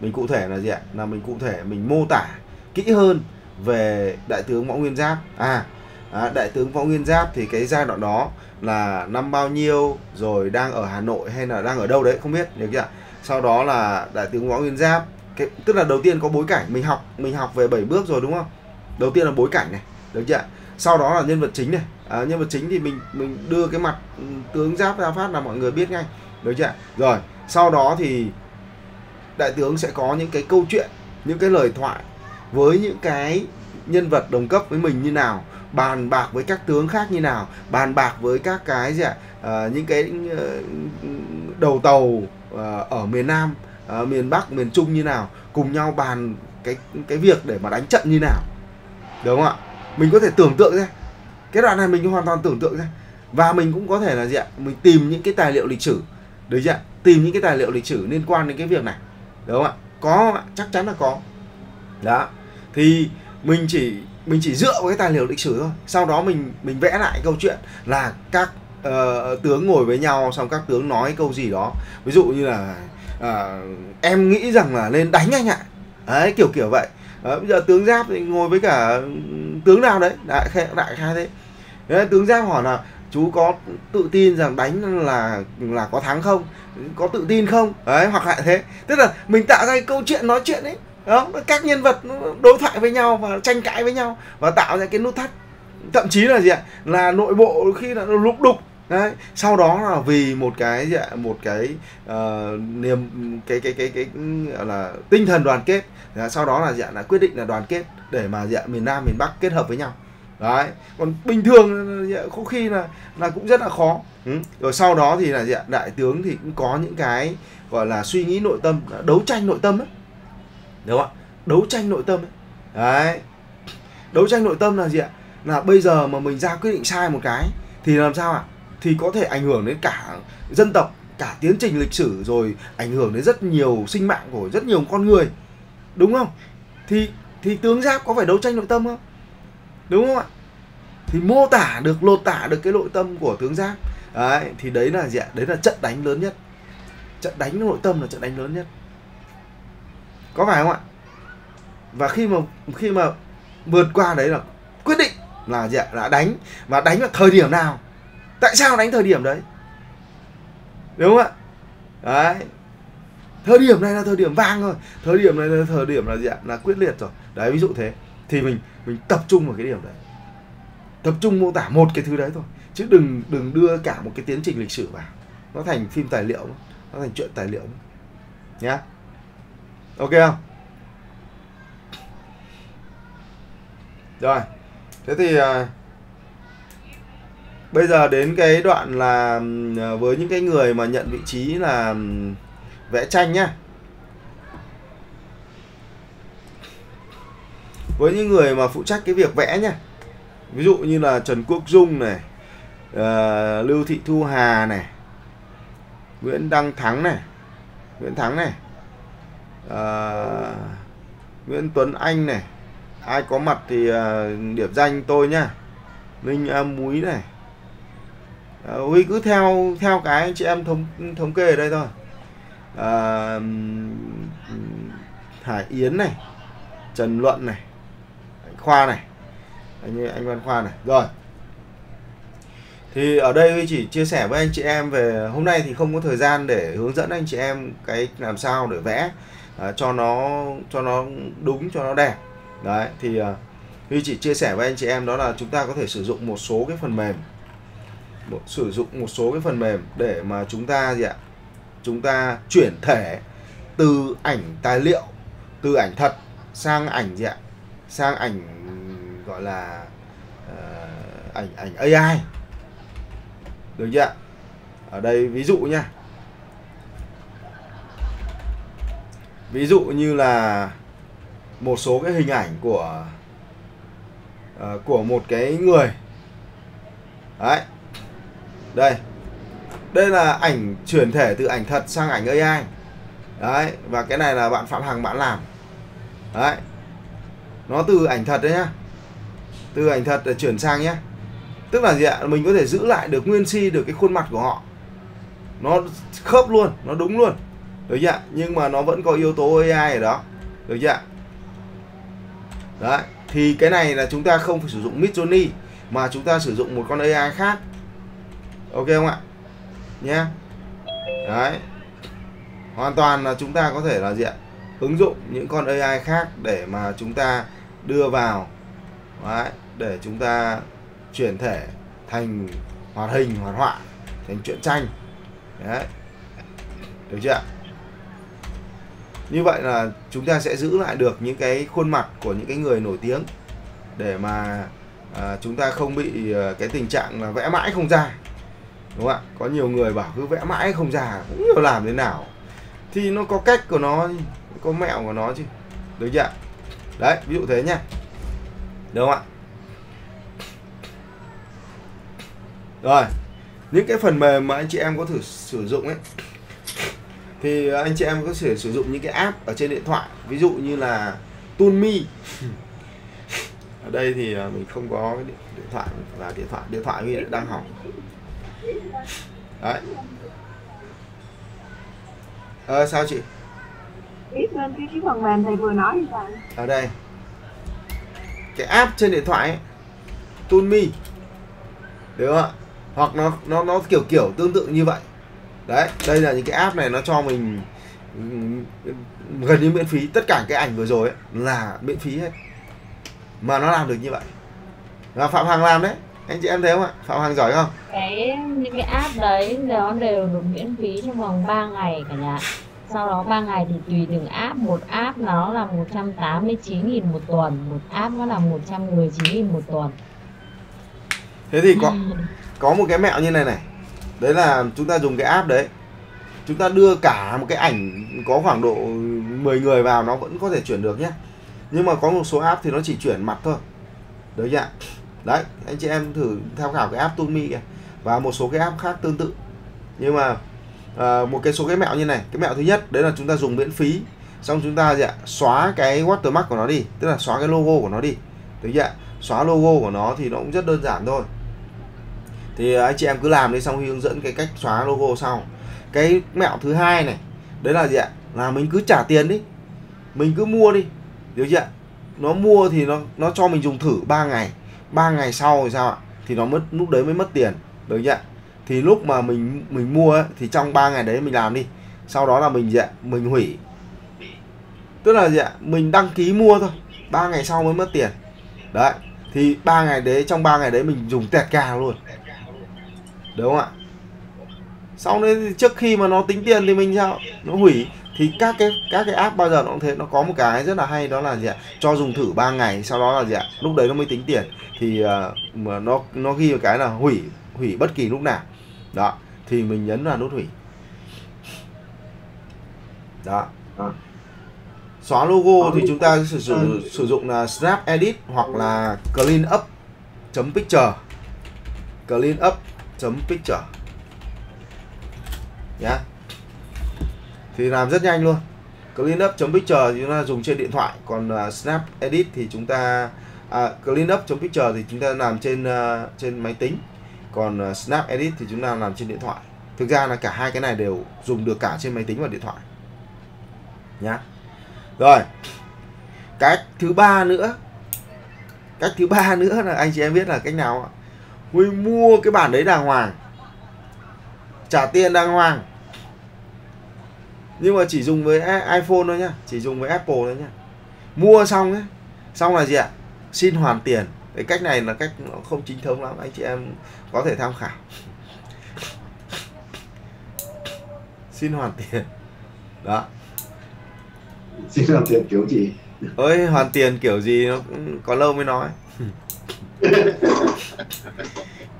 Mình cụ thể là gì ạ? Là mình cụ thể mình mô tả kỹ hơn về đại tướng võ nguyên giáp. À, à đại tướng võ nguyên giáp thì cái giai đoạn đó là năm bao nhiêu rồi đang ở hà nội hay là đang ở đâu đấy không biết được chưa sau đó là đại tướng võ nguyên giáp cái, tức là đầu tiên có bối cảnh mình học mình học về 7 bước rồi đúng không? Đầu tiên là bối cảnh này được chưa sau đó là nhân vật chính này. À, nhân vật chính thì mình mình đưa cái mặt ừ, tướng giáp ra phát là mọi người biết ngay được chưa rồi sau đó thì đại tướng sẽ có những cái câu chuyện những cái lời thoại với những cái nhân vật đồng cấp với mình như nào bàn bạc với các tướng khác như nào bàn bạc với các cái gì ạ? À, những cái ờ, đầu tàu ờ, ở miền Nam ở miền Bắc miền Trung như nào cùng nhau bàn cái cái việc để mà đánh trận như nào. Đúng không ạ? Mình có thể tưởng tượng ra. Cái đoạn này mình hoàn toàn tưởng tượng ra. Và mình cũng có thể là gì ạ? Mình tìm những cái tài liệu lịch sử. Được chưa tìm những cái tài liệu lịch sử liên quan đến cái việc này. Đúng không ạ? Có ạ? Chắc chắn là có. Đó thì mình chỉ mình chỉ dựa vào cái tài liệu lịch sử thôi. Sau đó mình mình vẽ lại câu chuyện là các uh, tướng ngồi với nhau xong các tướng nói câu gì đó. Ví dụ như là uh, em nghĩ rằng là nên đánh anh ạ. Đấy kiểu kiểu vậy. Uh, bây giờ tướng giáp thì ngồi với cả tướng nào đấy? Đại khai, đại khai thế. Đấy, tướng giáp hỏi là chú có tự tin rằng đánh là là có thắng không? Có tự tin không? Đấy hoặc lại thế. Tức là mình tạo ra cái câu chuyện nói chuyện ấy đó các nhân vật đối thoại với nhau và tranh cãi với nhau và tạo ra cái nút thắt. Thậm chí là gì ạ? Là nội bộ khi là lục đục. Đấy sau đó là vì một cái dạ, một cái uh, niềm cái cái cái cái cái là tinh thần đoàn kết. Dạ, sau đó là dạ là quyết định là đoàn kết để mà dạ miền Nam miền Bắc kết hợp với nhau. Đấy còn bình thường dạ, có khi là là cũng rất là khó. Ừ. rồi sau đó thì là dạ, đại tướng thì cũng có những cái gọi là suy nghĩ nội tâm đấu tranh nội tâm đấy đúng không ạ? Đấu tranh nội tâm ấy. đấy. Đấu tranh nội tâm là gì ạ? Là bây giờ mà mình ra quyết định sai một cái, thì làm sao ạ? Thì có thể ảnh hưởng đến cả dân tộc, cả tiến trình lịch sử, rồi ảnh hưởng đến rất nhiều sinh mạng của rất nhiều con người. Đúng không? Thì thì tướng giáp có phải đấu tranh nội tâm không? Đúng không ạ? Thì mô tả được, lột tả được cái nội tâm của tướng giáp. Đấy, thì đấy là gì ạ? Đấy là trận đánh lớn nhất. Trận đánh nội tâm là trận đánh lớn nhất có phải không ạ? Và khi mà khi mà vượt qua đấy là quyết định là gì ạ? Đã đánh. Và đánh vào thời điểm nào? Tại sao đánh thời điểm đấy? Đúng không ạ? Đấy. Thời điểm này là thời điểm vàng rồi thời điểm này là thời điểm là gì ạ? Là quyết liệt rồi. Đấy, ví dụ thế. Thì mình mình tập trung vào cái điểm đấy. Tập trung mô tả một cái thứ đấy thôi. Chứ đừng đừng đưa cả một cái tiến trình lịch sử vào. Nó thành phim tài liệu, nó thành chuyện tài liệu nhá ok không? Rồi thế thì à, bây giờ đến cái đoạn là à, với những cái người mà nhận vị trí là à, vẽ tranh nhá. Với những người mà phụ trách cái việc vẽ nhá. Ví dụ như là Trần Quốc Dung này uh, Lưu Thị Thu Hà này Nguyễn Đăng Thắng này Nguyễn Thắng này uh, Nguyễn Tuấn Anh này. Ai có mặt thì uh, điểm danh tôi nhá. Linh uh, Múi này. Uh, Huy cứ theo theo cái anh chị em thống thống kê ở đây thôi. Uh, Hải Yến này. Trần Luận này. Khoa này. Anh anh Văn Khoa này. Rồi. Thì ở đây Huy chỉ chia sẻ với anh chị em về hôm nay thì không có thời gian để hướng dẫn anh chị em cái làm sao để vẽ. Ờ, cho nó cho nó đúng cho nó đẹp. Đấy thì ờ, uh, Huy chỉ chia sẻ với anh chị em đó là chúng ta có thể sử dụng một số cái phần mềm. Một, sử dụng một số cái phần mềm để mà chúng ta gì ạ? Chúng ta chuyển thể từ ảnh tài liệu từ ảnh thật sang ảnh gì ạ? Sang ảnh gọi là uh, ảnh ảnh AI được chưa ạ? Ở đây ví dụ nha ví dụ như là một số cái hình ảnh của uh, của một cái người. Đấy. Đây. Đây là ảnh chuyển thể từ ảnh thật sang ảnh AI đấy và cái này là bạn Phạm Hằng bạn làm. Đấy. Nó từ ảnh thật đấy nhá. Từ ảnh thật để chuyển sang nhé tức là gì ạ? Mình có thể giữ lại được nguyên si được cái khuôn mặt của họ. Nó khớp luôn nó đúng luôn được chưa? Nhưng mà nó vẫn có yếu tố AI ở đó. Được chưa? Đấy thì cái này là chúng ta không phải sử dụng Midjourney mà chúng ta sử dụng một con AI khác. Ok không ạ? Nhé. Đấy. Hoàn toàn là chúng ta có thể là gì ạ? Ứng dụng những con AI khác để mà chúng ta đưa vào. Đấy, để chúng ta chuyển thể thành hoạt hình hoạt họa thành truyện tranh. Đấy. Được chưa như vậy là chúng ta sẽ giữ lại được những cái khuôn mặt của những cái người nổi tiếng để mà à, chúng ta không bị à, cái tình trạng là vẽ mãi không ra. Đúng không ạ? Có nhiều người bảo cứ vẽ mãi không ra cũng nhiều làm thế nào. Thì nó có cách của nó có mẹo của nó chứ. Được chưa đấy ví dụ thế nhá. Đúng không ạ? Rồi những cái phần mềm mà anh chị em có thử sử dụng ấy thì anh chị em có thể sử dụng những cái app ở trên điện thoại ví dụ như là Toonme. Ở đây thì à, mình không có điện, điện thoại và điện thoại điện thoại mình đang hỏng đấy. Ờ sao chị? Biết lên cái, cái phần mềm thầy vừa nói sao? Ở đây. Cái app trên điện thoại ấy, Toonme. Được không ạ? Hoặc nó nó nó kiểu kiểu tương tự như vậy đấy đây là những cái app này nó cho mình gần như miễn phí tất cả cái ảnh vừa rồi ấy, là miễn phí hết. Mà nó làm được như vậy. Và phạm hằng làm đấy. Anh chị em thấy không ạ? Phạm hàng giỏi không? Cái những cái app đấy nó đều được miễn phí trong vòng 3 ngày cả nhà. Sau đó 3 ngày thì tùy từng app. Một app nó là 189.000 một tuần. Một app nó là 119.000 một tuần. Thế thì có có một cái mẹo như này này đấy là chúng ta dùng cái app đấy. Chúng ta đưa cả một cái ảnh có khoảng độ 10 người vào nó vẫn có thể chuyển được nhé. Nhưng mà có một số app thì nó chỉ chuyển mặt thôi. Đấy ạ đấy anh chị em thử tham khảo cái app Tumi kìa. Và một số cái app khác tương tự. Nhưng mà à, một cái số cái mẹo như này. Cái mẹo thứ nhất đấy là chúng ta dùng miễn phí. Xong chúng ta gì ạ? Xóa cái watermark của nó đi. Tức là xóa cái logo của nó đi. Được chưa ạ xóa logo của nó thì nó cũng rất đơn giản thôi thì anh chị em cứ làm đi xong khi hướng dẫn cái cách xóa logo sau cái mẹo thứ hai này đấy là gì ạ? Là mình cứ trả tiền đi. Mình cứ mua đi. Được chưa ạ? Nó mua thì nó nó cho mình dùng thử 3 ngày. 3 ngày sau thì sao ạ? Thì nó mất lúc đấy mới mất tiền. Được chưa ạ? Thì lúc mà mình mình mua ấy, thì trong 3 ngày đấy mình làm đi. Sau đó là mình gì ạ? Mình hủy. Tức là gì ạ? Mình đăng ký mua thôi. 3 ngày sau mới mất tiền. Đấy. Thì ba ngày đấy trong 3 ngày đấy mình dùng tẹt cà luôn đúng không ạ? Sau đấy trước khi mà nó tính tiền thì mình sao? Nó hủy. Thì các cái các cái app bao giờ nó cũng thế. Nó có một cái rất là hay đó là gì ạ? Cho dùng thử 3 ngày sau đó là gì ạ? Lúc đấy nó mới tính tiền. Thì uh, mà nó nó ghi một cái là hủy hủy bất kỳ lúc nào. Đó. Thì mình nhấn vào nút hủy. Đó, xóa logo thì chúng ta sử dụng sử dụng là snap edit hoặc là clean up chấm picture. Clean up chấm picture. Nhá. Yeah. thì làm rất nhanh luôn. Clean up chấm picture thì chúng ta dùng trên điện thoại còn uh, snap edit thì chúng ta à, clean up chấm picture thì chúng ta làm trên uh, trên máy tính còn uh, snap edit thì chúng ta làm trên điện thoại. Thực ra là cả hai cái này đều dùng được cả trên máy tính và điện thoại. Nhá. Rồi. Cách thứ ba nữa. Cách thứ ba nữa là anh chị em biết là cách nào ạ? Huy mua cái bản đấy đàng hoàng. Trả tiền đàng hoàng. Nhưng mà chỉ dùng với iPhone thôi nhá chỉ dùng với Apple thôi nhá. Mua xong ấy xong là gì ạ? Xin hoàn tiền. Cái cách này là cách nó không chính thống lắm anh chị em có thể tham khảo. Xin hoàn tiền. Đó. Xin hoàn tiền kiểu gì? Ơi hoàn tiền kiểu gì nó cũng có lâu mới nói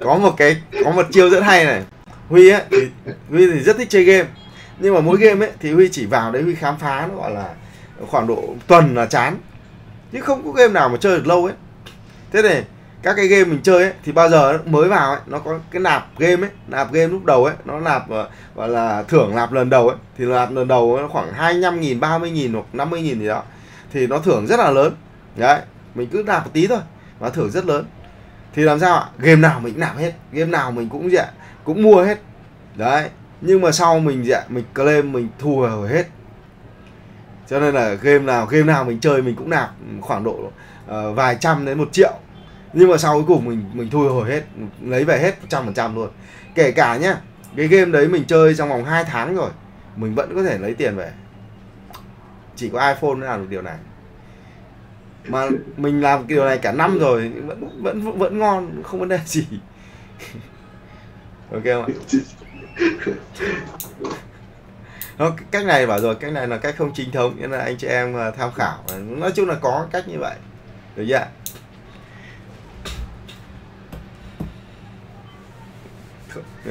có một cái, có một chiêu rất hay này. Huy á thì huy thì rất thích chơi game. Nhưng mà mỗi game ấy, thì huy chỉ vào đấy, huy khám phá nó gọi là khoảng độ tuần là chán. Chứ không có game nào mà chơi được lâu ấy. Thế này, các cái game mình chơi ấy, thì bao giờ mới vào ấy, nó có cái nạp game ấy, nạp game lúc đầu ấy, nó nạp ờ, gọi là thưởng nạp lần đầu ấy, thì nạp lần đầu nó khoảng 25 nghìn 30 nghìn hoặc 50 nghìn gì đó, thì nó thưởng rất là lớn. Đấy, mình cứ nạp một tí thôi và thưởng rất lớn. Thì làm sao ạ? Game nào mình cũng làm hết. Game nào mình cũng dạ cũng mua hết. Đấy nhưng mà sau mình dạ mình claim mình thu hồi hết. Cho nên là game nào game nào mình chơi mình cũng nạp khoảng độ uh, vài trăm đến một triệu. Nhưng mà sau cuối cùng mình mình thu hồi hết lấy về hết trăm phần trăm luôn. Kể cả nhá cái game đấy mình chơi trong vòng 2 tháng rồi mình vẫn có thể lấy tiền về. Chỉ có iPhone mới làm được điều này mà mình làm cái điều này cả năm rồi vẫn vẫn vẫn ngon không vấn đề gì. Ok không ạ? Nó cách này bảo rồi cách này là cách không chính thống nên là anh chị em à, tham khảo. Nói chung là có cách như vậy. Được chưa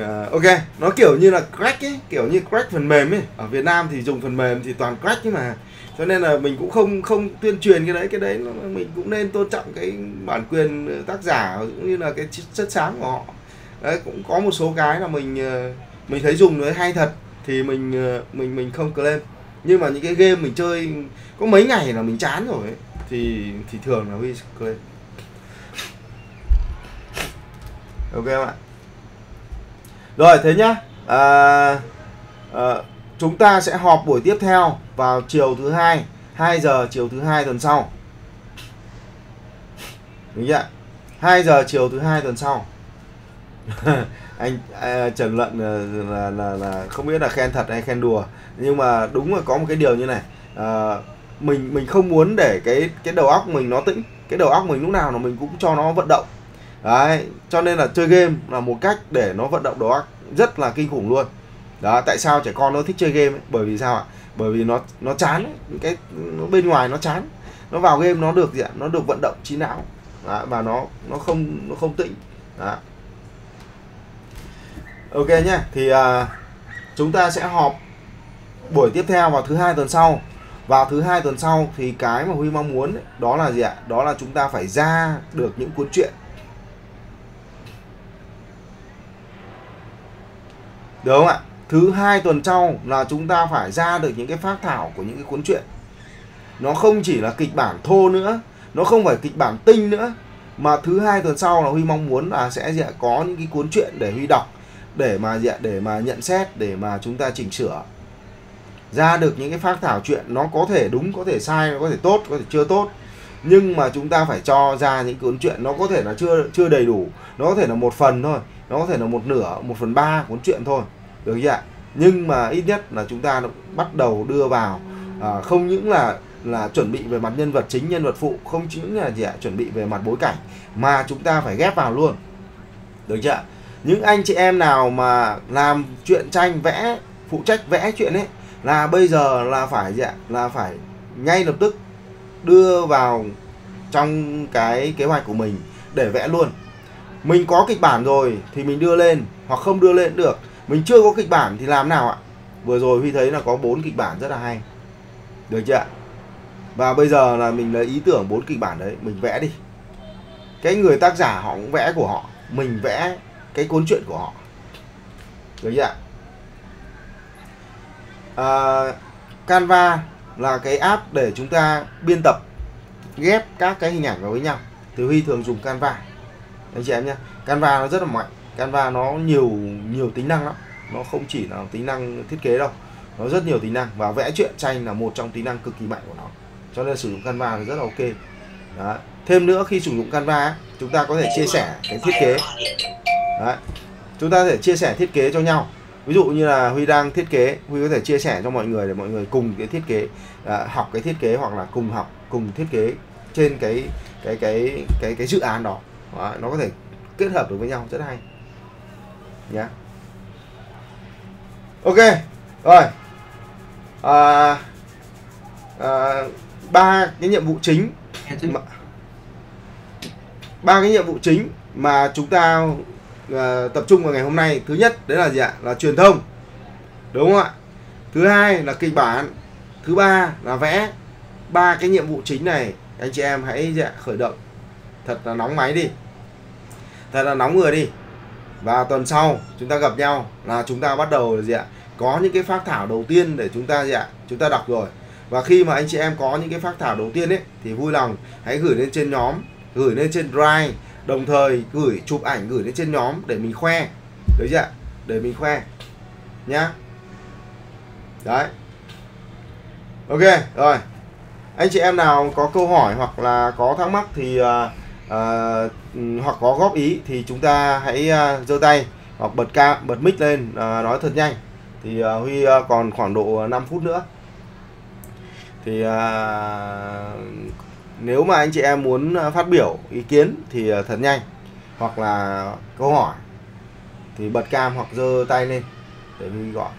Uh, ok nó kiểu như là crack ấy kiểu như crack phần mềm ấy. Ở Việt Nam thì dùng phần mềm thì toàn crack nhưng mà cho nên là mình cũng không không tuyên truyền cái đấy cái đấy mình cũng nên tôn trọng cái bản quyền tác giả cũng như là cái chất sáng của họ. Đấy cũng có một số cái là mình ờ, mình thấy dùng nó hay thật thì mình ờ, mình mình không claim. Nhưng mà những cái game mình chơi có mấy ngày là mình chán rồi ấy, thì thì thường là huy claim. Ok không ạ? Rồi thế nhá. À, à, chúng ta sẽ họp buổi tiếp theo vào chiều thứ hai 2 giờ chiều thứ hai tuần sau. Đúng chưa 2 giờ chiều thứ hai tuần sau. Anh à, Trần Luận là, là, là, là không biết là khen thật hay khen đùa. Nhưng mà đúng là có một cái điều như này. À, mình mình không muốn để cái cái đầu óc mình nó tĩnh. Cái đầu óc mình lúc nào là mình cũng cho nó vận động. Đấy cho nên là chơi game là một cách để nó vận động đầu óc rất là kinh khủng luôn đó tại sao trẻ con nó thích chơi game ấy? bởi vì sao ạ? Bởi vì nó nó chán ấy. cái nó bên ngoài nó chán. Nó vào game nó được gì ạ? Nó được vận động trí não. Đó, và nó nó không nó không tĩnh. Đó. ok nhé thì à, chúng ta sẽ họp buổi tiếp theo vào thứ hai tuần sau. Vào thứ hai tuần sau thì cái mà huy mong muốn ấy, đó là gì ạ? Đó là chúng ta phải ra được những cuốn truyện. Đúng không ạ? Thứ hai tuần sau là chúng ta phải ra được những cái phác thảo của những cái cuốn truyện. Nó không chỉ là kịch bản thô nữa, nó không phải kịch bản tinh nữa, mà thứ hai tuần sau là huy mong muốn là sẽ gì có những cái cuốn truyện để huy đọc, để mà để mà nhận xét, để mà chúng ta chỉnh sửa. Ra được những cái phác thảo chuyện nó có thể đúng, có thể sai nó có thể tốt, có thể chưa tốt, nhưng mà chúng ta phải cho ra những cuốn truyện, nó có thể là chưa chưa đầy đủ, nó có thể là một phần thôi, nó có thể là một nửa, một phần ba cuốn truyện thôi được chưa ạ? Nhưng mà ít nhất là chúng ta bắt đầu đưa vào. À, không những là là chuẩn bị về mặt nhân vật chính nhân vật phụ không những là gì ạ? Chuẩn bị về mặt bối cảnh mà chúng ta phải ghép vào luôn. Được chưa ạ? Những anh chị em nào mà làm chuyện tranh vẽ phụ trách vẽ chuyện ấy là bây giờ là phải gì ạ? Là phải ngay lập tức đưa vào trong cái kế hoạch của mình để vẽ luôn. Mình có kịch bản rồi thì mình đưa lên hoặc không đưa lên được mình chưa có kịch bản thì làm nào ạ? Vừa rồi huy thấy là có bốn kịch bản rất là hay. Được chưa ạ? Và bây giờ là mình lấy ý tưởng bốn kịch bản đấy mình vẽ đi. Cái người tác giả họ cũng vẽ của họ mình vẽ cái cuốn truyện của họ. Được chưa ạ? À, Canva là cái app để chúng ta biên tập ghép các cái hình ảnh vào với nhau. Thì Huy thường dùng Canva. Anh chị em nhé Canva nó rất là mạnh. Canva nó nhiều nhiều tính năng lắm. Nó không chỉ là tính năng thiết kế đâu. Nó rất nhiều tính năng và vẽ truyện tranh là một trong tính năng cực kỳ mạnh của nó. Cho nên sử dụng Canva thì rất là ok. Đó. thêm nữa khi sử dụng Canva chúng ta có thể chia sẻ cái thiết kế. Đấy. chúng ta có thể chia sẻ thiết kế cho nhau. Ví dụ như là huy đang thiết kế huy có thể chia sẻ cho mọi người để mọi người cùng cái thiết kế à, học cái thiết kế hoặc là cùng học cùng thiết kế trên cái cái cái cái cái dự án đó, đó nó có thể kết hợp được với nhau rất hay nhé yeah. ok rồi. À, à, ba cái nhiệm vụ chính mà, ba cái nhiệm vụ chính mà chúng ta uh, tập trung vào ngày hôm nay. Thứ nhất đấy là gì ạ? Là truyền thông. Đúng không ạ? Thứ hai là kịch bản. Thứ ba là vẽ. Ba cái nhiệm vụ chính này anh chị em hãy dạ, khởi động. Thật là nóng máy đi. Thật là nóng người đi và tuần sau chúng ta gặp nhau là chúng ta bắt đầu gì ạ? Có những cái phác thảo đầu tiên để chúng ta gì ạ? Chúng ta đọc rồi. Và khi mà anh chị em có những cái phác thảo đầu tiên ấy thì vui lòng hãy gửi lên trên nhóm gửi lên trên drive đồng thời gửi chụp ảnh gửi lên trên nhóm để mình khoe. Được chưa để mình khoe. Nhá. Đấy. Ok rồi. Anh chị em nào có câu hỏi hoặc là có thắc mắc thì uh, uh, Ừ, hoặc có góp ý thì chúng ta hãy à, giơ tay hoặc bật ca bật mic lên à, nói thật nhanh. Thì à, huy còn khoảng độ 5 phút nữa. Thì nếu mà anh chị em muốn phát biểu ý kiến thì thật nhanh. Hoặc là câu hỏi thì bật cam hoặc giơ tay lên để huy gọi.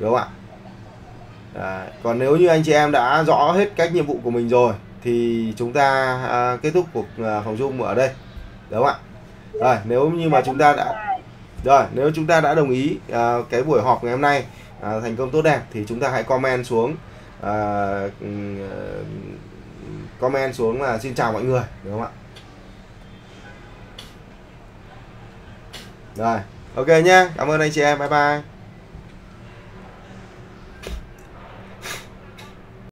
Được không ạ? À, còn nếu như anh chị em đã rõ hết cách nhiệm vụ của mình rồi thì chúng ta à, kết thúc cuộc à, phòng zoom ở đây đúng không ạ? Rồi nếu như mà chúng ta đã rồi nếu chúng ta đã đồng ý à, cái buổi họp ngày hôm nay à, thành công tốt đẹp thì chúng ta hãy comment xuống à, ừ, comment xuống là xin chào mọi người đúng không ạ? Rồi ok nhá. Cảm ơn anh chị em. Bye bye.